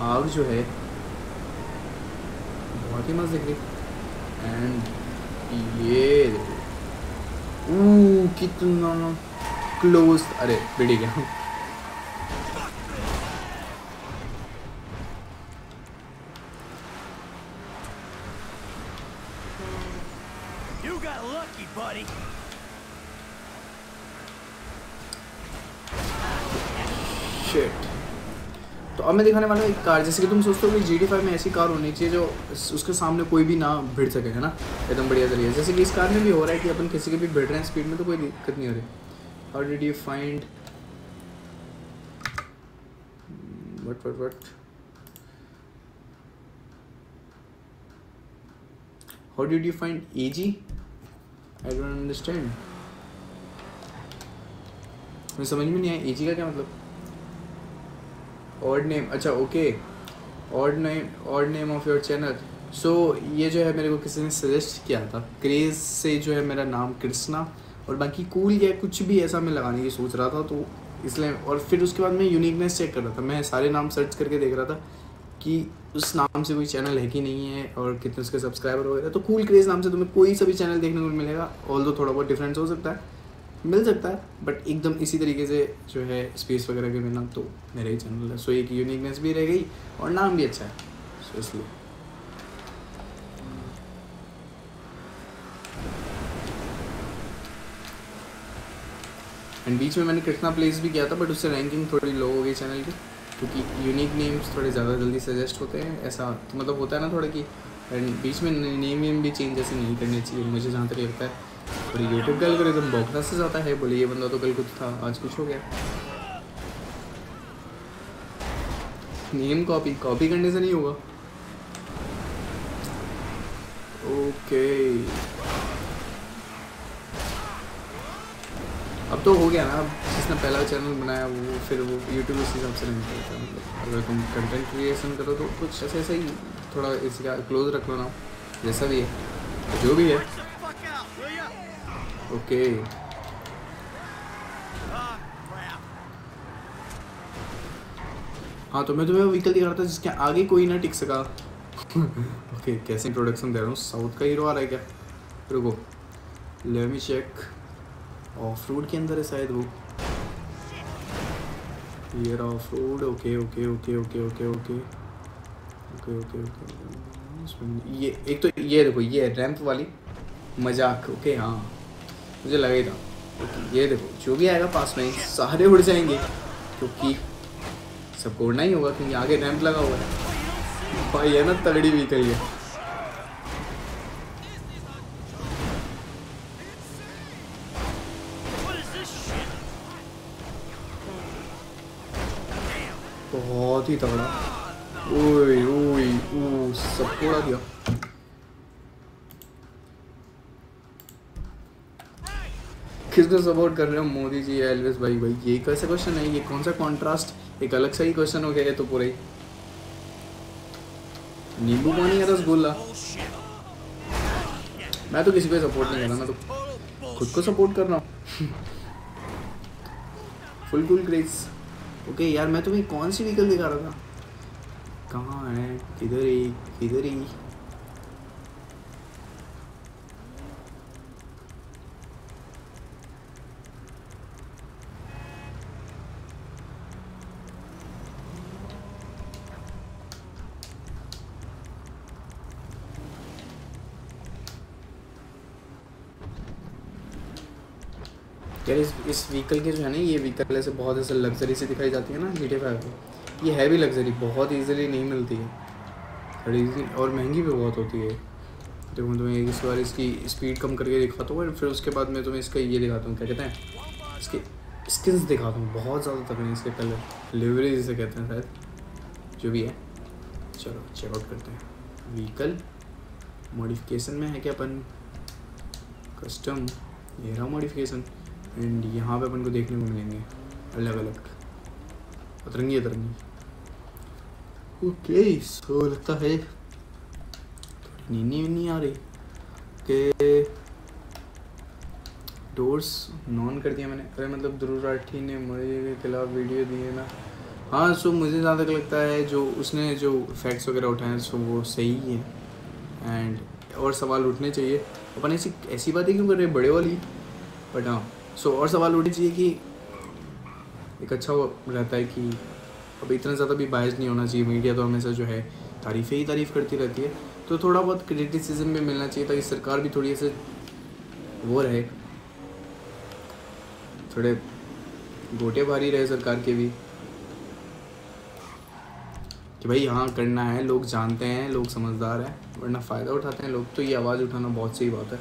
आग जो है, बहुत ही मस्त दिख रही। एंड ये देखो। ऊ कितना क्लोज अरे बिड़ी गया। अब मैं दिखाने वाला हूँ एक कार। जैसे कि तुम सोचते हो कि जी डी फाइव में ऐसी कार होनी चाहिए जो उसके सामने कोई भी ना भिड़ सके, है ना? एकदम बढ़िया तरीके। जैसे कि इस कार में भी हो रहा है कि अपन किसी के भी भिड़ रहे हैं स्पीड में तो कोई दिक्कत नहीं हो रही। How did you find what what what how did you find A G I don't understand मुझे समझ में नहीं आया ए जी का क्या मतलब। ऑड नेम अच्छा okay odd name odd name of your channel so ये जो है मेरे को किसी ने सजेस्ट किया था. क्रेज से जो है मेरा नाम कृष्णा और बाकी कूल या कुछ भी ऐसा मैं लगाने की सोच रहा था तो इसलिए और फिर उसके बाद मैं यूनिकनेस चेक कर रहा था. मैं सारे नाम सर्च करके देख रहा था कि उस नाम से कोई चैनल है कि नहीं है और कितने उसके सब्सक्राइबर वगैरह. तो कूल क्रेज नाम से तुम्हें कोई सा भी चैनल देखने को मिलेगा ऑल थोड़ा बहुत डिफरेंस हो सकता है. मिल सकता है बट एकदम इसी तरीके से जो है स्पेस वगैरह के बिना तो मेरा ही चैनल है। सो एक यूनिकनेस भी रह गई और नाम भी अच्छा है। सो इसलिए। एंड बीच में मैंने कृष्णा प्लेस भी किया था बट उससे रैंकिंग थोड़ी लो हो गई चैनल की, क्योंकि यूनिक नेम्स थोड़े ज़्यादा जल्दी सजेस्ट होते हैं। ऐसा तो मतलब होता है ना थोड़ा कि एंड बीच में नेम वेम भी चेंज ऐसे नहीं करने चाहिए, मुझे जहाँ तक लगता है। और यूट्यूब का एल्गोरिदम बौखला से जाता है, बोले, ये बंदा तो कल कुछ था, आज कुछ हो गया। नेम कॉपी कॉपी करने से नहीं होगा। ओके अब तो हो गया ना, अब जिसने पहला चैनल बनाया, वो फिर वो यूट्यूब उस हिसाब से नहीं करता मतलब अगर तुम कंटेंट क्रिएशन करो तो कुछ ऐसे ऐसे ही थोड़ा इसका क्लोज रख लो ना, जैसा भी है, जो भी है। Ah, हाँ तो मैं तुम्हें व्हीकल दिखा रहा था जिसके आगे कोई ना टिक सका। [LAUGHS] ओके कैसे इंट्रोडक्शन दे रहा हूँ? साउथ का हीरो आ रहा है क्या? रुको। Let me check off road के अंदर है शायद वो। ये off road okay okay okay okay okay okay okay okay okay ये एक तो ये देखो ये रैंप वाली। मज़ाक ओके हाँ। मुझे लगा ही था। ये देखो, जो भी आएगा पास में, सारे उड़ जाएँगे, क्योंकि सबको उड़ना ही होगा, क्योंकि आगे रैंप लगा हुआ है। भाई है ना तगड़ी this shit? बहुत ही तगड़ा। ओए ओए ओ सबको उड़ा दिया। किसको सपोर्ट कर रहे हो? मोदी जी या एलविस भाई भाई, ये कैसा क्वेश्चन है? ये कौन सा कॉन्ट्रास्ट एक अलग सा ही क्वेश्चन हो गया ये तो पूरा ही। नींबू पानी या रसगुल्ला मैं तो किसी को सपोर्ट नहीं कर रहा, मैं तो खुद को सपोर्ट कर रहा हूँ। फुल कूल क्रेज ओके यार, मैं तुम्हें कौन सी व्हीकल दिखा रहा था? कहाँ है? किधर ही किधर ही। यार, इस इस व्हीकल के जो है ना, ये व्हीकल ऐसे बहुत ऐसे लग्जरी से दिखाई जाती है ना जी टी फाइव ये है भी लग्जरी बहुत इजीली नहीं मिलती है। और और महँगी भी बहुत होती है। देखो, मैं तुम्हें इस बार इसकी स्पीड कम करके दिखाता हूँ, और फिर उसके बाद मैं तुम्हें इसका ये दिखाता हूँ, क्या कहते हैं? इसके स्किन्स दिखाता हूँ, बहुत ज़्यादा हैं इसके कलर लिवरेज जिसे कहते हैं शायद, जो भी है। चलो चेकआउट करते हैं। व्हीकल मॉडिफिकेशन में है क्या अपन? कस्टम ये रहा मॉडिफिकेशन एंड यहाँ पे अपन को देखने को मिलेंगे। अलग अलग। अतरंगी अतरंगी ओके सो लगता है थोड़ी नींद नहीं आ रही। के डोर्स नॉन कर दिया मैंने। अरे मतलब ध्रुव राठी ने मुझे के खिलाफ वीडियो दी है ना। हाँ सो मुझे जहाँ तक लगता है जो उसने जो फैक्ट्स वगैरह उठाए हैं सो वो सही है। एंड और सवाल उठने चाहिए। अपन ऐसी ऐसी बातें क्यों कर रहे हैं? बड़े वाली। बट हाँ। सो so, और सवाल उठने चाहिए कि एक अच्छा वो रहता है कि अब इतना ज़्यादा भी बायस नहीं होना चाहिए मीडिया तो हमेशा जो है तारीफ़ें ही तारीफ़ करती रहती है। तो थोड़ा बहुत क्रिटिसिज्म भी मिलना चाहिए ताकि सरकार भी थोड़ी ऐसे वो रहे। थोड़े गोटे भारी रहे सरकार के भी। कि भाई यहाँ करना है लोग जानते हैं लोग समझदार हैं वरना फ़ायदा उठाते हैं लोग। तो ये आवाज़ उठाना बहुत सही बात है।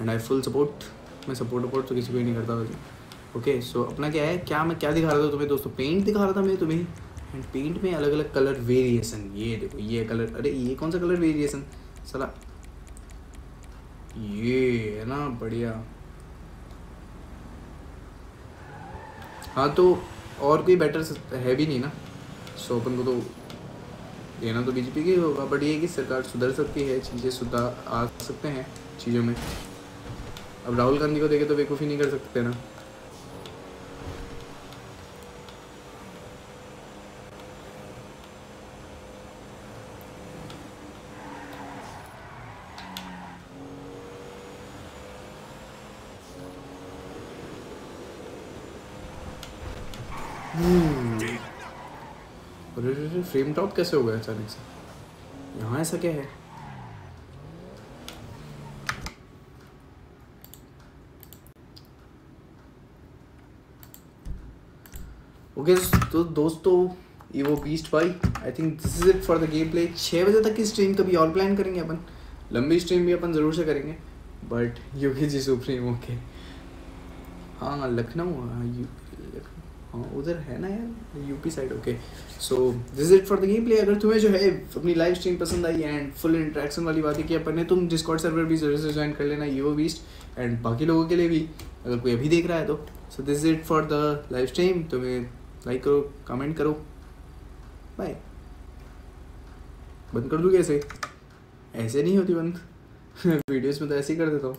एंड आई फुल सपोर्ट मैं सपोर्ट वपोर्ट तो किसी को ही नहीं करता वैसे। ओके सो अपना क्या है? क्या मैं क्या दिखा रहा था तुम्हें दोस्तों? पेंट दिखा रहा था मैं तुम्हें। एंड पेंट में अलग अलग कलर वेरिएशन ये देखो, ये कलर अरे ये कौन सा कलर वेरिएशन सला, ये है ना, बढ़िया। हाँ तो और कोई बेटर है भी नहीं ना। सो अपन को तो देना तो बीजेपी का होगा बट ये कि सरकार सुधर सकती है, चीज़ें सुधार आ सकते हैं चीज़ों में। अब राहुल गांधी को देखे तो बेवकूफ़ी नहीं कर सकते ना। फ्रेम टॉप कैसे हो गया अचानक से? यहाँ ऐसा क्या है? ओके तो दोस्तों, ये वो बीस्ट भाई I think this is it for the game play छः बजे तक की स्ट्रीम कभी और प्लान करेंगे अपन? लंबी स्ट्रीम भी अपन ज़रूर से करेंगे but Yogi ji supreme okay हाँ लखनऊ हाँ हाँ उधर है ना यार UP side okay so this it for the game play अगर तुम्हें जो है, अपनी लाइव स्ट्रीम पसंद आई एंड फुल इंट्रैक्शन वाली बात है कि अपन ने, तुम डिस्कॉर्ड सर्वर भी ज़रूर से ज्वाइन कर लेना, यो बीस्ट एंड बाकी लोगों के लिए भी, अगर कोई अभी देख रहा है तो. So this is it for the live stream तुम्हें लाइक करो कमेंट करो। बाय बंद कर दूँ कैसे ऐसे नहीं होती बंद। [LAUGHS] वीडियोस में तो ऐसे ही कर देता हूँ।